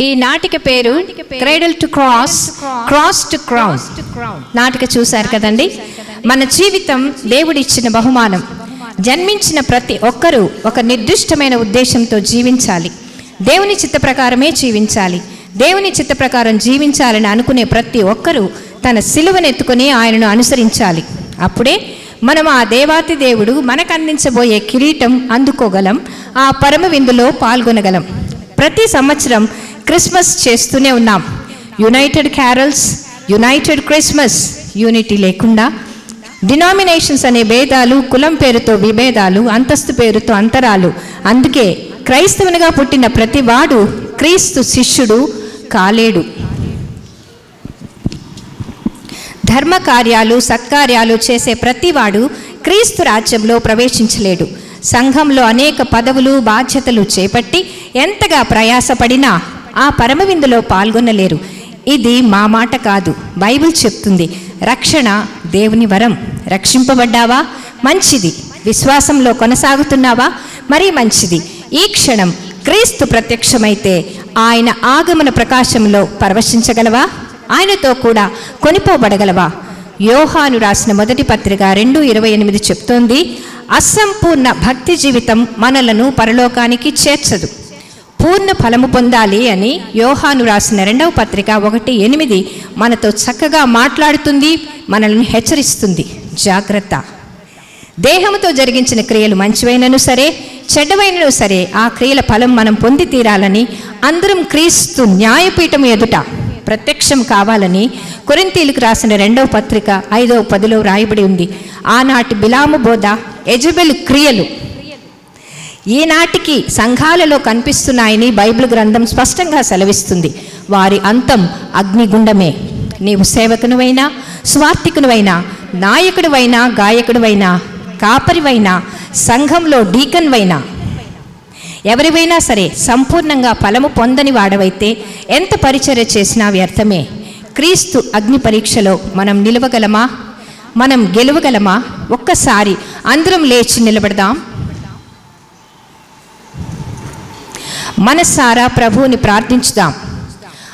ఈ నాటిక పేరు cradle to cross cross to crown నాటిక చూశారు కదండి. మన జీవితం దేవుడిచ్చిన బహుమానం. జన్మించిన ప్రతి ఒక్కరూ ఒక నిర్దిష్టమైన ఉద్దేశంతో జీవించాలి. దేవుని చిత్త ప్రకారమే జీవించాలి. దేవుని చిత్త ప్రకారం జీవించాలని అనుకునే ప్రతి ఒక్కరూ తన సిలువనెత్తుకుని ఆయనను అనుసరించాలి. అప్పుడే మనం ఆ దేవాతి దేవుడు మనకు అందించబోయే కిరీటం అందుకోగలం ఆ పరమ విందులో పాల్గొనగలం. ప్రతి సంవత్సరం క్రిస్మస్ చేస్తూనే ఉన్నాం. United carols united Christmas unity లేకుండా డినామినేషన్స్ అనే భేదాలు కులం పేరుతో విభేదాలు అంతస్తు పేరుతో అంతరాలు. అందుకే క్రైస్తవునిగా పుట్టిన ప్రతివాడు క్రీస్తు శిష్యుడు కాలేడు. ధర్మ కార్యాలు సత్కార్యాలు చేసే ప్రతివాడు క్రీస్తు రాజ్యంలో ప్రవేశించలేడు. సంఘంలో అనేక పదవులు బాధ్యతలు చేపట్టి ఎంతగా ప్రయాసపడినా ఆ పరమ విందులో పాల్గొనలేరు. ఇది మా మాట కాదు బైబిల్ చెప్తుంది. రక్షణ దేవుని వరం. రక్షింపబడ్డావా? మంచిది. విశ్వాసంలో కొనసాగుతున్నావా? మరీ మంచిది. ఈ క్షణం క్రీస్తు ప్రత్యక్షమైతే ఆయన ఆగమన ప్రకాశంలో పరవశించగలవా? ఆయనతో కూడా కొనిపోబడగలవా? యోహాను రాసిన మొదటి పత్రిక రెండు ఇరవై ఎనిమిది చెప్తోంది అసంపూర్ణ భక్తి జీవితం మనలను పరలోకానికి చేర్చదు. పూర్ణ ఫలము పొందాలి అని యోహాను రాసిన రెండవ పత్రిక ఒకటి ఎనిమిది మనతో చక్కగా మాట్లాడుతుంది మనల్ని హెచ్చరిస్తుంది. జాగ్రత్త. దేహంతో జరిగించిన క్రియలు మంచివైనను సరే చెడ్డవైనను సరే ఆ క్రియల ఫలం మనం పొంది తీరాలని అందరం క్రీస్తు న్యాయపీఠం ఎదుట ప్రత్యక్షం కావాలని కొరింతీలకు రాసిన రెండవ పత్రిక ఐదవ పదిలో రాయబడి ఉంది. ఆనాటి బిలాము బోధ ఎజబెల్ క్రియలు. ఈనాటికి సంఘాలలో కనిపిస్తున్నాయని బైబిల్ గ్రంథం స్పష్టంగా సెలవిస్తుంది. వారి అంతం అగ్నిగుండమే. నీవు సేవకునివైనా స్వార్థికునివైనా నాయకుడివైనా గాయకుడివైనా కాపరివైనా సంఘంలో డీకన్వైనా ఎవరివైనా సరే సంపూర్ణంగా ఫలము పొందని వాడవైతే ఎంత పరిచర్య చేసినా వ్యర్థమే. క్రీస్తు అగ్ని పరీక్షలో మనం నిలవగలమా? మనం గెలవగలమా? ఒక్కసారి అందరం లేచి నిలబడదాం. మనసారా ప్రభువుని ప్రార్థించుదాం.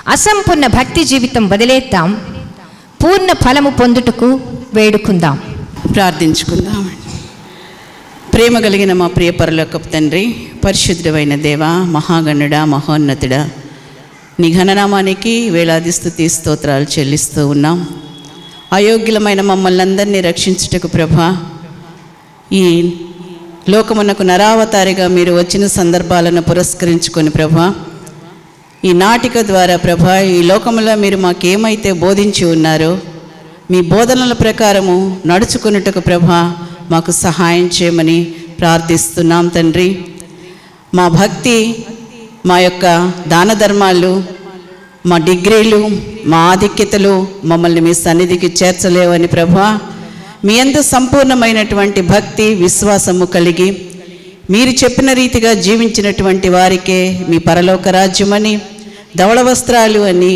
అసంపూర్ణ భక్తి జీవితం వదిలేద్దాం. పూర్ణ ఫలము పొందుటకు వేడుకుందాం. ప్రార్థించుకుందాం. ప్రేమ కలిగిన మా ప్రియ పరలోకపు తండ్రి పరిశుద్ధమైన దేవ మహాగణుడా మహోన్నతుడా నీ ఘననామానికి వేలాది స్థుతి స్తోత్రాలు చెల్లిస్తూ ఉన్నాం. అయోగ్యులమైన మమ్మల్ని అందరినీ రక్షించుటకు ప్రభా ఈ లోకమునకు నరావతారిగా మీరు వచ్చిన సందర్భాలను పురస్కరించుకొని ప్రభా ఈ నాటిక ద్వారా ప్రభా ఈ లోకములో మీరు మాకేమైతే బోధించి ఉన్నారో మీ బోధనల ప్రకారము నడుచుకున్నట్టుకు ప్రభా మాకు సహాయం చేయమని ప్రార్థిస్తున్నాం తండ్రి. మా భక్తి మా యొక్క దాన ధర్మాలు మా డిగ్రీలు మా ఆధిక్యతలు మమ్మల్ని మీ సన్నిధికి చేర్చలేవని ప్రభా మీ అందు సంపూర్ణమైనటువంటి భక్తి విశ్వాసము కలిగి మీరు చెప్పిన రీతిగా జీవించినటువంటి వారికే మీ పరలోక రాజ్యమని ధవళ వస్త్రాలు అని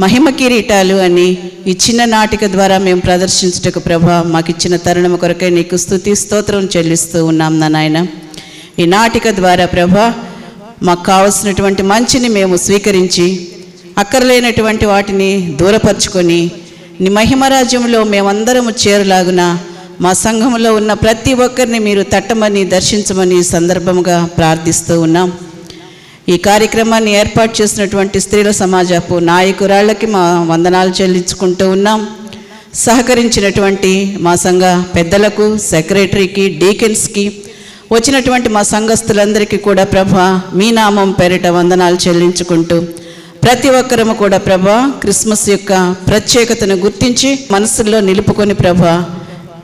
మహిమ కిరీటాలు అని ఈ చిన్న నాటిక ద్వారా మేము ప్రదర్శించుటకు ప్రభా మాకు ఇచ్చిన తరుణం కొరకై నీకు స్థుతి స్తోత్రం చెల్లిస్తూ ఉన్నాం నా నాయన. ఈ నాటిక ద్వారా ప్రభా మాకు కావలసినటువంటి మంచిని మేము స్వీకరించి అక్కర్లేనటువంటి వాటిని దూరపరుచుకొని మహిమరాజ్యంలో మేమందరము చేరులాగున మా సంఘంలో ఉన్న ప్రతి ఒక్కరిని మీరు తట్టమని దర్శించమని సందర్భంగా ప్రార్థిస్తూ ఉన్నాం. ఈ కార్యక్రమాన్ని ఏర్పాటు చేసినటువంటి స్త్రీల సమాజపు నాయకురాళ్ళకి మా వందనాలు చెల్లించుకుంటూ ఉన్నాం. సహకరించినటువంటి మా సంఘ పెద్దలకు సెక్రటరీకి డీకెన్స్కి వచ్చినటువంటి మా సంఘస్థులందరికీ కూడా ప్రభ మీ నామం పేరిట వందనాలు చెల్లించుకుంటూ ప్రతి ఒక్కరము కూడా ప్రభా క్రిస్మస్ యొక్క ప్రత్యేకతను గుర్తించి మనసుల్లో నిలుపుకొని ప్రభా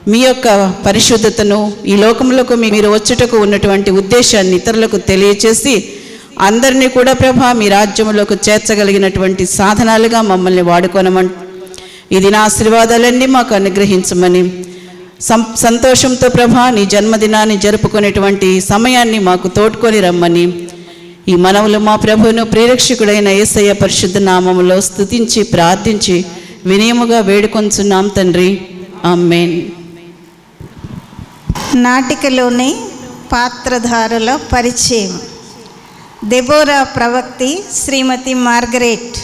మీ యొక్క పరిశుద్ధతను ఈ లోకంలోకి మీ- మీరు వచ్చుటకు ఉన్నటువంటి ఉద్దేశాన్ని ఇతరులకు తెలియచేసి అందరినీ కూడా ప్రభా మీ రాజ్యంలోకి చేర్చగలిగినటువంటి సాధనాలుగా మమ్మల్ని వాడుకోనమం ఇది నా ఆశీర్వాదాలన్నీ మాకు అనుగ్రహించమని సం సంతోషంతో ప్రభా నీ జన్మదినాన్ని జరుపుకునేటువంటి సమయాన్ని మాకు తోడ్కొని రమ్మని ఈ మనవులు మా ప్రభువును ప్రేరక్షకుడైన ఏసయ్య పరిశుద్ధ నామములో స్థుతించి ప్రార్థించి వినయముగా వేడుకొంచున్నాం తండ్రి. అమ్మేన్ నాటికలోని పాత్రధారుల పరిచయం. దెబోరా ప్రవక్తి శ్రీమతి మార్గరేట్.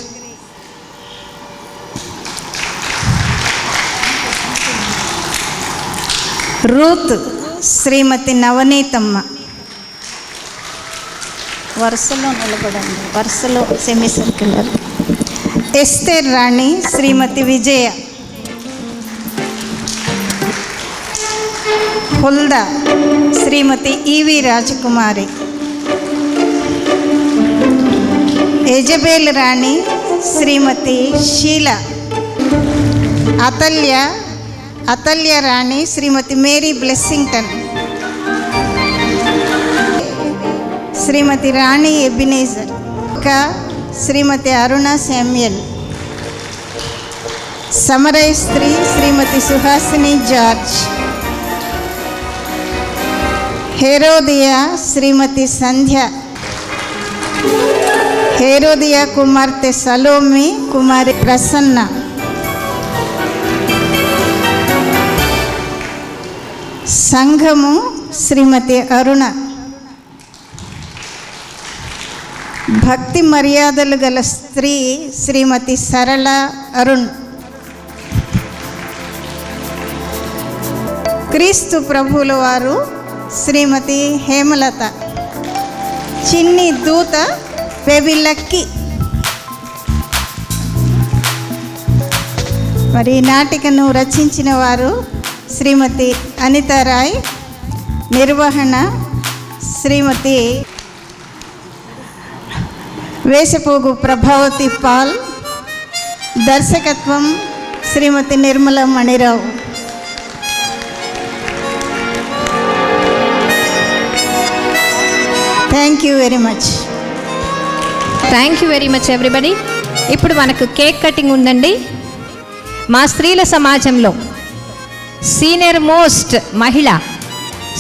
రూత్ శ్రీమతి నవనీతమ్మ. వరుసలో నిలబడండి. వరుసలో సెమీ సర్క్యులర్ ఎస్తేర్ రాణి Shrimati Vijaya. Huldah Shrimati E V Rajakumari. Jezebel రాణి శ్రీమతి షీల. అతల్య అతల్య రాణి Shrimati Mary Blessington. Shrimati Rani Ebenezer ఇంకా శ్రీమతి అరుణ శామ్యల్ సమరయ స్త్రీ Shrimati Suhasini George Herodias Shrimati Sandhya Herodias కుమార్తె సలోమి కుమారి ప్రసన్న సంఘము శ్రీమతి అరుణ భక్తి మర్యాదలు గల స్త్రీ శ్రీమతి సరళ అరుణ్. క్రీస్తు ప్రభువుల వారు శ్రీమతి హేమలత. చిన్ని దూత పెబిలక్కి మరి నాటికను రచించిన వారు శ్రీమతి అనిత రాయ్. నిర్వహణ శ్రీమతి వేషపోగు ప్రభావతి పాల్ దర్శకత్వం Shrimati Nirmala Manirao. Thank you very much thank you very much everybody ఇప్పుడు మనకు కేక్ కటింగ్ ఉందండి. మా స్త్రీల సమాజంలో సీనియర్ మోస్ట్ మహిళ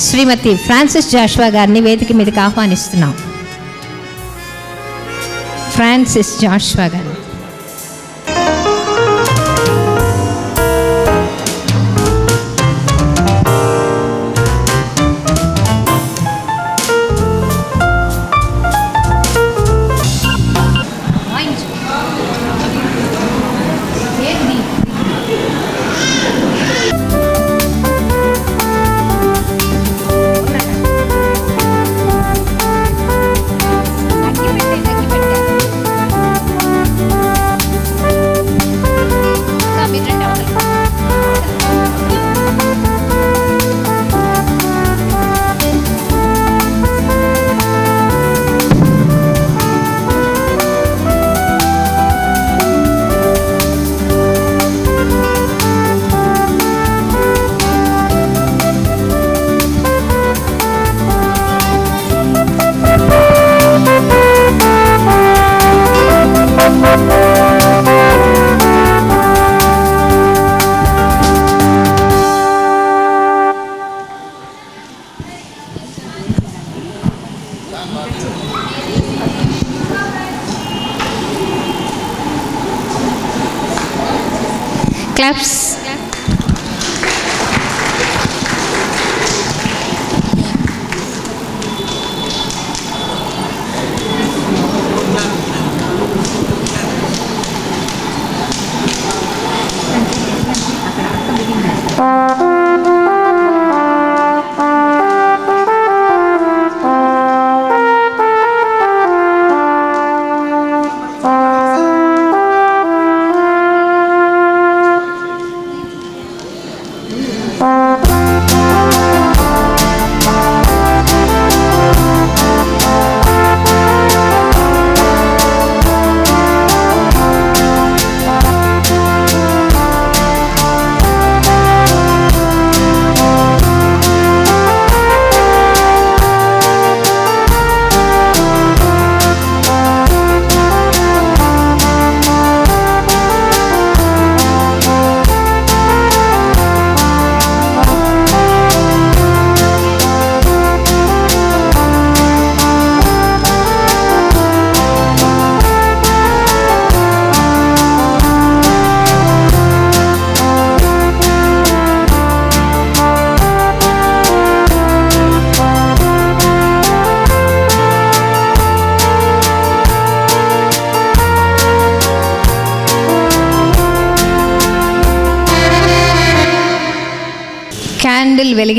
శ్రీమతి ఫ్రాన్సిస్ జాష్వా గారిని వేదిక మీదకి ఆహ్వానిస్తున్నాం. ఫ్రాన్సిస్ జాషువా గారిని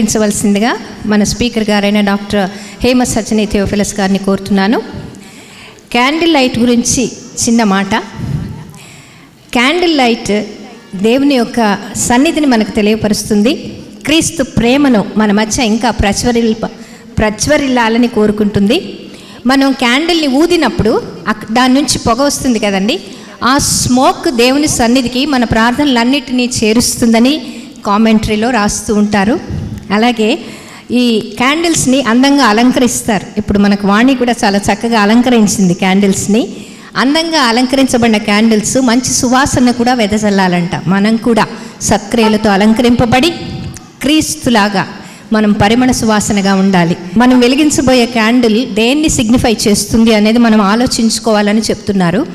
క్యాండిల్ మన స్పీకర్ గారైన డాక్టర్ హేమ సచని థియోఫిలస్ గారిని కోరుతున్నాను. క్యాండిల్ లైట్ గురించి చిన్న మాట. క్యాండిల్ లైట్ దేవుని యొక్క సన్నిధిని మనకు తెలియపరుస్తుంది. క్రీస్తు ప్రేమను మన మధ్య ఇంకా ప్రజ్వరిల్ ప్రజ్వరిల్లాలని కోరుకుంటుంది. మనం క్యాండిల్ని ఊదినప్పుడు దాని నుంచి పొగ వస్తుంది కదండి. ఆ స్మోక్ దేవుని సన్నిధికి మన ప్రార్థనలన్నిటినీ చేరుస్తుందని కామెంటరీలో రాస్తూ ఉంటారు. అలాగే ఈ క్యాండిల్స్ని అందంగా అలంకరిస్తారు. ఇప్పుడు మనకు వాణి కూడా చాలా చక్కగా అలంకరించింది క్యాండిల్స్ని. అందంగా అలంకరించబడిన క్యాండిల్స్ మంచి సువాసన కూడా వెదజల్లాలంట. మనం కూడా సత్క్రియలతో అలంకరింపబడి క్రీస్తులాగా మనం పరిమణ సువాసనగా ఉండాలి. మనం వెలిగించబోయే క్యాండిల్ దేన్ని సిగ్నిఫై చేస్తుంది అనేది మనం ఆలోచించుకోవాలని చెప్తున్నారు.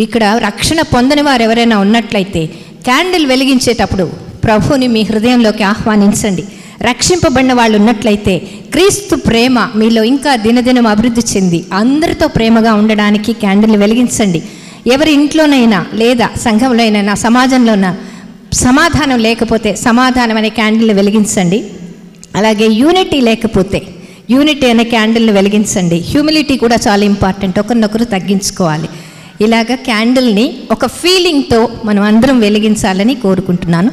ఇక్కడ రక్షణ పొందని వారు ఎవరైనా ఉన్నట్లయితే క్యాండిల్ వెలిగించేటప్పుడు ప్రభుని మీ హృదయంలోకి ఆహ్వానించండి. రక్షింపబడిన వాళ్ళు ఉన్నట్లయితే క్రీస్తు ప్రేమ మీలో ఇంకా దినదినం అభివృద్ధి చెంది అందరితో ప్రేమగా ఉండడానికి క్యాండిల్ వెలిగించండి. ఎవరి ఇంట్లోనైనా లేదా సంఘంలోనైనా సమాజంలోనా సమాధానం లేకపోతే సమాధానం అనే క్యాండిల్ని వెలిగించండి. అలాగే యూనిటీ లేకపోతే యూనిటీ అనే క్యాండిల్ని వెలిగించండి. హ్యూమిలిటీ కూడా చాలా ఇంపార్టెంట్. ఒకరినొకరు తగ్గించుకోవాలి. ఇలాగ క్యాండిల్ని ఒక ఫీలింగ్తో మనం అందరం వెలిగించాలని కోరుకుంటున్నాను.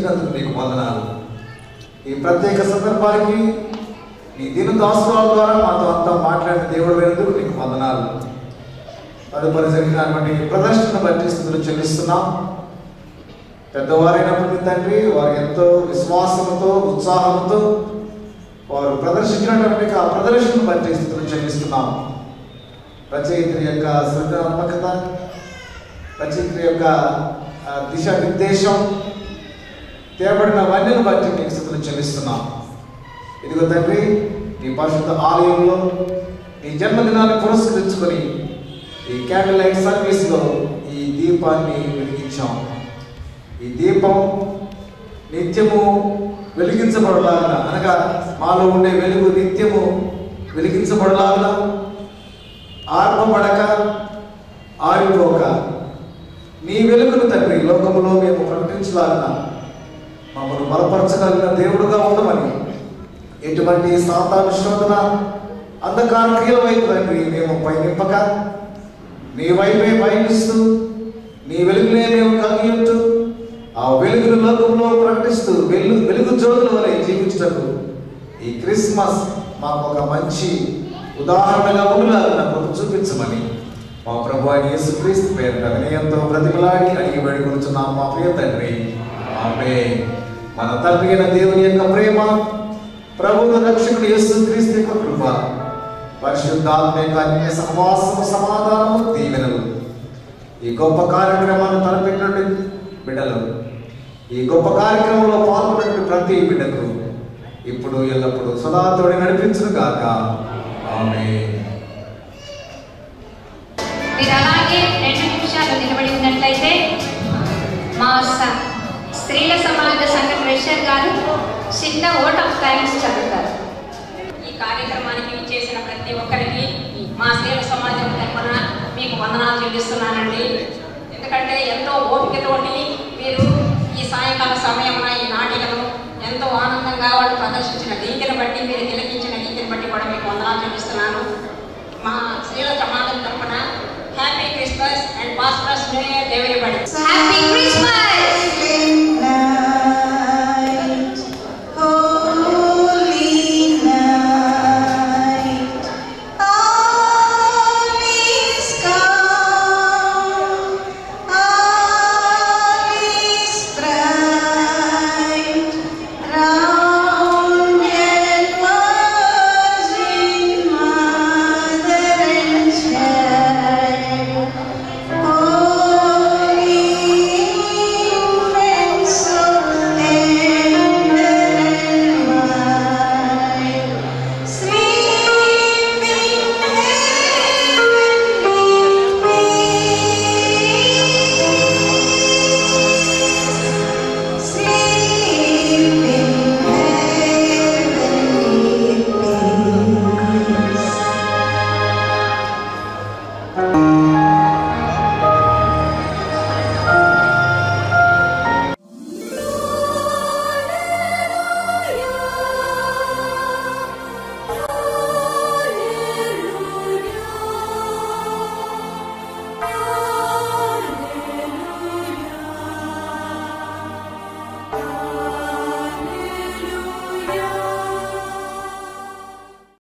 జయకరంగా మీకు నీకు వందనాలు. ఈ ప్రత్యేక సందర్భానికి నీ దిన దాసుల ద్వారా మాతో అంతా మాట్లాడిన దేవుడు వేందుకు నీకు వందనాలు. తదుపరి జరిగినటువంటి ప్రదర్శన బట్టి స్థితులు చెల్లిస్తున్నాం. పెద్దవారైనప్పుడు తండ్రి వారు ఎంతో విశ్వాసంతో ఉత్సాహంతో వారు ప్రదర్శించినటువంటి ఆ ప్రదర్శన బట్టి స్థితులు చెల్లిస్తున్నాం. రచయిత్రి యొక్క సృజనాత్మకత రచయిత్రి యొక్క దిశ నిర్దేశం తేబడిన వన్యను బట్టి నీకు స్థుతులు చెల్లిస్తున్నాం. ఇదిగో తండ్రి నీ పరిశుద్ధ ఆలయంలో నీ జన్మదినాన్ని పురస్కరించుకొని ఈ క్యాండిల్ లైట్ సర్వీస్లో ఈ దీపాన్ని వెలిగించాం. ఈ దీపం నిత్యము వెలిగించబడలాగా అనగా మాలో ఉండే వెలుగు నిత్యము వెలిగించబడలాగా ఆర్పబడక ఆరిపోక నీ వెలుగును తండ్రి లోకంలో మేము ప్రకటించలాగిన మమ్మల్ని బలపరచగలిగిన దేవుడుగా ఉండమని. ఎటువంటి సాతాను శోధన అంధకార క్రియల వైపు తండ్రి మేము పయనింపక నీ వైపే పయనిస్తూ నీ వెలుగునే మేము కలిగి ఉంటూ ఆ వెలుగును లోకంలో ప్రకటిస్తూ వెలుగు వెలుగు జ్యోతుల వలె జీవించటకు ఈ క్రిస్మస్ మాకు ఒక మంచి ఉదాహరణగా ఉండాలని కృప చూపించమని మా ప్రభు అని యేసుక్రీస్తు పేరు వినయంతో ప్రతిమలాడి అడిగి వేడుకొనుచున్నాం మా ప్రియ తండ్రి. ఆమె మన తండ్రి అయిన దేవుని యొక్క ప్రేమ ప్రభువు రక్షకుడు యేసుక్రీస్తు యొక్క కృప పరిశుద్ధాత్మ యొక్క అన్య సహవాసము సమాధానము దీవెనలు. ఈ గొప్ప కార్యక్రమాన్ని తలపెట్టినటువంటి బిడ్డలు ఈ గొప్ప కార్యక్రమంలో పాల్గొన్నటువంటి ప్రతి బిడ్డకు ఇప్పుడు ఎల్లప్పుడూ సదాతోడి నడిపించును గాక. ఆమె మీరు అలాగే రెండు నిమిషాలు నిలబడినట్లయితే మా స- స్త్రీల సమాజ సంఘ ట్రెషర్ గారు చిన్న ఓట్ ఆఫ్ థ్యాంక్స్ చదువుతారు. ఈ కార్యక్రమానికి చేసిన ప్రతి ఒక్కరికి మా స్త్రీల సమాజం తరఫున మీకు వందనాలు చెల్లిస్తున్నానండి. ఎందుకంటే ఎంతో ఓపికతోటి మీరు ఈ సాయంకాల సమయమున ఈ నాటికను ఎంతో ఆనందంగా వాళ్ళు ప్రదర్శించిన రీతిని బట్టి మీరు తిలకించిన రీతిని బట్టి కూడా మీకు వందనాలు చెల్లిస్తున్నాను. మా స్త్రీల సమాజం తరఫున happy Christmas and pastors new year everybody happy Christmas